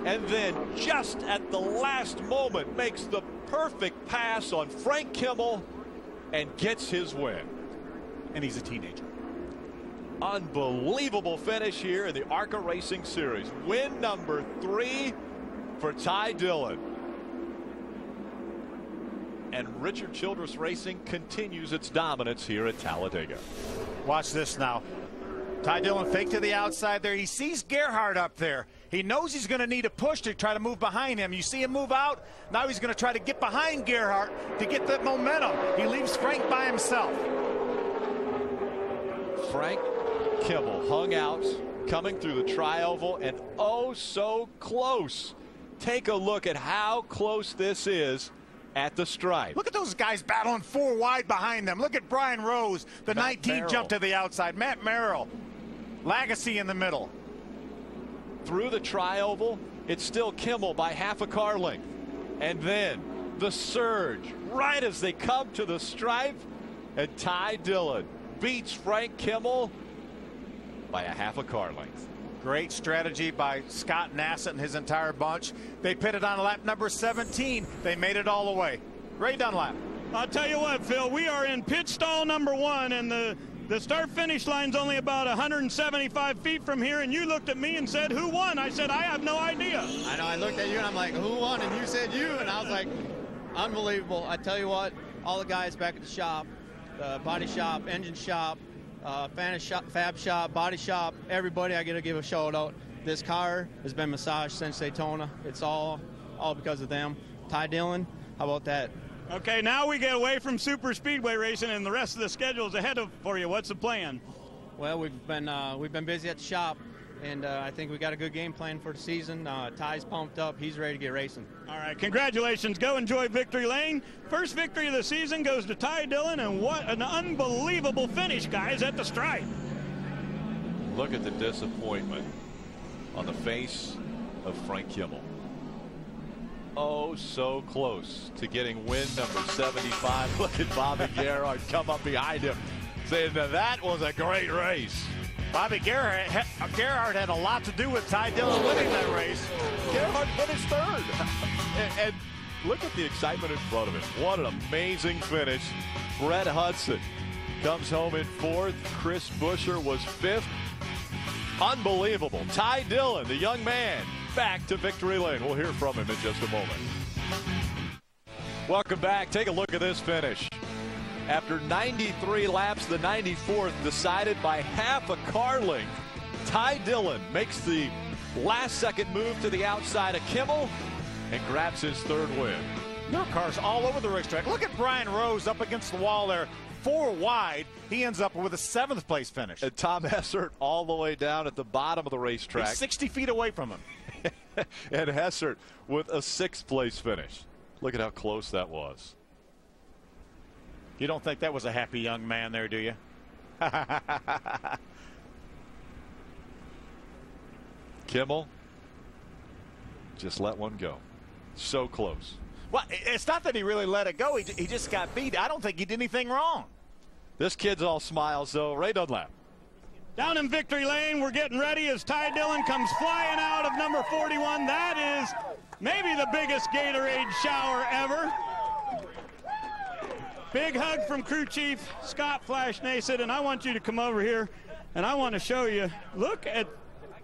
And then just at the last moment makes the perfect pass on Frank Kimmel and gets his win. And he's a teenager. Unbelievable finish here in the ARCA Racing Series. Win number three for Ty Dillon and Richard Childress Racing continues its dominance here at Talladega. Watch this now. Ty Dillon fake to the outside there. He sees Gerhart up there. He knows he's going to need a push to try to move behind him. You see him move out. Now he's going to try to get behind Gerhart to get that momentum. He leaves Frank by himself. Frank Kimmel hung out coming through the tri-oval and oh so close. Take a look at how close this is at the stripe. Look at those guys battling four wide behind them. Look at Brian Rose, the Matt 19 Merrill. jump to the outside. Matt Merrill, Lagasse in the middle. Through the tri-oval, it's still Kimmel by half a car length. And then the surge right as they come to the stripe. And Ty Dillon beats Frank Kimmel by a half a car length. Great strategy by Scott Nassett and his entire bunch. They pitted on lap number 17. They made it all the way. Ray Dunlap. I'll tell you what, Phil, we are in pit stall number one, and the, the start finish line's only about 175 feet from here, and you looked at me and said, Who won? I said, I have no idea. I know. I looked at you and I'm like, who won? And you said you, and I was like, unbelievable. I tell you what, all the guys back at the shop, the body shop, engine shop, uh, fan shop, fab shop, body shop, everybody, I got to give a shout out. This car has been massaged since Daytona. It's all, all because of them. Ty Dillon, how about that? Okay, now we get away from super speedway racing, and the rest of the schedule is ahead of for you. What's the plan? Well, we've been uh, we've been busy at the shop, and uh, I think we got a good game plan for the season. Uh, Ty's pumped up; he's ready to get racing. All right, congratulations. Go enjoy Victory Lane. First victory of the season goes to Ty Dillon, and what an unbelievable finish, guys, at the stripe. Look at the disappointment on the face of Frank Kimmel. Oh, so close to getting win number 75. Look at Bobby Gerhart come up behind him saying that that was a great race. Bobby Gerhart had a lot to do with Ty Dillon winning that race. Gerhart finished third. and, and look at the excitement in front of him. What an amazing finish. Brett Hudson comes home in fourth. Chris Buescher was fifth. Unbelievable. Ty Dillon, the young man, back to victory lane. We'll hear from him in just a moment. Welcome back. Take a look at this finish. After 93 laps, the 94th decided by half a car length. Ty Dillon makes the last second move to the outside of Kimmel and grabs his third win. Your cars all over the racetrack. Look at Brian Rose up against the wall there, four wide. He ends up with a seventh place finish. And Tom Hessert all the way down at the bottom of the racetrack. He's 60 feet away from him. and Hessert with a sixth place finish. Look at how close that was. You don't think that was a happy young man there, do you? Kimmel just let one go. So close. Well, it's not that he really let it go. He, he just got beat. I don't think he did anything wrong. This kid's all smiles, though. Ray Dunlap. Down in victory lane, we're getting ready as Ty Dillon comes flying out of number 41. That is maybe the biggest Gatorade shower ever. Big hug from crew chief Scott Flash Nason, and I want you to come over here and I want to show you. Look at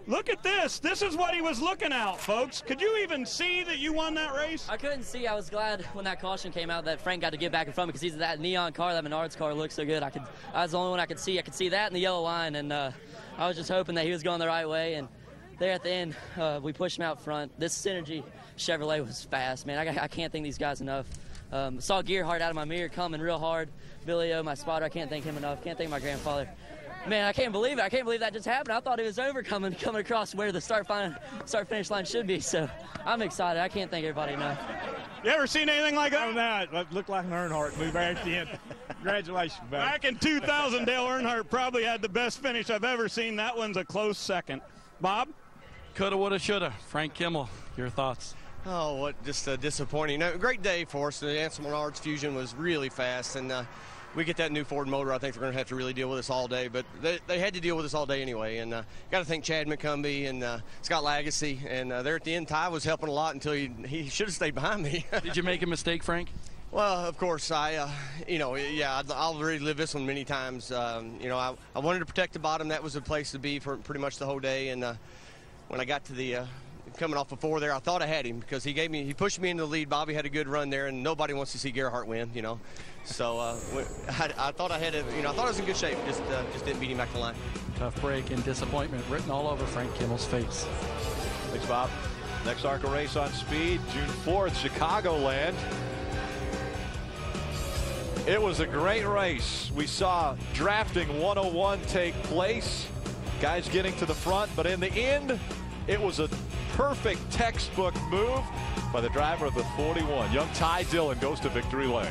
look at this. This is what he was looking out, folks. Could you even see that you won that race? I couldn't see. I was glad when that caution came out that Frank got to get back in front because he's that neon car, that Menards car looks so good. I could. I was the only one I could see. I could see that in the yellow line, and uh, I was just hoping that he was going the right way. And there at the end, uh, we pushed him out front. This Synergy Chevrolet was fast, man. I, I can't thank these guys enough. Um, saw Gerhart out of my mirror coming real hard. Billy O, my spotter, I can't thank him enough. Can't thank my grandfather. Man, I can't believe it. I can't believe that just happened. I thought it was over coming coming across where the start fine, start finish line should be. So I'm excited. I can't thank everybody enough. You ever seen anything like that? Oh, no, it looked like an Earnhardt move right at the end. Congratulations, buddy. Back in 2000, Dale Earnhardt probably had the best finish I've ever seen. That one's a close second. Bob? Coulda, woulda, shoulda. Frank Kimmel, your thoughts? Oh, what just uh, disappointing. No, great day for us. The Ansell Menards Fusion was really fast, and uh, we get that new Ford motor. I think they're going to have to really deal with us all day, but they, they had to deal with us all day anyway. And uh, got to thank Chad McCumbee and uh, Scott Lagasse, and uh, there at the end, Ty was helping a lot until he, he should have stayed behind me. Did you make a mistake, Frank? Well, of course, I, uh, you know, yeah, I'd- I'll really live this one many times. Um, you know, I, I wanted to protect the bottom. That was the place to be for pretty much the whole day. And uh, when I got to the uh, coming off before there, I thought I had him because he gave me, he pushed me into the lead. Bobby had a good run there, and nobody wants to see Gerhart win, you know. So uh, I, I thought I had, a, you know, I thought I was in good shape. Just, uh, just didn't beat him back the line. Tough break and disappointment written all over Frank Kimmel's face. Thanks, Bob. Next ARCA race on speed, June 4th, Chicagoland. It was a great race. We saw drafting 101 take place. Guys getting to the front, but in the end, it was a perfect textbook move by the driver of the 41. Young Ty Dillon goes to victory lane.